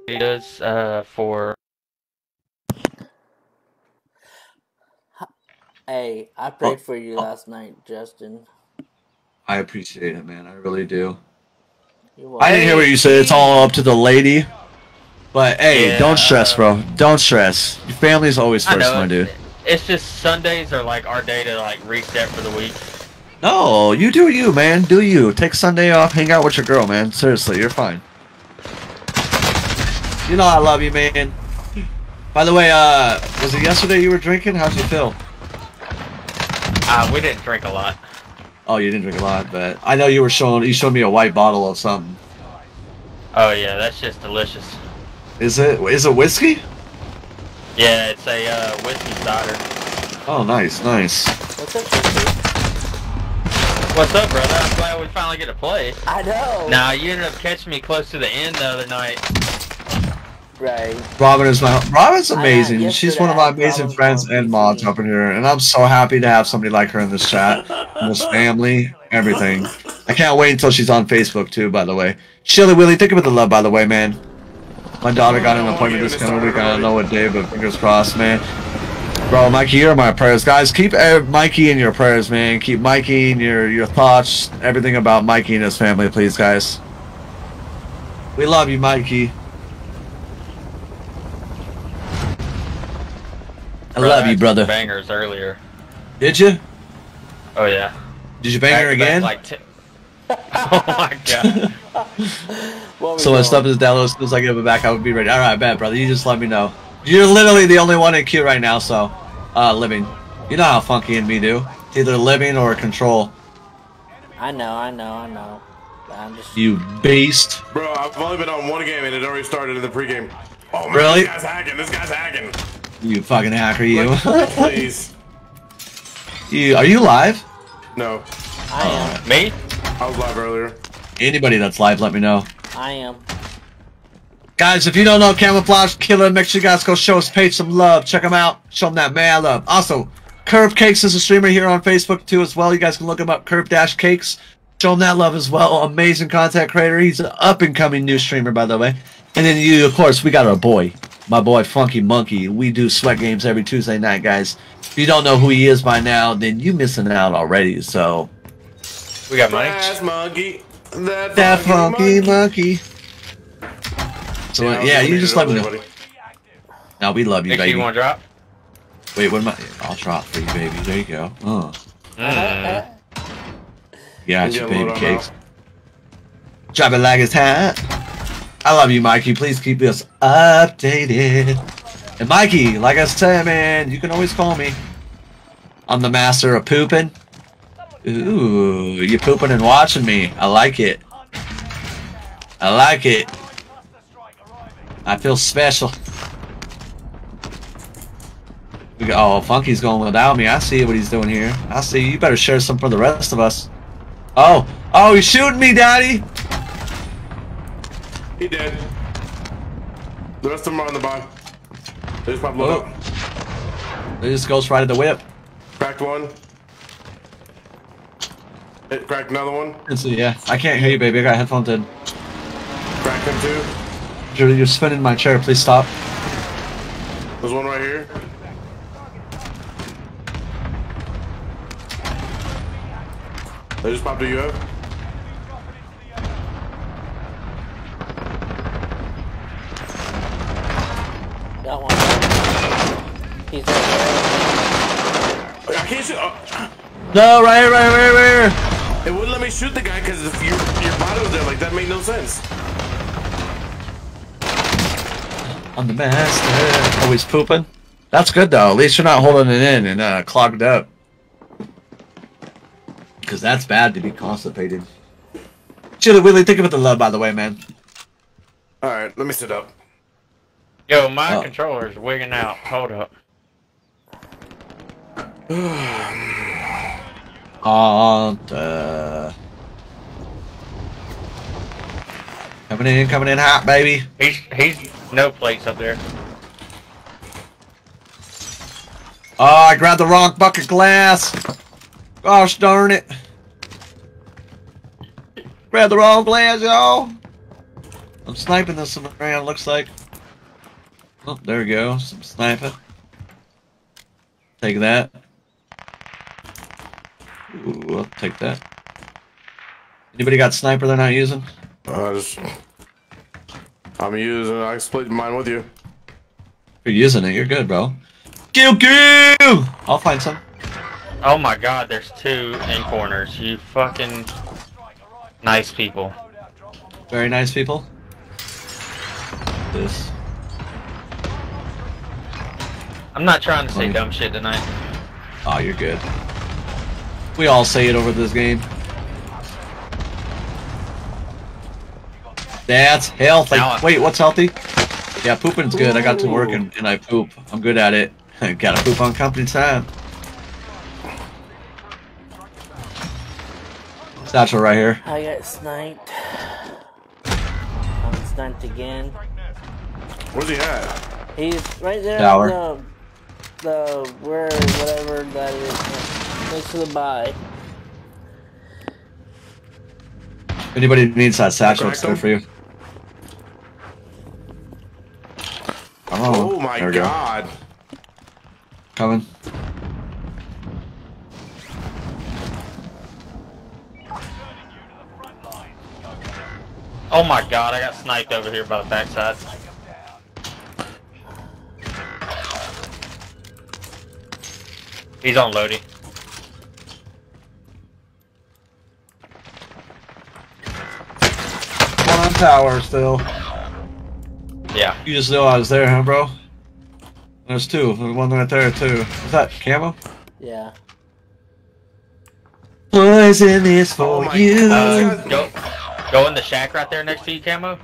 does uh, for. Hey, I prayed for you last night, Justin. I appreciate it, man. I really do. You're I didn't hear what you said. It's all up to the lady. But hey, Yeah, don't stress, bro. Don't stress. Your family's always first, my dude. It's just Sundays are like our day to like reset for the week. No, you do you, man. Do you. Take Sunday off, hang out with your girl, man. Seriously, you're fine. You know I love you, man. By the way, uh, was it yesterday you were drinking? How'd you feel? Uh, we didn't drink a lot. Oh, you didn't drink a lot, but I know you were showing. You showed me a white bottle of something. Oh yeah, that's just delicious. Is it? Is it whiskey? Yeah, it's a uh, whiskey cider. Oh, nice, nice. What's up, What's up, brother? I'm glad we finally get to play. I know. Now you ended up catching me close to the end the other night. Right. Robin is my Robin's I had amazing. She's one of my amazing problems friends and mods up in here, and I'm so happy to have somebody like her in this chat, in this family, everything. I can't wait until she's on Facebook too. By the way, Shilly Willy, think about the love. By the way, man, my daughter got an appointment this coming week. I don't know what day, but fingers crossed, man. Bro, Mikey, you're in my prayers, guys. Keep Mikey in your prayers, man. Keep Mikey in your your thoughts, everything about Mikey and his family, please, guys. We love you, Mikey. I Bro, love you, brother. Bangers earlier. Did you? Oh yeah. Did you bang her Back back, again? Like oh my god. So we when doing? stuff is downloaded, as soon as I get it back, I would be ready. All right, bad brother. You just let me know. You're literally the only one in queue right now, so uh, living. You know how Funky and me do. It's either living or control. I know, I know, I know. I'm just. You beast. Bro, I've only been on one game and it already started in the pregame. Oh man, Really? this guy's hacking. This guy's hacking. You fucking hacker, you. Please. you are you live? No. I am. Me? I was live earlier. Anybody that's live, let me know. I am. Guys, if you don't know Camouflage Killer, make sure you guys go show his page some love. Check him out. Show him that man love. Also, Curve Cakes is a streamer here on Facebook too as well. You guys can look him up, Curve Dash Cakes. Show him that love as well. Amazing content creator. He's an up and coming new streamer, by the way. And then you, of course, we got our boy, my boy Funky Monkey. We do sweat games every Tuesday night, guys. If you don't know who he is by now, then you missing out already. So We got That's monkey. That, that funky funky monkey. So Yeah, yeah, you just it, let me know. Now we love you, Nick, baby. you want to drop? Wait, what am I? I'll drop for you, baby. There you go. Uh, Mm. yeah, it's your baby load on cakes. Drop it like it's hot. I love you, Mikey. Please keep us updated. And Mikey, like I said, man, you can always call me. I'm the master of pooping. Ooh, you pooping and watching me. I like it. I like it. I feel special. We go, oh, Funky's going without me. I see what he's doing here. I see. You better share some for the rest of us. Oh, oh, he's shooting me, Daddy. He dead. The rest of them are on the bottom. They just popped low. It oh. just goes right at the whip. Cracked one. Hit, cracked another one. And so, yeah, I can't hear you, baby. I got headphones in. Crack him too. You're, you're spinning my chair. Please stop. There's one right here. They just popped a UF. Got one. He's right there. I can't shoot. Oh. Uh, no, right right here, right here, right here. It wouldn't let me shoot the guy because if your your body was there, like that made no sense. I'm the master. Always pooping. That's good though. At least you're not holding it in and uh, clogged up. Because that's bad to be constipated. Chili Willy, think about the love, by the way, man. All right, let me sit up. Yo, my Oh. controller's wigging out. Hold up. On uh, coming in, coming in hot, baby. He's he's no place up there. Oh, I grabbed the wrong bucket glass. Gosh darn it. Grabbed the wrong glass, y'all. I'm sniping this around, looks like. Oh, there we go. Some sniping. Take that. Ooh, I'll take that. Anybody got sniper they're not using? Uh, just, I'm using. I split mine with you. If you're using it, you're good, bro. Kill, kill! I'll find some. Oh my god, there's two in corners. You fucking nice people. Very nice people. This. I'm not trying to say dumb shit tonight. Oh, you're good. We all say it over this game. That's healthy. Wait, what's healthy? Yeah, pooping's good. I got to work and, and I poop. I'm good at it. Gotta poop on company time. Satchel right here. I got sniped. I'm sniped again. Where's he at? He's right there Tower. on the, the, where, whatever that is, next to the buy. Anybody needs that satchel, it's there for you. Come on. Oh, oh my There we go. god. Coming. Oh my god, I got sniped over here by the backside. He's on Lodi. One tower still. Yeah. You just know I was there, huh, bro? There's two. There's one right there, too. Is that camo? Yeah. Poison is for you. Uh, go, go in the shack right there next to you, Camo.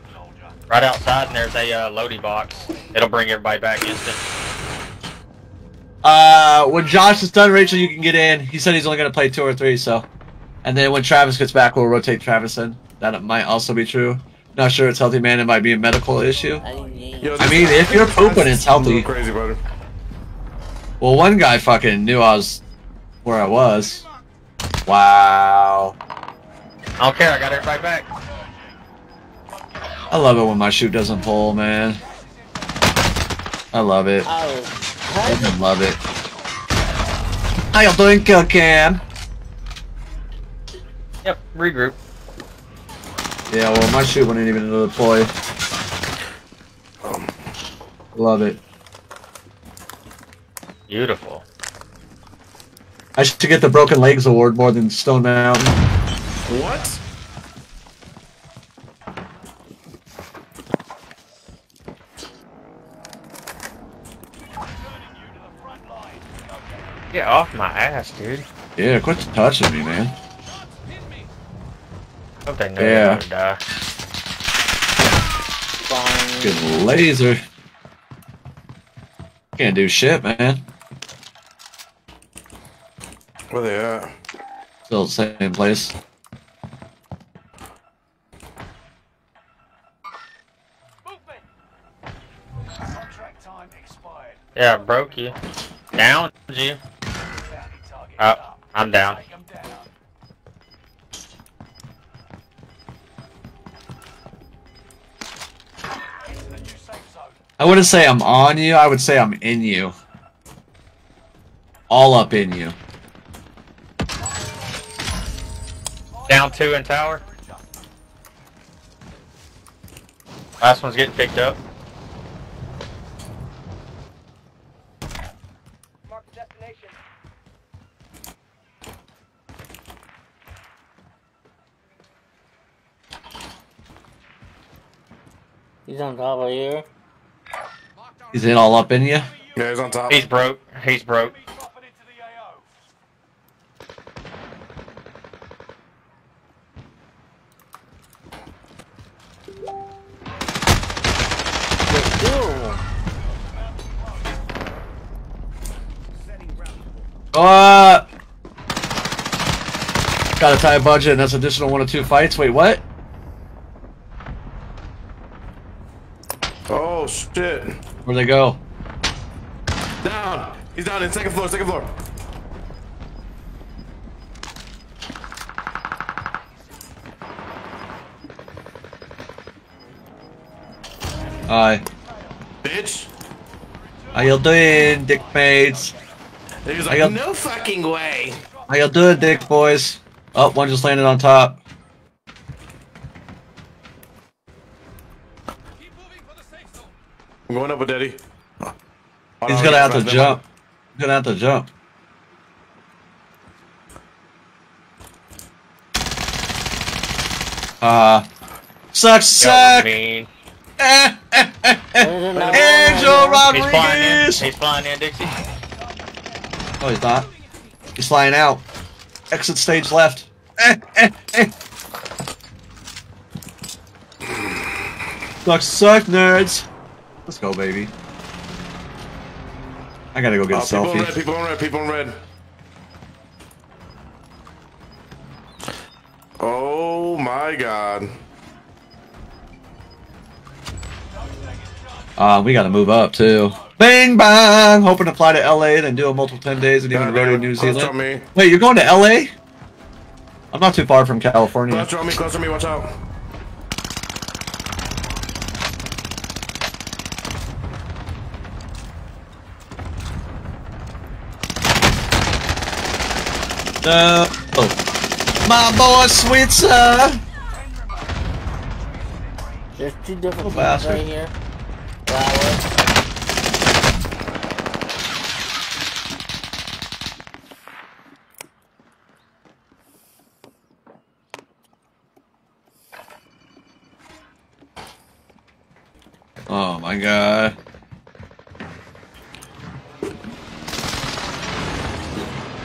Right outside, and there's a uh, Lodi box. It'll bring everybody back instant. Uh, when Josh is done, Rachel, you can get in. He said he's only gonna play two or three, so. And then when Travis gets back, we'll rotate Travis in. That might also be true. Not sure it's healthy, man. It might be a medical issue. Yo, I mean, if you're pooping, it's healthy. Crazy, brother. Well, one guy fucking knew I was where I was. Wow. I don't care. I got everybody back. I love it when my chute doesn't pull, man. I love it. Oh, I love it. How you doing, Kill Cam? Yep. Regroup. Yeah, well, my chute wasn't even deploy. Love it. Beautiful. I should get the Broken Legs Award more than Stone Mountain. What? Get off my ass, dude. Yeah, quit touching me, man. Hope they know Yeah. they're gonna die. Good laser. Can't do shit, man. Where they at? Still the same place. Contract time. Yeah, broke you. Down you. Oh, I'm down. I wouldn't say I'm on you, I would say I'm in you. All up in you. Down two in tower. Last one's getting picked up. Mark destination. He's on top of here. Is it all up in you? Yeah, he's on top. He's broke. He's broke. Uh, got a tie budget and that's additional one or two fights. Wait, what? Oh shit! Where'd they go? Down. He's down in second floor. Second floor. Hi. Bitch. How you doing, dick mates? And he was How like, no fucking way. how you doing, dick boys? Oh, one just landed on top. I'm going up with Daddy. He's gonna have to jump. He's gonna have to jump. Uh, suck, suck. mean. Eh, eh, eh, eh. Angel He's flying in. Rodriguez. He's flying in, Dixie. Oh, he's not. He's flying out. Exit stage left. Eh, eh, eh. Suck, suck, nerds. Let's go, baby. I gotta go get Oh, a people in red. selfie. People in red. People in red. Oh my god. Uh, we gotta move up too. Bang bang! Hoping to fly to LA, then do a multiple 10 days and even go to. New Zealand. me. Wait, you're going to LA? I'm not too far from California. Cluster on me. Cluster on me. Watch out. No. Oh. My boy Switzer! There's two different Oh, right here. Oh my god.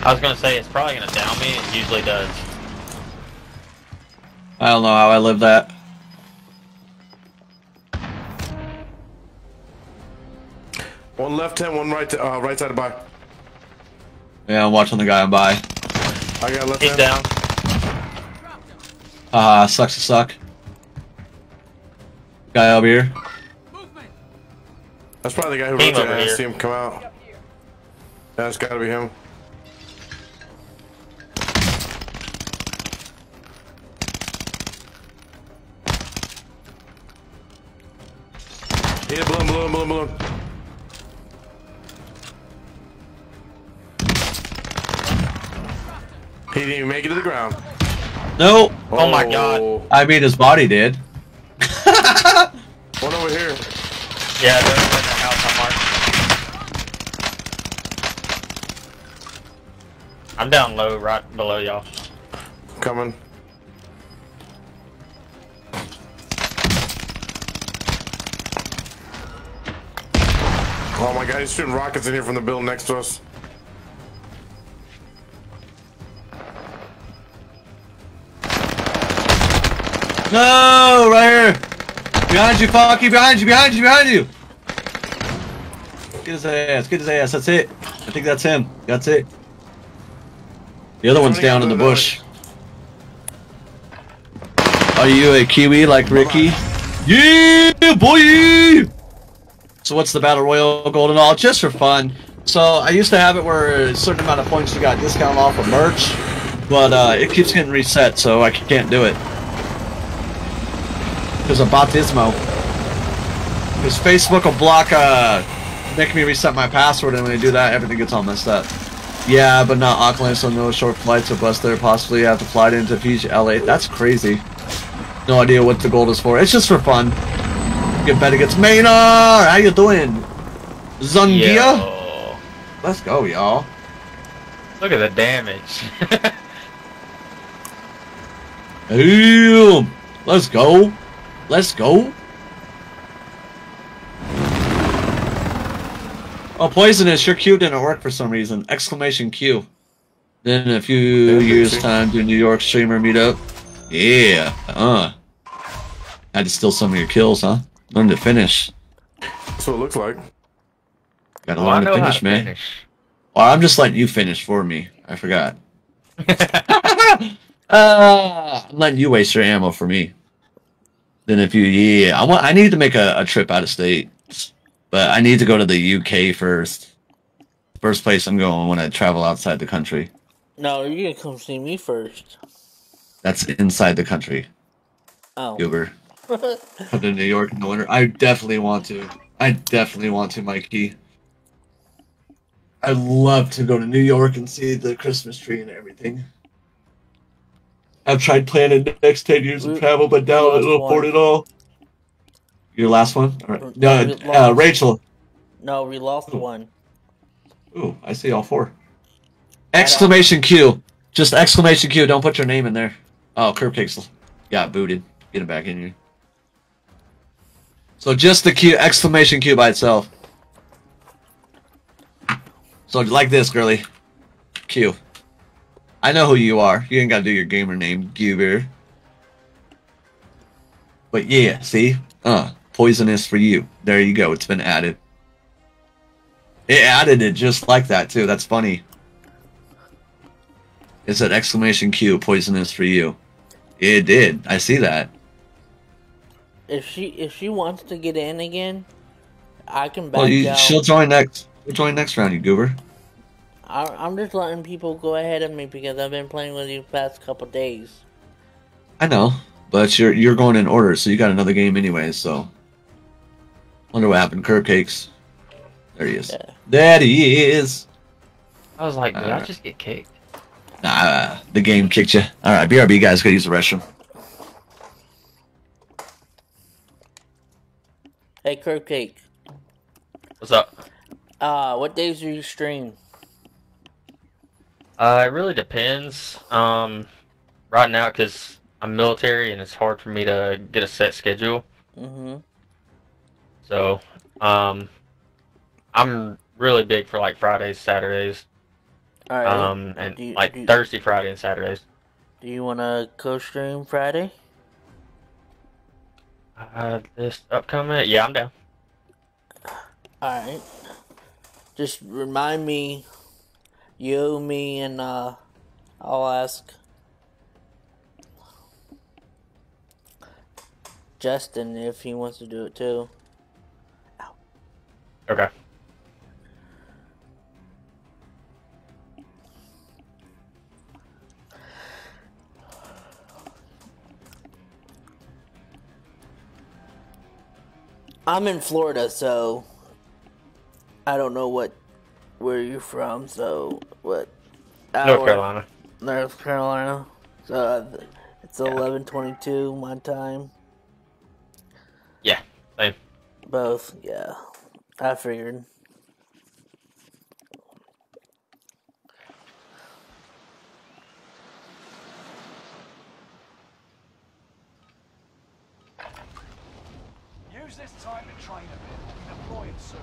I was gonna say it's probably gonna down me. It usually does. I don't know how I live that. One left hand, one right, uh, right side of by. Yeah, I'm watching the guy on by. I got left He's hand. down. Ah, sucks to suck. Guy over here. That's probably the guy who Team rotated. over I see him come out. Yeah, it's gotta be him. Hit a balloon, balloon, balloon, balloon. He didn't even make it to the ground. No. Oh my God. I mean, his body did. One over here. Yeah, there's in the house on Mark. I'm down low, right below y'all. Coming. Oh my god, he's shooting rockets in here from the building next to us. No, right here. Behind you, Funky. Behind you, behind you, behind you. Get his ass. Get his ass. That's it. I think that's him. That's it. The other one's down in the bush. Are you a Kiwi like Ricky? Yeah, boy! So what's the Battle Royal Gold and All? Just for fun. So I used to have it where a certain amount of points you got discount off of merch, but uh, it keeps getting reset, so I can't do it. Because of Batismo. Because Facebook will block, uh, make me reset my password, and when I do that, everything gets all messed up. Yeah, but not Auckland, so no short flights or bus there. Possibly have to fly into Fiji, LA. That's crazy. No idea what the gold is for. It's just for fun. Get better against Maynard! How you doing? Zungia? Yo. Let's go, y'all. Look at the damage. Damn! Let's go. Let's go. Oh, poisonous! Your Q didn't work for some reason. Exclamation Q. Then in a few years' time, do New York streamer meetup. Yeah. Uh. Had to steal some of your kills, huh? Learn to finish. That's what it looks like. Gotta Oh, learn to finish, to man. Finish. Well, I'm just letting you finish for me. I forgot. uh, I'm letting you waste your ammo for me. Then if you, yeah, I want. I need to make a, a trip out of state, but I need to go to the UK first. First place I'm going when I travel outside the country. No, you're gonna come see me first. That's inside the country. Oh. Uber. Come to New York in the winter. I definitely want to. I definitely want to, Mikey. I'd love to go to New York and see the Christmas tree and everything. I've tried planning the next 10 years of travel, but now I don't afford it all. Your last one? All right. No, uh. Rachel. No, we lost one. Ooh, I see all four. Exclamation Q. Just exclamation Q. Don't put your name in there. Oh, Curb Cakes got booted. Get him back in here. So just the Q, exclamation Q by itself. So like this, girly. Q. I know who you are. You ain't gotta do your gamer name, Guber. But yeah, see? Uh, poisonous for you. There you go. It's been added. It added it just like that too. That's funny. It said exclamation Q, poisonous for you. It did. I see that. If she if she wants to get in again, I can oh, back Well, you, out. she'll join next. She'll join next round, you goober. I, I'm just letting people go ahead of me because I've been playing with you the past couple days. I know, but you're you're going in order, so you got another game anyway. So, wonder what happened. Curb cakes. There he is. There he is. I was like, did I Alright. just get kicked? Nah, the game kicked you. All right, BRB guys, go use the restroom. Hey, Curb Cake. What's up? Uh, what days do you stream? Uh, it really depends. Um, right now, because I'm military and it's hard for me to get a set schedule. Mm-hmm. So, um, I'm really big for like Fridays, Saturdays, All right. um, and you, like you- Thursday, Friday, and Saturdays. do you want to co-stream Friday? Uh, this upcoming, yeah, I'm down. All right. Just remind me, you, me, and uh, I'll ask Justin if he wants to do it too. Okay. I'm in Florida, so I don't know what where you're from. So what? North hour- Carolina. North Carolina. So uh, it's eleven twenty-two my time. Yeah, same. Both, yeah. I figured. Use this time to train a bit. We'll be deploying soon.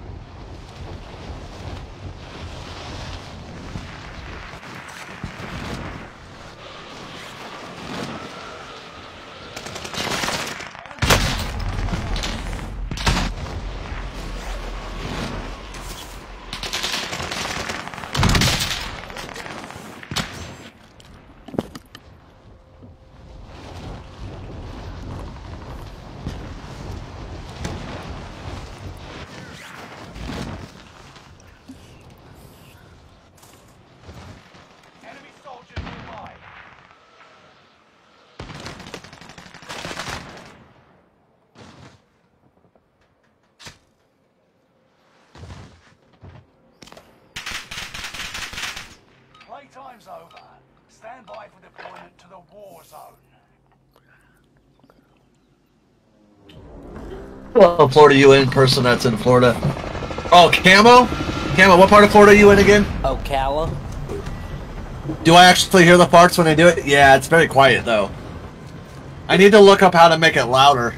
Enemy soldiers nearby. Playtime's over. Stand by for deployment to the war zone. Well, Florida, you in person that's in Florida. Oh, Camo? Camo, what part of Florida are you in again? Ocala. Do I actually hear the farts when I do it? Yeah, it's very quiet though. I need to look up how to make it louder.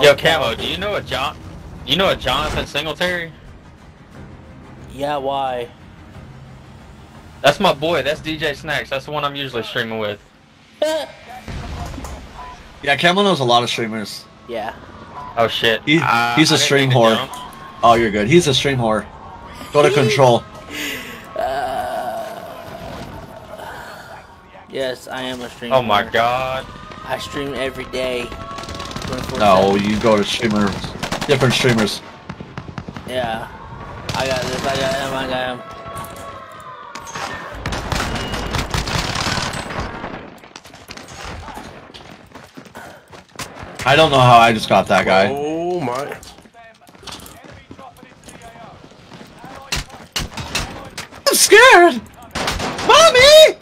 Yo, Camo, do you know a John? You know a Jonathan Singletary? Yeah, why? That's my boy. That's DJ Snacks. That's the one I'm usually streaming with. Yeah, Camo knows a lot of streamers. Yeah. Oh shit. He, Uh, he's a stream mean whore. jump. Oh, you're good. He's a stream whore. Go to control. Yes, I am a stream. Oh my god. I stream every day. 24/7. No, you go to streamers. Different streamers. Yeah. I got this, I got him, I got him. I don't know how I just got that guy. Oh my. I'm scared! Mommy!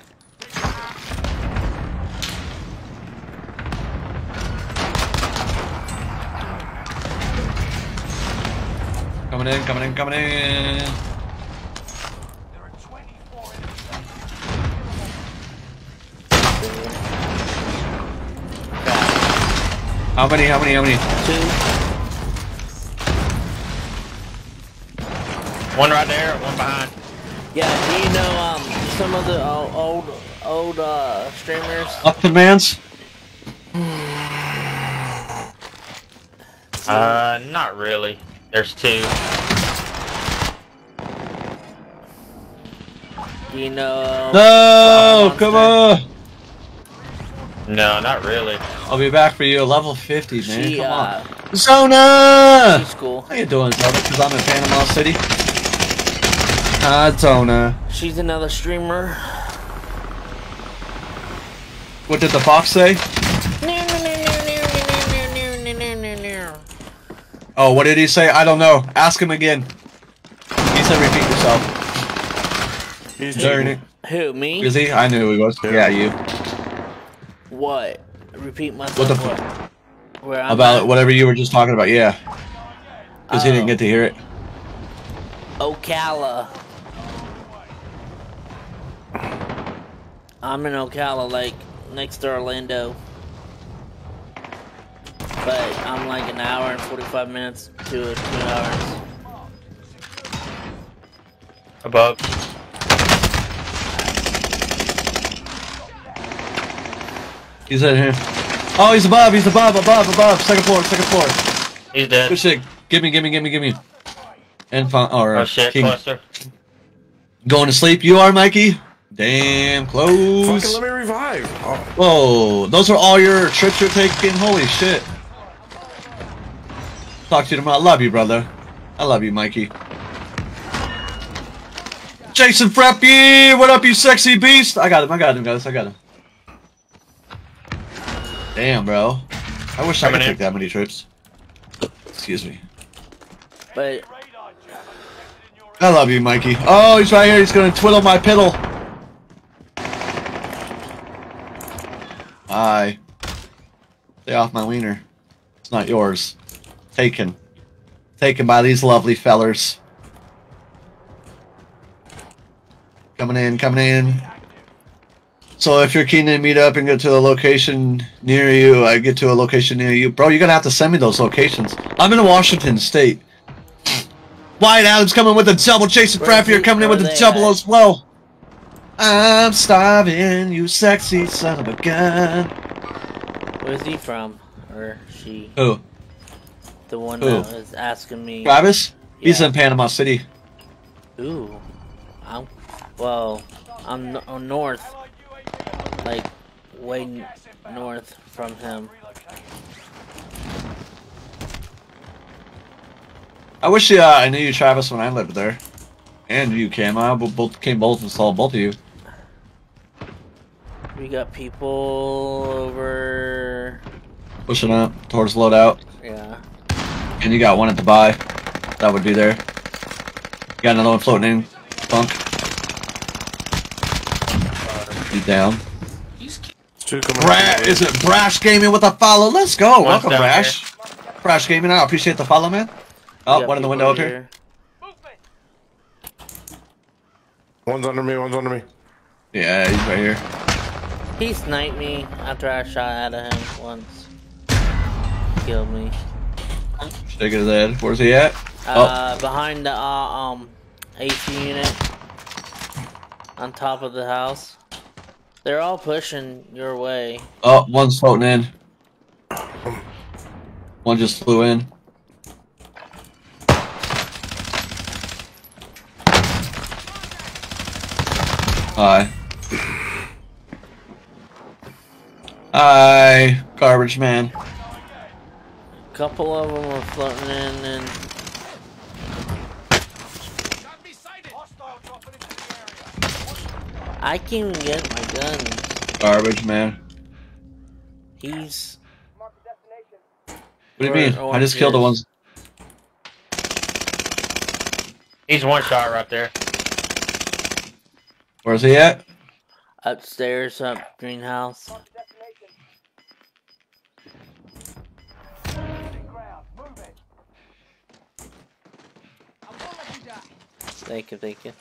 Coming in, coming in, coming in. How many, how many, how many? Two. One right there, one behind. Yeah, do you know um some of the uh, old old uh streamers? Up demands? Uh, not really. There's two. Do you know No, come on. No, not really. I'll be back for you. Level 50, man. She, come uh, on. Zona! she's cool. How you doing, brother? Because I'm in Panama City. Hi, Zona. She's another streamer. What did the fox say? Oh, what did he say? I don't know. Ask him again. He said repeat yourself. He's Darn it. Who, me? Is he? I knew he was. Yeah, you. What? Repeat myself. What the fuck? About at? whatever you were just talking about, yeah. Because he didn't oh. get to hear it. Ocala. I'm in Ocala, like next to Orlando. But I'm like an hour and 45 minutes to two hours. Above. He's in here. Oh, he's above. He's above, above, above. Second floor, second floor. He's dead. Good shit. Gimme, gimme, gimme, gimme. And fun. Or, Oh shit, King. cluster. Going to sleep. You are, Mikey? Damn close. Fucking let me revive. Oh, Whoa, those are all your trips you're taking? Holy shit. Talk to you tomorrow. I love you, brother. I love you, Mikey. Jason Freppy! What up, you sexy beast? I got him, I got him, guys. I got him. Damn, bro. I wish I could in. take that many trips. Excuse me. But I love you, Mikey. Oh, he's right here. He's gonna twiddle my piddle. Hi. Stay off my wiener. It's not yours. Taken. Taken by these lovely fellers. Coming in, coming in. So if you're keen to meet up and get to a location near you, I get to a location near you. Bro, you're gonna have to send me those locations. I'm in Washington State. Wyatt Adams coming with a double. Jason Frappier coming in with a double at? as well. I'm starving, you sexy son of a gun. where's he from? Or she? Who? The one Who? that was asking me. Travis? He's in Panama City. Ooh. I'm. Well, I'm, n- I'm north. Like, way north from him. I wish uh, I knew you, Travis, when I lived there. And you, Cam. I both came both and saw both of you. We got people over. Pushing up towards loadout. Yeah. And you got one at the buy. That would be there. You got another one floating in. Funk. He's down. Bra- is it Brash Gaming with a follow? Let's go. One's Welcome, down Brash. Brash Gaming, I appreciate the follow, man. Oh, one in the window up here. One's under me, one's under me. Yeah, he's right here. He sniped me after I shot at him once. Killed me. Shaking his head. Where's he at? Oh, Uh, behind the uh, um AC unit on top of the house. They're all pushing your way. oh, one's floating in. One just flew in. Hi. Hi, garbage man. A couple of them are floating in and I can't even get my guns. Garbage man. He's What do you mean? Or- I just killed the ones. He's one shot right there. Where's he at? upstairs up greenhouse. Thank you, thank you.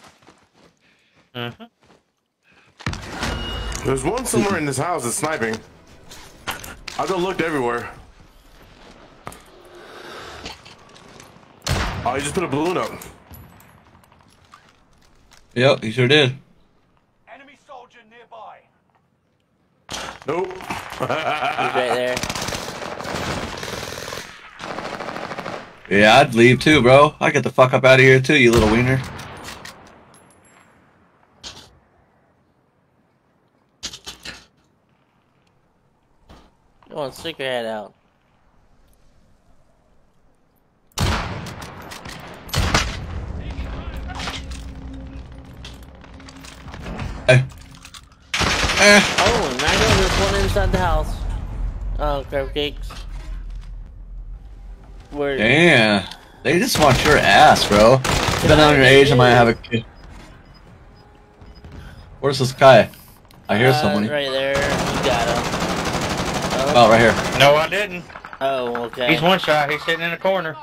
Mm-hmm. There's one somewhere in this house that's sniping. I just looked everywhere. Oh, he just put a balloon up. Yep, he sure did. Enemy soldier nearby. Nope. He's right there. Yeah, I'd leave too, bro. I get the fuck up out of here too, you little wiener. Go on, stick your head out. Hey. Eh. Oh, and I know there's one inside the house. Oh, crab cakes. Where? Damn. They just want your ass, bro. Depending on your age, I might have a kid. Where's this guy? I hear Uh, someone. Right there. You got him. Oh, right here. No, I didn't. Oh, okay. He's one shot. He's sitting in the corner.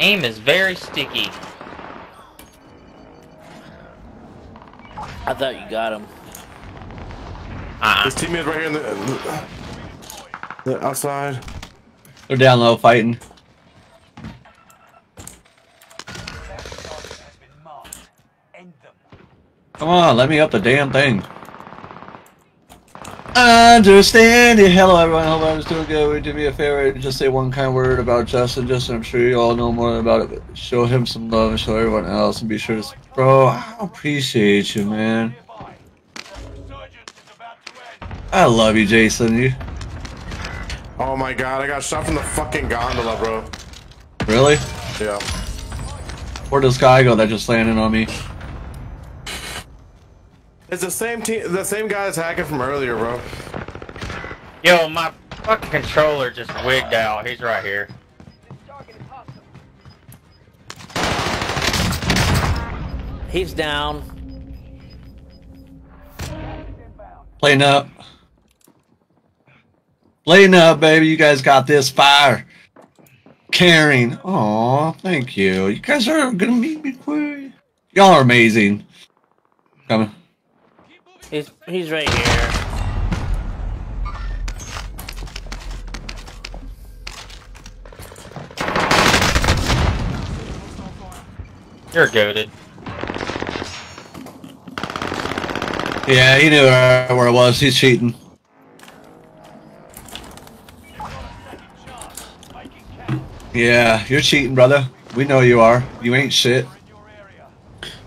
Aim is very sticky. I thought you got him. Uh-uh. His teammate right here in the, the outside. They're down low fighting. Come on, let me up the damn thing. Understand it. Hello, everyone. Hope everyone's doing good. Would you do me a favor and just say one kind word about Justin? Justin, I'm sure you all know more about it, but show him some love and show everyone else, and be sure to. Bro, I appreciate you, man. I love you, Jason. You Oh my god, I got shot from the fucking gondola, bro. really? Yeah. Where'd this guy go that just landed on me? It's the same team, the same guy that's hacking from earlier, bro. Yo, my fucking controller just wigged out. He's right here. He's down. Playing up. Playing up, baby. You guys got this fire. Caring. Aw, thank you. You guys are gonna meet me quick. Y'all are amazing. Coming. He's he's right here. You're goaded. Yeah, he knew where, where it was. He's cheating. Yeah, you're cheating, brother. We know you are. You ain't shit.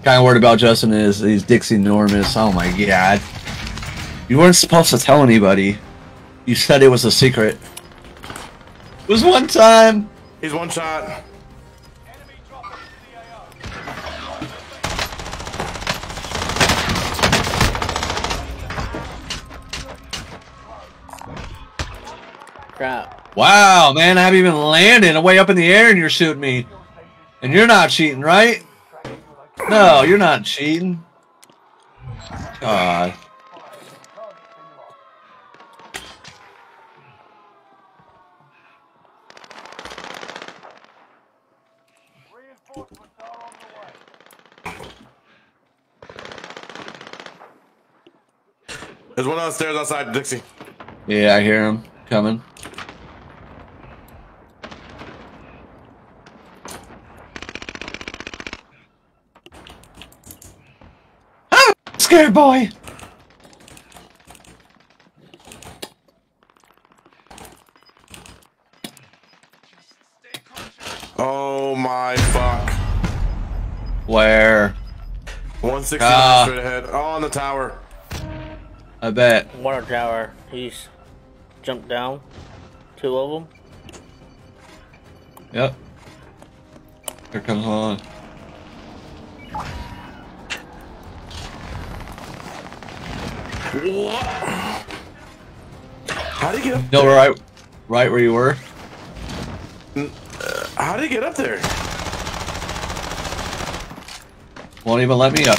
Kind of worried about Justin is he's Dixie enormous. Oh my god. You weren't supposed to tell anybody. You said it was a secret. It was one time. He's one shot. Crap. Wow, man, I haven't even landed way up in the air and you're shooting me. And you're not cheating, right? No, you're not cheating. God. There's one downstairs outside Dixie. Yeah, I hear him coming. Ah, scared boy. Oh my fuck. Where? 169 Ah. straight ahead. Oh, on the tower. I bet. Water tower. He's jumped down. Two of them. Yep. Here comes on. How did he get up? No, right, right where you were. How did he get up there? Won't even let me up.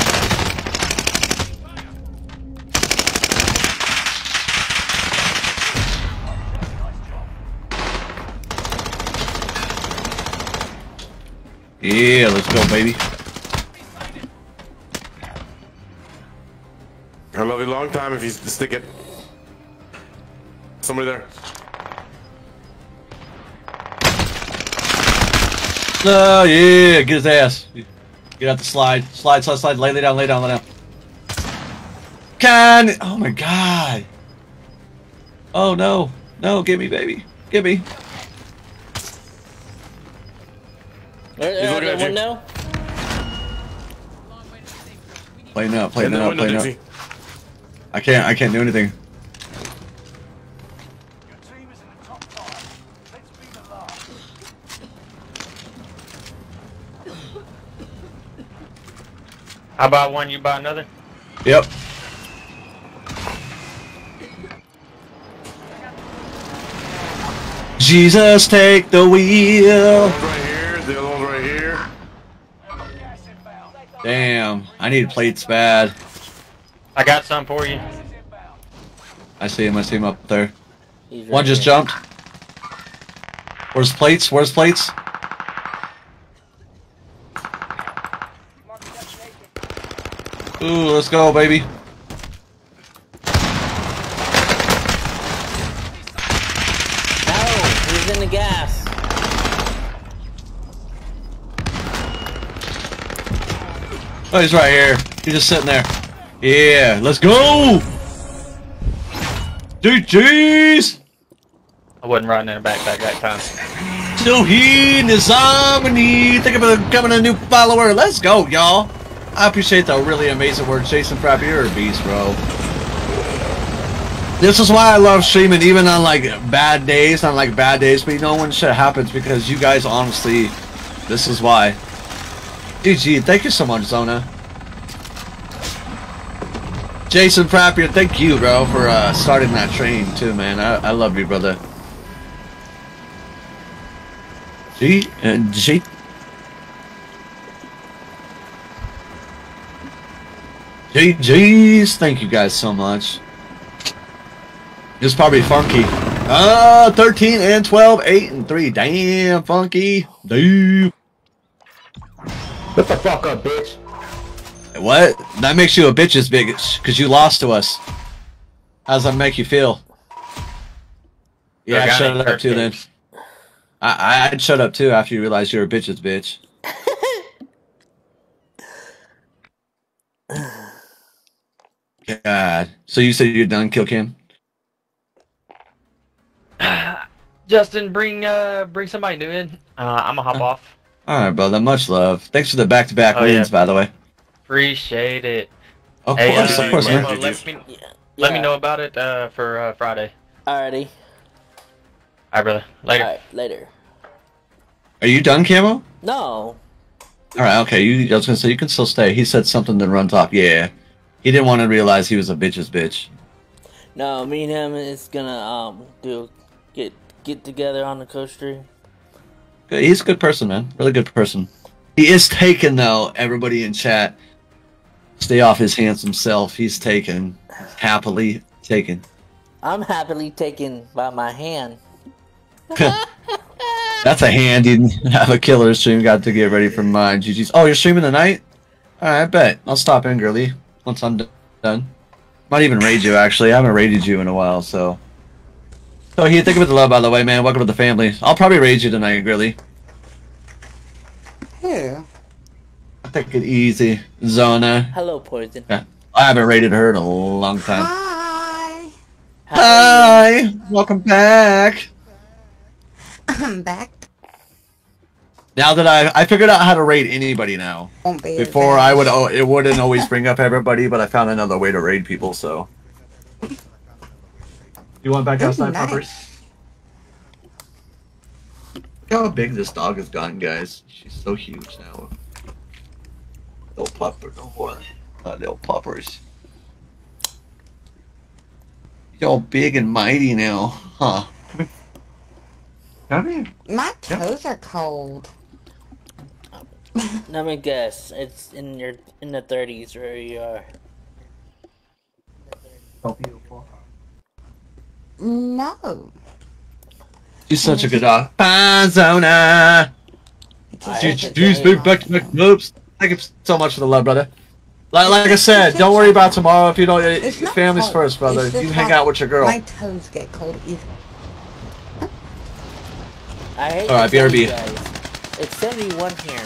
Yeah, let's go, baby. I love you long time if you stick it. Somebody there. Oh yeah, get his ass. Get out the slide. Slide, slide, slide. Lay, lay down, lay down, lay down. Can oh my god. Oh no. No, give me, baby. Give me. There, He's uh, looking the at you. window. Playing up, playing In the up, window, playing up. Dixie. I can't I can't do anything. I buy one, you buy another? Yep. Jesus, take the wheel. Right here. The other one's right here. Damn, I need plates bad. I got some for you. I see him, I see him up there. He's One just here. jumped. Where's plates? Where's plates? Ooh, let's go, baby. No, he's in the gas. Oh, he's right here. He's just sitting there. Yeah, let's go! GG's! I wasn't riding in a backpack that time. Suhi Nizamani! Think of becoming a new follower. Let's go, y'all. I appreciate the really amazing work. Jason Frapp, you're a beast, bro. This is why I love streaming, even on like bad days, on like bad days, but you know when shit happens because you guys honestly, this is why. GG, thank you so much, Zona. Jason Frappier, thank you, bro, for uh, starting that train too, man. I, I love you, brother. G and G. GG's, thank you guys so much. It's probably funky. Ah, 13 and 12, 8 and 3. Damn, funky. Damn. Shut the fuck up, bitch. What? That makes you a bitch's bitch, because you lost to us. How does that make you feel? Yeah, I shut up too then. I, I'd shut up too after you realize you're a bitch's bitch. God. So you said you're done, Kill Cam? Justin, bring uh bring somebody new in. Uh, I'm gonna hop off. Alright, brother. Much love. Thanks for the back to back Oh, wins, yeah. by the way. Appreciate it. Of Hey, course, uh, of course, man. Emma, let me let me know about it uh for uh, Friday. Alrighty. Alright, brother. Later. Alright, later. Are you done, Camo? No. Alright, okay. You, I was gonna say you can still stay. He said something to run top. Yeah. He didn't want to realize he was a bitch's bitch. No, me and him is gonna um do get get together on the coaster. He's a good person, man. Really good person. He is taken though. Everybody in chat, stay off his handsome self. He's taken, happily taken. I'm happily taken by my hand. That's a hand. You have a killer stream. Got to get ready for mine. GG's. Oh, you're streaming tonight? All right, I bet. I'll stop in, girly, once I'm d- done. Might even raid you. Actually, I haven't raided you in a while, so. So here, think of the love, by the way, man. Welcome to the family. I'll probably raid you tonight, girly. Who? I take it easy, Zona. Hello, Poison. Yeah. I haven't raided her in a long time. Hi. Hi, welcome back. I'm back. Now that I I figured out how to raid anybody now. Won't be Before. I would oh, it wouldn't always bring up everybody, but I found another way to raid people. So. You want back Ooh, outside, nice. puppers? Look how big this dog has gotten, guys. She's so huge now. Little pupper, no what? Uh, little puppers. You're all big and mighty now, huh? Come here. My toes are cold. Let me guess. It's in your in the 30s where you are. No. She's such a good dog. Panzona! Jeez, jeez, big back to back moves. Thank you so much for the love, brother. Like, like I said, don't worry about tomorrow if you don't. It's not Family's cold. first, brother. It's You hang out with your girl. My toes get cold easy. I All right, BRB. you guys, It's 71 here.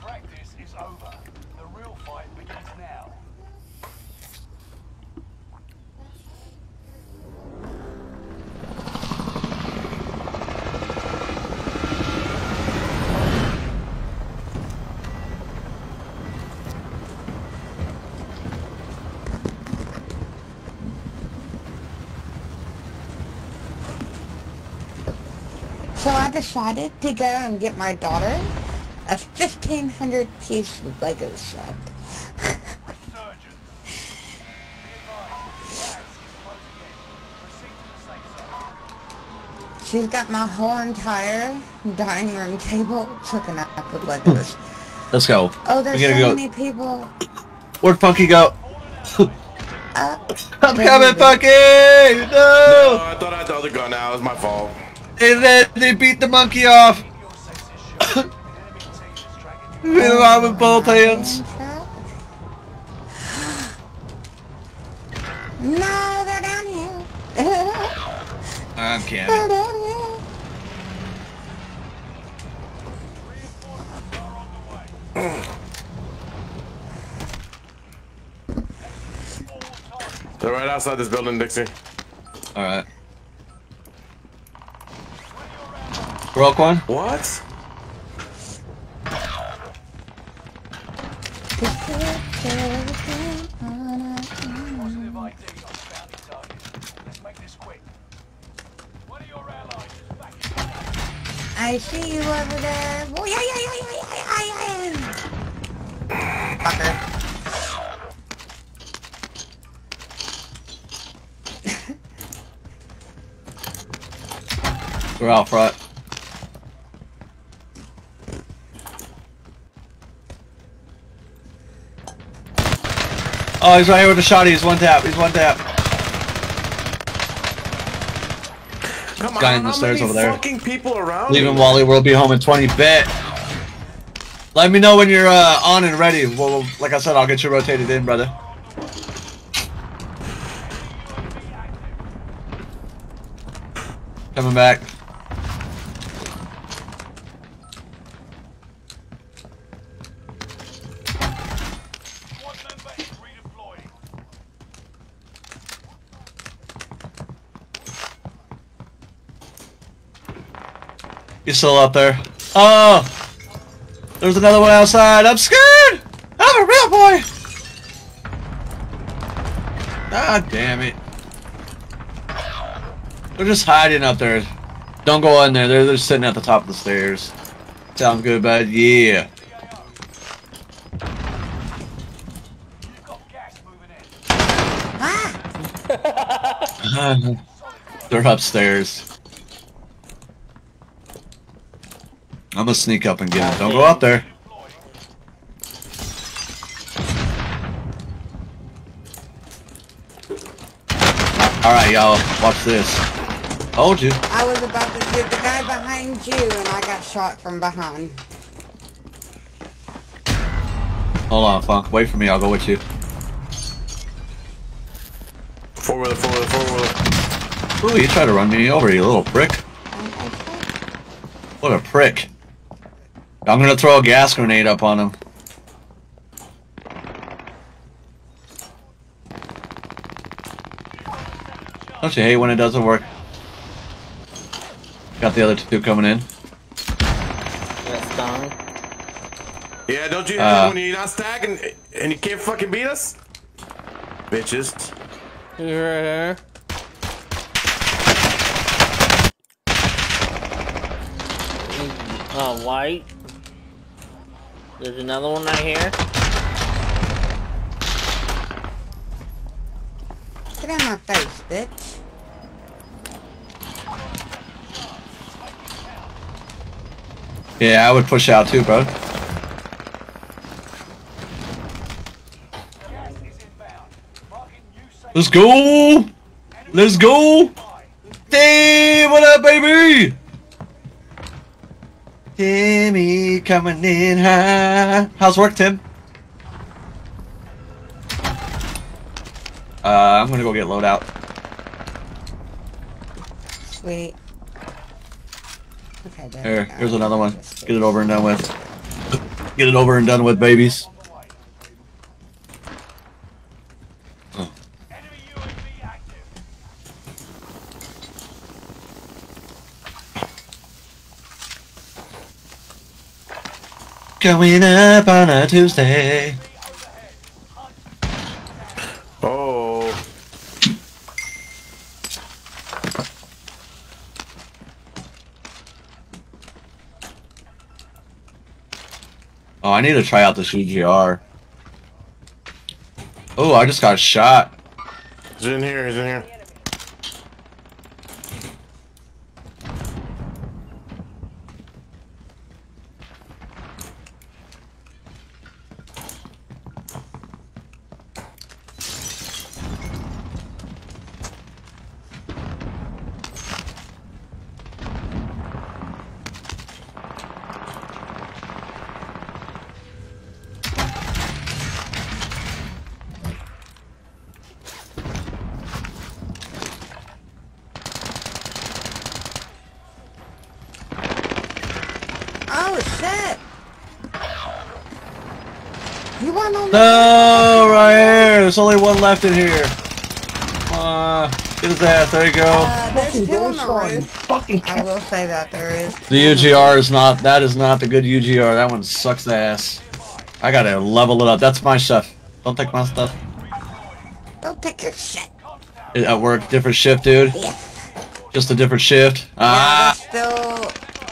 Practice is over. The real fight begins now. So I decided to go and get my daughter a 1500 piece Lego set. She's got my whole entire dining room table taken up with Legos. Let's go. Oh, there's we so gotta go. many people. Where'd Funky go? Uh, I'm coming, Funky! No, No! I thought I had the other gun now. It was my fault. They, they, they beat the monkey off. Beat him up with both hands. No, they're down here. I'm kidding. They're right outside this building, Dixie. Alright. Back in What? I see you over there. Oh, yeah, yeah, yeah, yeah, yeah, yeah, yeah. Fucker. We're out front. Oh, he's right here with the shotty. He's one tap. He's one tap. Come Guy on, in the stairs over there. fucking people around Leaving? Wally. We'll be home in 20 bit. Let me know when you're uh, on and ready. Well, like I said, I'll get you rotated in, brother. Coming back. You still up there? Oh! There's another one outside. I'm scared! I'm a real boy! God damn it. They're just hiding up there. Don't go in there. They're, they're sitting at the top of the stairs. Sound good, bud? Yeah. Ah. They're upstairs. I'm gonna sneak up and get him. Don't go out there. Alright, y'all. Watch this. Told you. I was about to shoot the guy behind you, and I got shot from behind. Hold on, Funk. Wait for me. I'll go with you. Four wheeler, four wheeler, four wheeler. Ooh, you tried to run me over, you little prick. Um, what a prick. I'm gonna throw a gas grenade up on him. Don't you hate when it doesn't work? Got the other two coming in. That's Tommy. Yeah, don't you hate Uh, when you're not stacking and you can't fucking beat us? Bitches. He's right here. Oh, white. There's another one right here. Get in my face, bitch. Yeah, I would push out too, bro. Let's go! Let's go! Damn, what up, baby? Coming in high. How's work, Tim? Uh, I'm gonna go get load out. Sweet. Okay, there. Here, here's another one. Get it over and done with. Get it over and done with, babies. Going up on a Tuesday. Oh. Oh, I need to try out this CGR. Oh, I just got shot. He's in here, he's in here. Left in here. Uh, get his ass. There you go. Uh, there's two on the roof. I will say that there is. The UGR is not. That is not the good UGR. That one sucks ass. I gotta level it up. That's my stuff. Don't take my stuff. Don't take your shit. At work, different shift, dude. Just a different shift. Ah, Still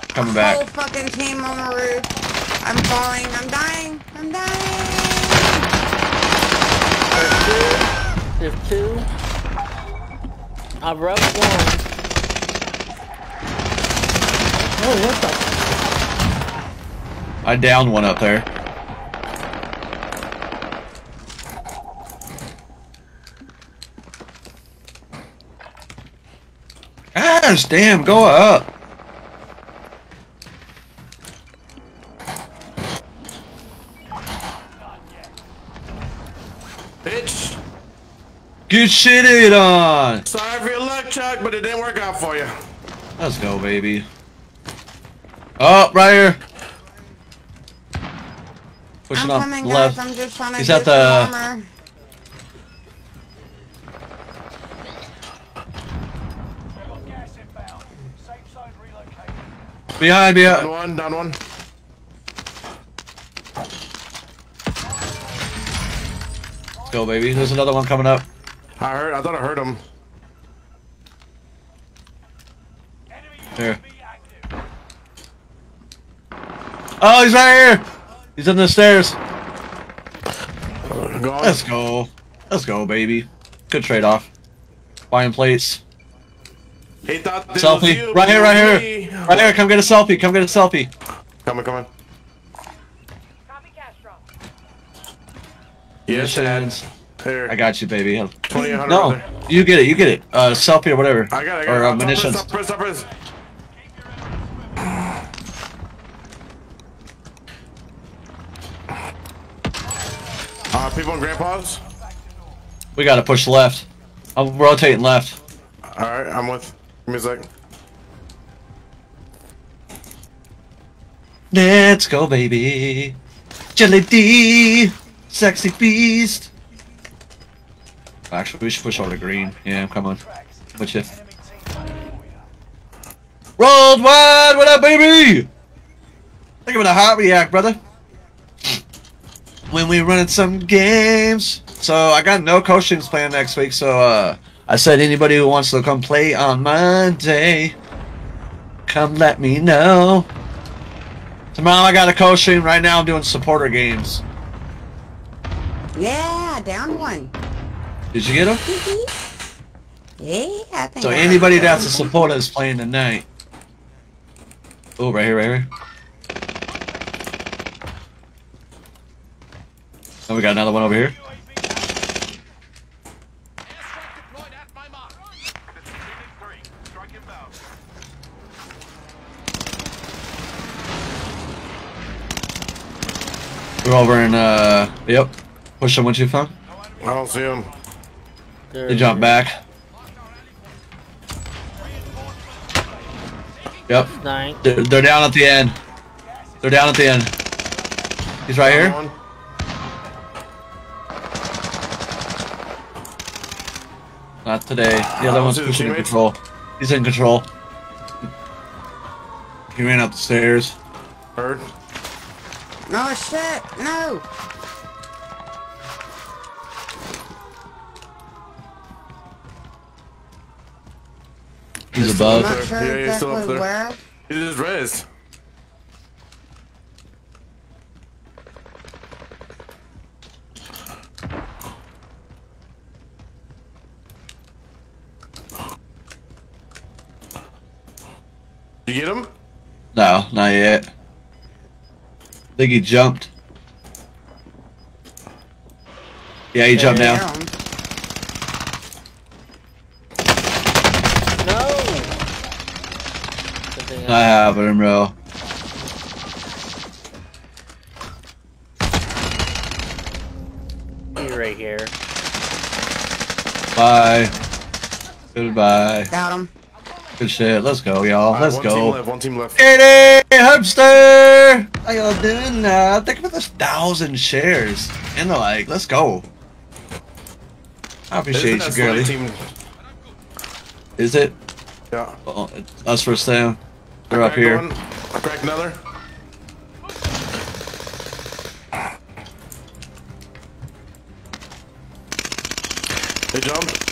coming whole back. fucking team on the roof. I'm falling. I'm dying. I'm dying. There's two. I broke one. Oh, what the? I downed one up there. Gosh, damn, go up. Get shitted on. Sorry for your luck, Chuck, but it didn't work out for you. Let's go, baby. Oh, right here. Pushing I'm up coming, left. guys. I'm just trying to He's get at the. some armor. Behind, Down one, down one. Go, baby. There's another one coming up. I heard. I thought I heard him. Here. Oh, he's right here. He's in the stairs. Go. Let's go. Let's go, baby. Good trade off. Buying plates. He thought this was Selfie. you, Right here, right here. me. Right here. Come get a selfie. Come get a selfie. Coming, coming. Yes, Missions. Here. I got you, baby. 2800 No, you get it. You get it. Uh, selfie or whatever. I got it. I got or uh, Stop, munitions. Stop, press, stop, press. Uh, people in grandpa's. We gotta push left. I'm rotating left. All right, I'm with. Give me a sec. Let's go, baby. Jelly D, sexy beast. Actually, we should push over to green. Yeah, come on. With you. Rolled wide, what up, baby? Think it a hot react, brother. When we running some games. So I got no coachings planned next week. So uh, I said anybody who wants to come play on Monday, come let me know. Tomorrow I got a coach stream. Right now I'm doing supporter games. Yeah, down one. Did you get them? Yeah, I think. So I anybody that's a supporter is playing tonight. Oh, right here, right here. Oh, we got another one over here. We're over in, uh, yep. Push them what you found. I don't see him. They jump back. Yep. Nine. They're, they're down at the end. They're down at the end. He's right here. One. Not today. The other one's pushing in control. He's in control. He ran up the stairs. Heard. No shit. No. He's He's above. still up Not there. sure Yeah, he's still up there. where. He just raised. You get him? No, not yet. I think he jumped. Yeah, he jumped down. No. Not happening, bro. He's right here. Bye. Goodbye. Got him. Good shit. Let's go, y'all. Alright, Let's one go. team left. One team left. Katie Hubster! How y'all doing now? Think you for this thousand shares. And the like, let's go. I appreciate Isn't you, that girly. Team... Is it? Yeah. Oh, us first down. They're up here. one. I cracked another. They jumped.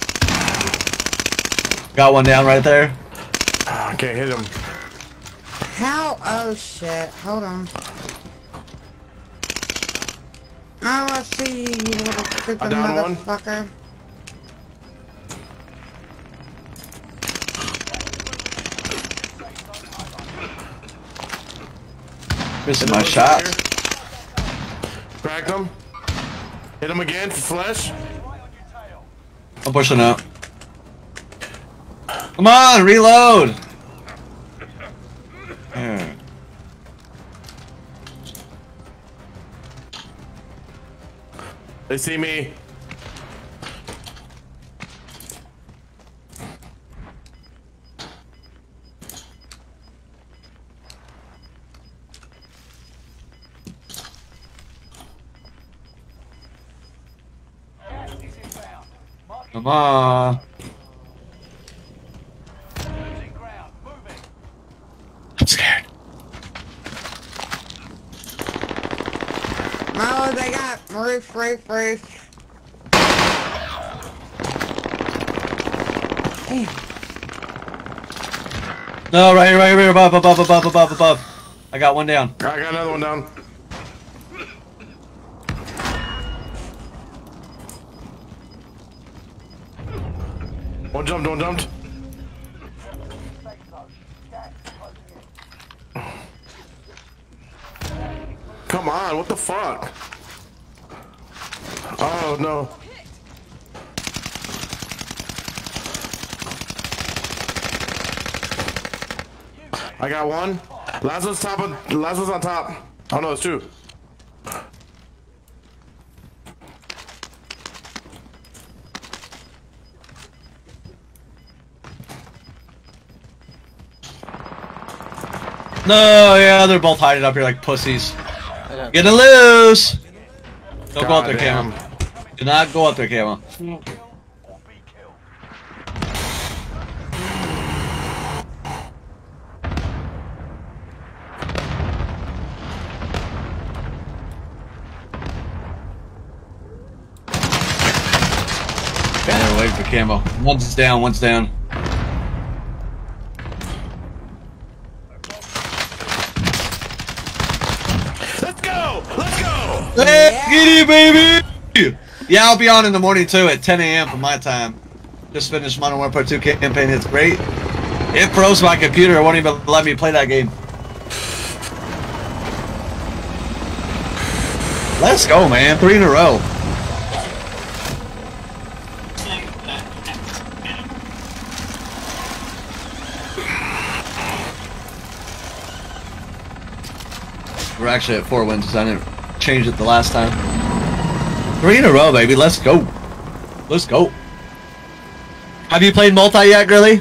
Got one down right there. Ah, I can't hit him. How? Oh shit. Hold on. Oh, I see you, you little stupid I downed one. Missing my shot. Crack him. Hit him again for flesh. I'm pushing up. Come on, reload. Yeah. They see me. Come on. I'm scared. Oh, they got roof, roof, roof. Damn. No, right here, right here, right here, above, above, above, above, above. I got one down. I got another one down. One jumped, one jumped. Come on, what the fuck? Oh no. I got one. Last one's top of on top. Oh no, it's two. No, yeah, they're both hiding up here like pussies. Getting loose. Don't go up there, Goddamn. Camo. Do not go up there, Camo. Banner waiting for Camo. One's down, one's down. Let's go! Let's go! Baby! Yeah, I'll be on in the morning too at 10 a.m. for my time. Just finished Modern Warfare 2 campaign. It's great. It froze my computer. It won't even let me play that game. Let's go, man. Three in a row. We're actually at four wins. 'cause I didn't change it the last time. Three in a row, baby. Let's go. Let's go. Have you played multi yet, Grilly?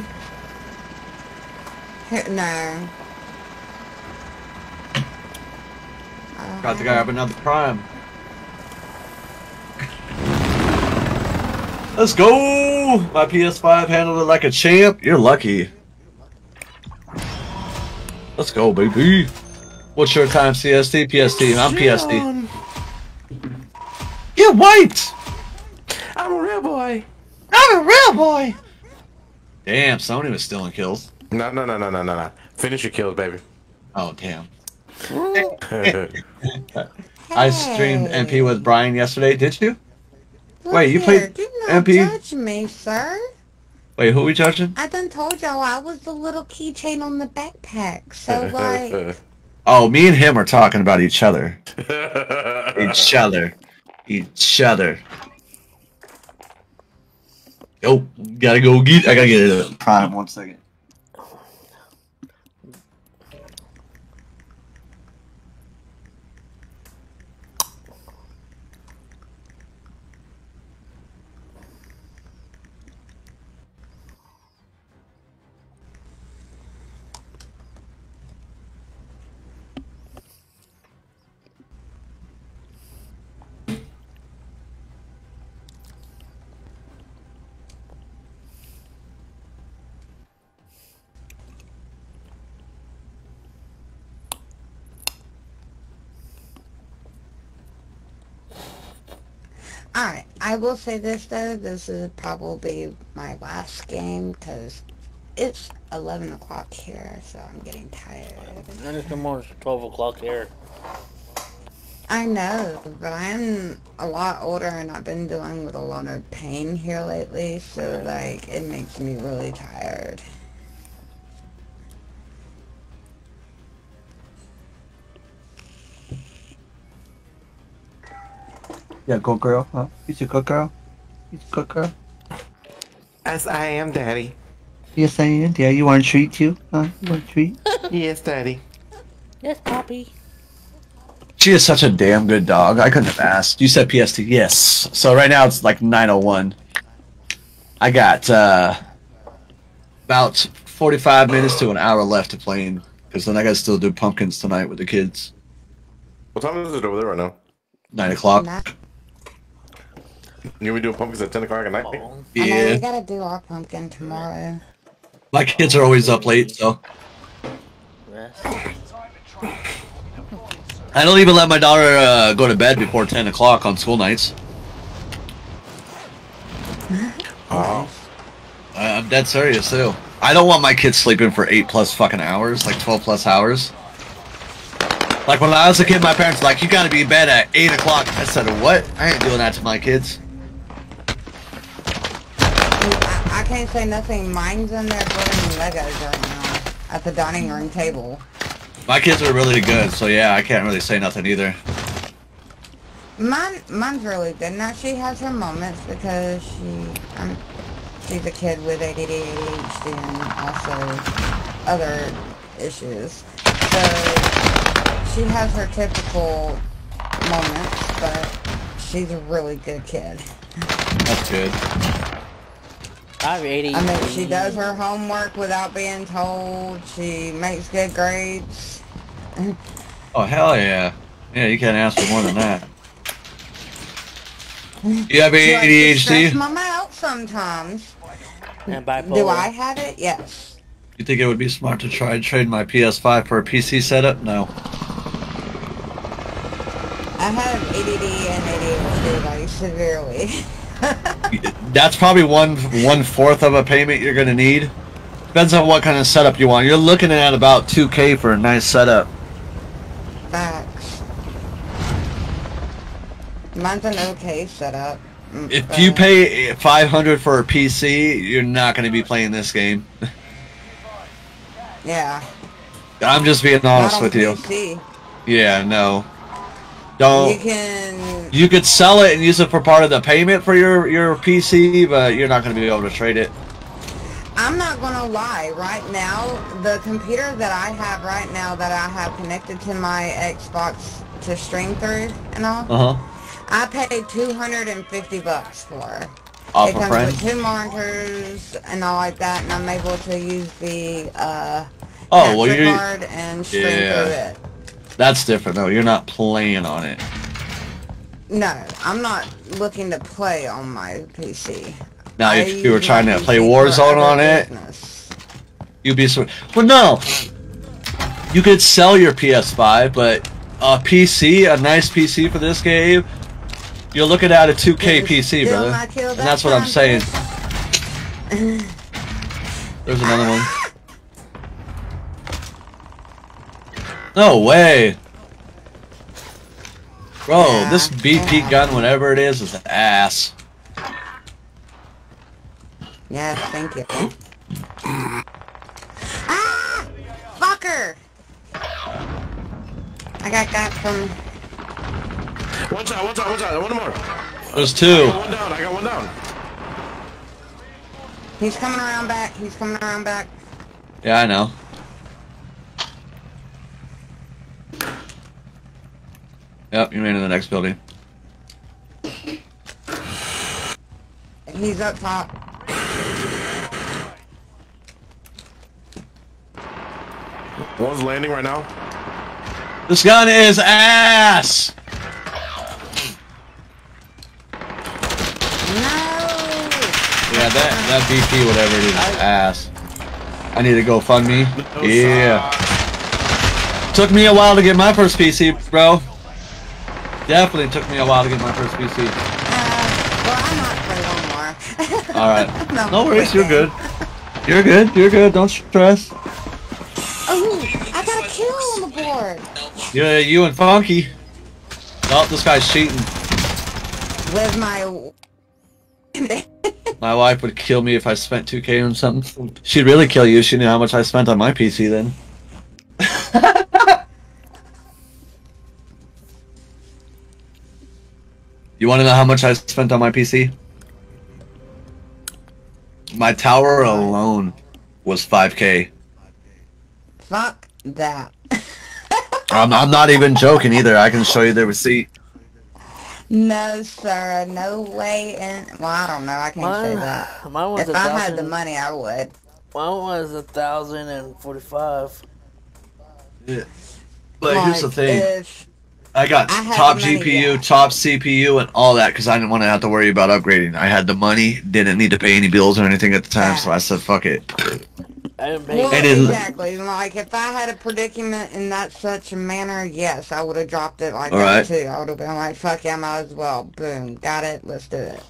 No. Got to guy up another prime. Let's go! My PS5 handled it like a champ. You're lucky. Let's go, baby. What's your time, CST? PST. I'm PST. Get white! I'm a real boy. I'm a real boy! Damn, Sony was stealing kills. No, no, no, no, no, no, no. Finish your kills, baby. Oh, damn. I streamed MP with Brian yesterday. Did you? Look Wait, you here, played do not MP? judge me, sir. Wait, who we judging? I done told y'all I was the little keychain on the backpack. So like, Oh, me and him are talking about each other. each other. Each other. Yo, gotta go get. I gotta get it. Prime. One second. Alright, I will say this though, this is probably my last game because it's 11 o'clock here, so I'm getting tired. And it's almost 12 o'clock here. I know, but I'm a lot older and I've been dealing with a lot of pain here lately, so like it makes me really tired. Yeah, go girl, huh? He's a good girl. He's a good girl. As I am, Daddy. Yes, I am. Yeah, you want a treat too? Huh? You want a treat? yes, Daddy. Yes, Poppy. She is such a damn good dog. I couldn't have asked. You said PST. Yes. So right now it's like 9:01. I got uh, about 45 minutes to an hour left to playing because then I got to still do pumpkins tonight with the kids. What time is it over there right now? Nine o'clock. You we doing pumpkins at 10 o'clock at night? I know Yeah. we gotta do our pumpkin tomorrow. My kids are always up late, so I don't even let my daughter uh, go to bed before 10 o'clock on school nights. Oh. I- I'm dead serious too. I don't want my kids sleeping for eight plus fucking hours, like 12 plus hours. Like when I was a kid, my parents were like, you gotta be in bed at 8 o'clock. I said, what? I ain't doing that to my kids. I, I can't say nothing. Mine's in there building Legos right now at the dining room table. My kids are really good, so yeah, I can't really say nothing either. Mine, mine's really good. Now she has her moments because she, um, she's a kid with ADD, ADHD, and also other issues. So she has her typical moments, but she's a really good kid. That's good. I have 80. I mean, she does her homework without being told. She makes good grades. Oh, hell yeah. Yeah, you can't ask for more than that. You have She likes to stress ADHD? mama out sometimes. And bipolar. Do I have it? Yes. You think it would be smart to try and trade my PS5 for a PC setup? No. I have ADD and ADHD like severely. That's probably one one fourth of a payment you're gonna need. Depends on what kind of setup you want. You're looking at about 2K for a nice setup. Facts. Mine's an okay setup. Mm, If but- you pay 500 for a PC, you're not gonna be playing this game. Yeah. I'm just being honest with you. Yeah, no. Don't. You can. You could sell it and use it for part of the payment for your your PC, but you're not going to be able to trade it. I'm not gonna lie. Right now, the computer that I have right now that I have connected to my Xbox to stream through and all, Uh huh. I paid 250 bucks for. Off it comes friend? with two monitors and all like that, and I'm able to use the uh, Oh, well, card and stream Yeah. through it. That's different though. You're not playing on it. No, I'm not looking to play on my PC. Now, I if you were trying to play Warzone on other it, you'd be so. Well, no. You could sell your PS5, but a PC, a nice PC for this game, you're looking at a 2K PC, brother. killed And that's what I'm saying. There's another one. No way. Bro, this BP gun, whatever it is, is ass. Yeah, thank you. ah! Fucker! I got got from... One shot, one shot, one shot, one more. There's two. I got one down, I got one down. He's coming around back, he's coming around back. Yeah, I know. Yep, you made it in the next building. He's up top. One's landing right now. This gun is ass! No Yeah, that, that BP, whatever it is, is ass. I need to go fund me. Yeah. Took me a while to get my first PC, bro. Definitely took me a while to get my first PC. Uh, well, I might play one more. All right. No, No worries. You're good. You're good. You're good. Don't stress. Oh, I got a kill on the board. Yeah, you and Funky. Oh, this guy's cheating. With my. My wife would kill me if I spent 2k on something. She'd really kill you if she knew how much I spent on my PC then. you want to know how much I spent on my PC? My tower alone was 5k. Fuck that. I'm, I'm not even joking either. I can show you the receipt. No, sir. No way. In well, I don't know. I can't say that. mine was if a I had the money, I would. Mine was a thousand and forty-five. Yeah. But here's the thing. If I got I top the money, GPU, top CPU, and all that because I didn't want to have to worry about upgrading. I had the money, didn't need to pay any bills or anything at the time, so I said, "Fuck it." I didn't well, it- exactly. Like if I had a predicament in that such a manner, yes, I would have dropped it like All that right. too. I would have been like, "Fuck yeah, might as well." Boom, got it. Let's do it.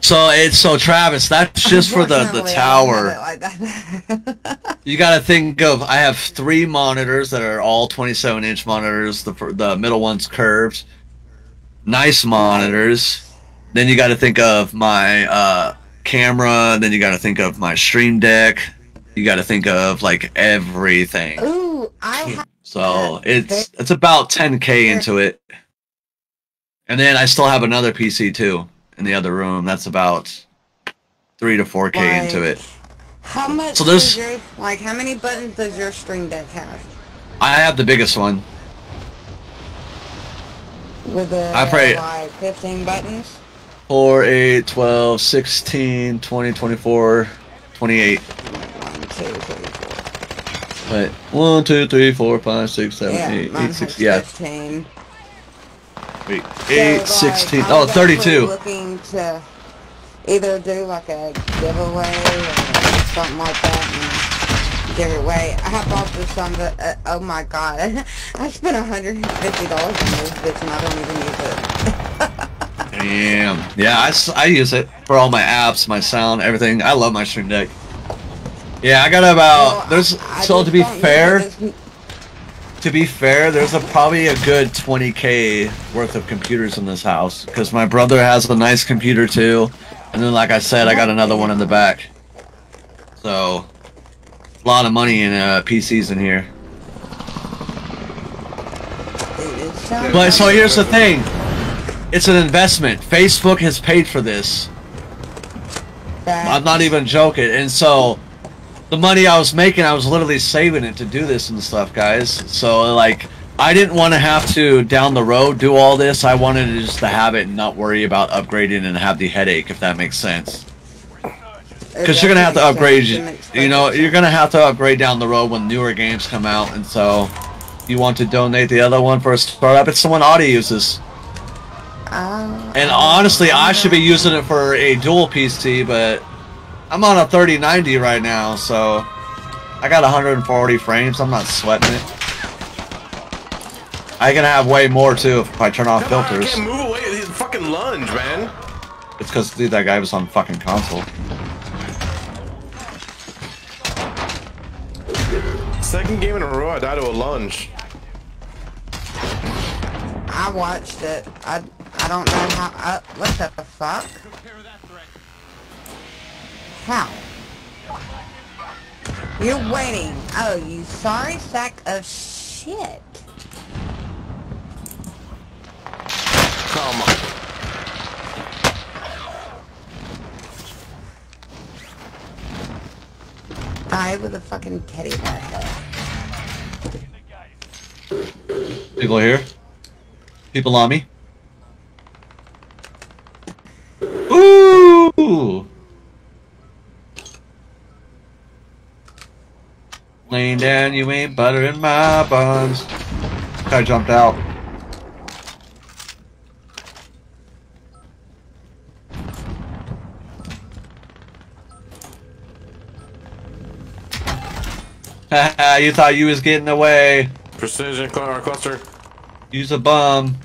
So it's so Travis. That's just for the the Unfortunately, I don't tower. have it like that. You got to think of. I have three monitors that are all 27 inch monitors. The the middle one's curved. Nice monitors. Then you got to think of my uh, camera. Then you got to think of my stream deck. You got to think of like everything. Ooh, I So it's it's about 10k into it. And then I still have another PC too in the other room. That's about three to 4k into it. how much So there's- your like how many buttons does your Stream Deck have? I have the biggest one. With the I pray- like 15 buttons? 4, 8, 12, 16, 20, 24, 28. Wait, 1, 2, 3, 4, 5, 6, 7, yeah, 8, 8, 6, has yeah. 15. Wait, So, 8, like, 16, I oh, 32. looking to either do like a giveaway or something like that and give it away. I bought this on the, uh, oh my god, I spent $150 on this bitch and I don't even use it. Damn. Yeah, I, I use it for all my apps, my sound, everything. I love my Stream Deck. Yeah, I got about, there's, so to be fair, to be fair, there's a probably a good 20k worth of computers in this house because my brother has a nice computer too, and then like I said, I got another one in the back. So, a lot of money in uh, PCs in here. But so here's the thing, it's an investment. Facebook has paid for this. I'm not even joking, and so the money I was making, I was literally saving it to do this and stuff, guys. So like, I didn't want to have to down the road do all this. I wanted to just to have it and not worry about upgrading and have the headache, if that makes sense. Because you're gonna have to upgrade, you know, you're gonna have to upgrade down the road when newer games come out, and so you want to donate the other one for a startup. It's the one Audi uses. And honestly, I should be using it for a dual PC, but I'm on a 3090 right now, so I got 140 frames. I'm not sweating it. I can have way more too if I turn off Come on, I filters. can't move away. He's fucking lunge, man. It's because dude, that guy was on fucking console. Second game in a row, I died to a lunge. I watched it. I I don't know how. Uh, what the fuck? How? You're waiting. Oh, you sorry sack of shit. Come on. Die with a fucking teddy bear. People here? People on me? Ooh! Laying down, you ain't buttering my buns. Guy jumped out. Haha, you thought you was getting away. Precision cluster. Use a bum.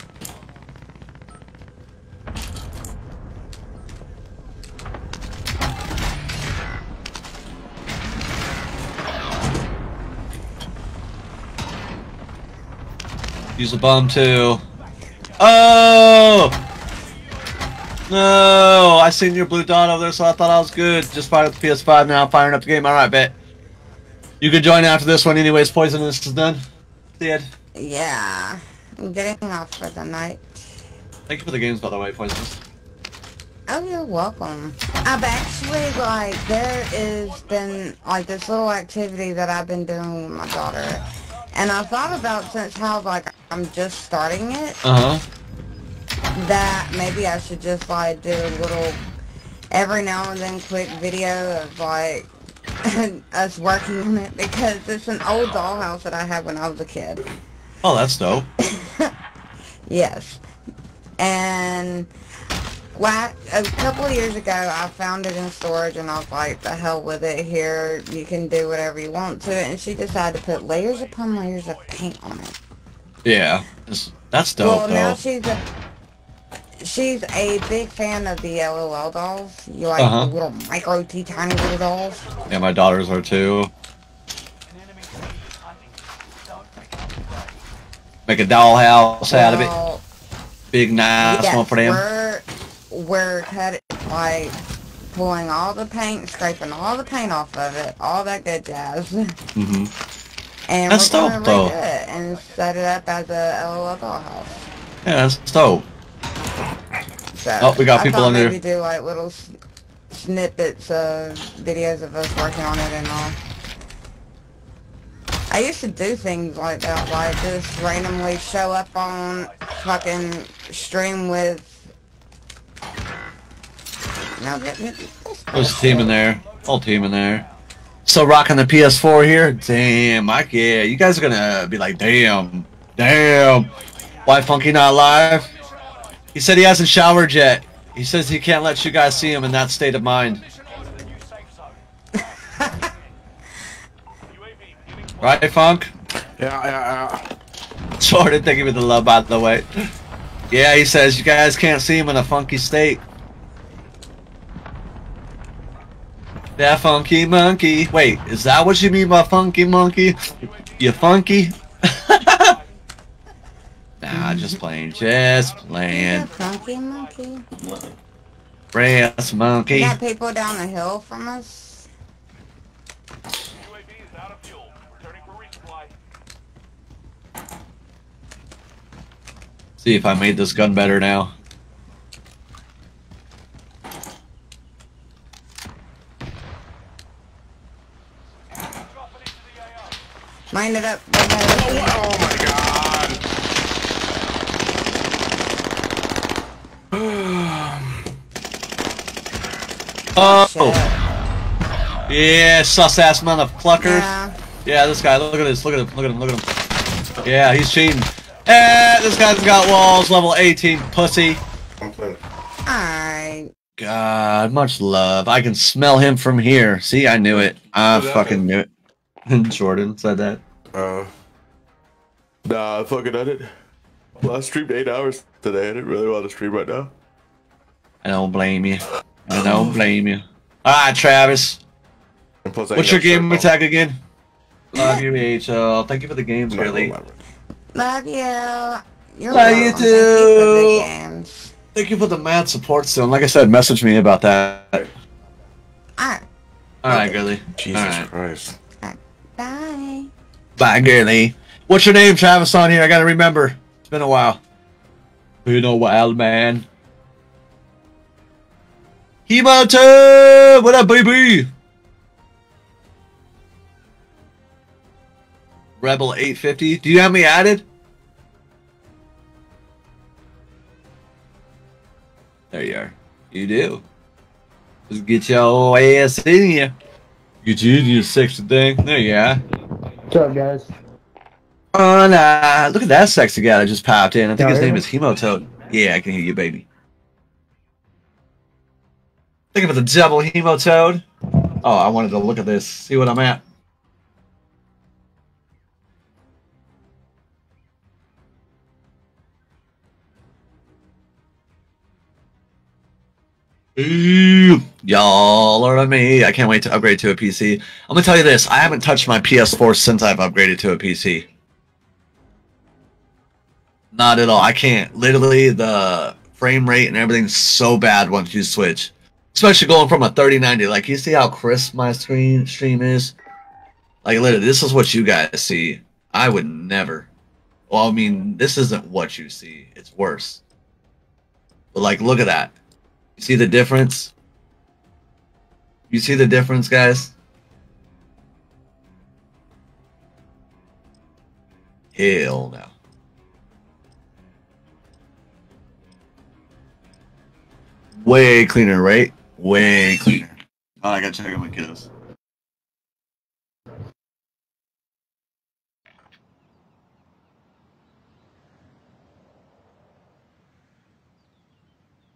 Use a bomb too. Oh! No! I seen your blue dot over there, so I thought I was good. Just fired up the PS5 now, firing up the game. Alright, bet. You can join after this one anyways, Poisonous is done. See ya. Yeah. I'm getting off for the night. Thank you for the games, by the way, Poisonous. Oh, you're welcome. I've actually, like, there is been, like, this little activity that I've been doing with my daughter. And I thought about, since how, like, I'm just starting it, Uh-huh. that maybe I should just, like, do a little, every now and then, quick video of, like, us working on it. Because it's an old dollhouse that I had when I was a kid. Oh, that's dope. Yes. And a couple years ago, I found it in storage, and I was like, the hell with it. Here, you can do whatever you want to it. And she decided to put layers upon layers of paint on it. Yeah. That's- dope, well, now though. she's a she's a big fan of the LOL dolls. You like Uh-huh. the little micro, t tiny little dolls. Yeah, my daughters are too. Make a dollhouse out of it. Big, nice yes, one for them. We're we're cut like pulling all the paint, scraping all the paint off of it, all that good jazz. hmm And That's we're dope, though. it and set it up as a LOL dollhouse. Yeah, that's dope. So Oh, we got I people in there. We do like little snippets of videos of us working on it and all. I used to do things like that, like just randomly show up on fucking stream with. No, th- th- There's a team in there. Whole team in there. Still rocking the PS4 here? Damn, I yeah. You guys are gonna be like, damn, damn. Why Funky not live? He said he hasn't showered yet. He says he can't let you guys see him in that state of mind. right, Funk? Yeah, yeah, yeah. Jordan, thank you for the love, by the way. Yeah, he says you guys can't see him in a funky state. That funky monkey. Wait, is that what you mean by funky monkey? You funky? nah, just playing, just playing. funky monkey. Brass We monkey. got people down the hill from us. See if I made this gun better now. Line it up. Oh my god. Oh! Yeah, sus ass motherfuckers. Yeah. Yeah, this guy, look at this, look at him, look at him, look at him. Yeah, he's cheating. Eh, this guy's got walls, level 18, pussy. Alright. God, much love. I can smell him from here. See, I knew it. I fucking knew it. Jordan said that. Uh, nah, I fucking done it. Well, I streamed eight hours today. I didn't really want to stream right now. I don't blame you. I don't blame you. Alright, Travis. And plus, What's your game shirt attack again? Love you, HL. Thank you for the games, girly. Love you. You're Love you welcome. Thank you for the too. Thank you for the mad support still. And like I said, message me about that. Alright. Alright, girly. Jesus Alright. Christ. Bye. Bye, girly. What's your name, Travis, on here? I gotta remember. It's been a while. Been a while, man. Himata! What up, baby? Rebel 850. Do you have me added? There you are. You do. Let's get your ass in here. You in your sexy thing. There you are. What's up, guys? Oh, nah. Look at that sexy guy that just popped in. I think his name is Hemotoad. Yeah, I can hear you, baby. Think about the double Hemotoad. Oh, I wanted to look at this, see what I'm at. Y'all are to me. I can't wait to upgrade to a PC. I'm gonna tell you this: I haven't touched my PS4 since I've upgraded to a PC. Not at all. I can't. Literally, the frame rate and everything's so bad once you switch. Especially going from a 3090. Like, you see how crisp my screen stream is? Like, literally, this is what you guys see. I would never. Well, I mean, this isn't what you see. It's worse. But, like, look at that. You see the difference? You see the difference, guys? Hell no. Way cleaner, right? Way cleaner. Oh, I gotta check on my kiddos.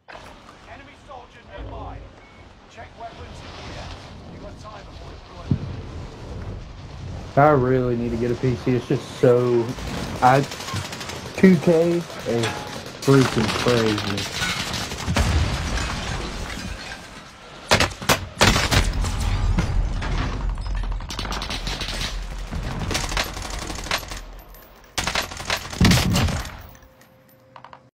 Enemy soldier nearby. Check weapons and gear. You got time before deployment. I really need to get a PC. It's just so I 2K is freaking crazy.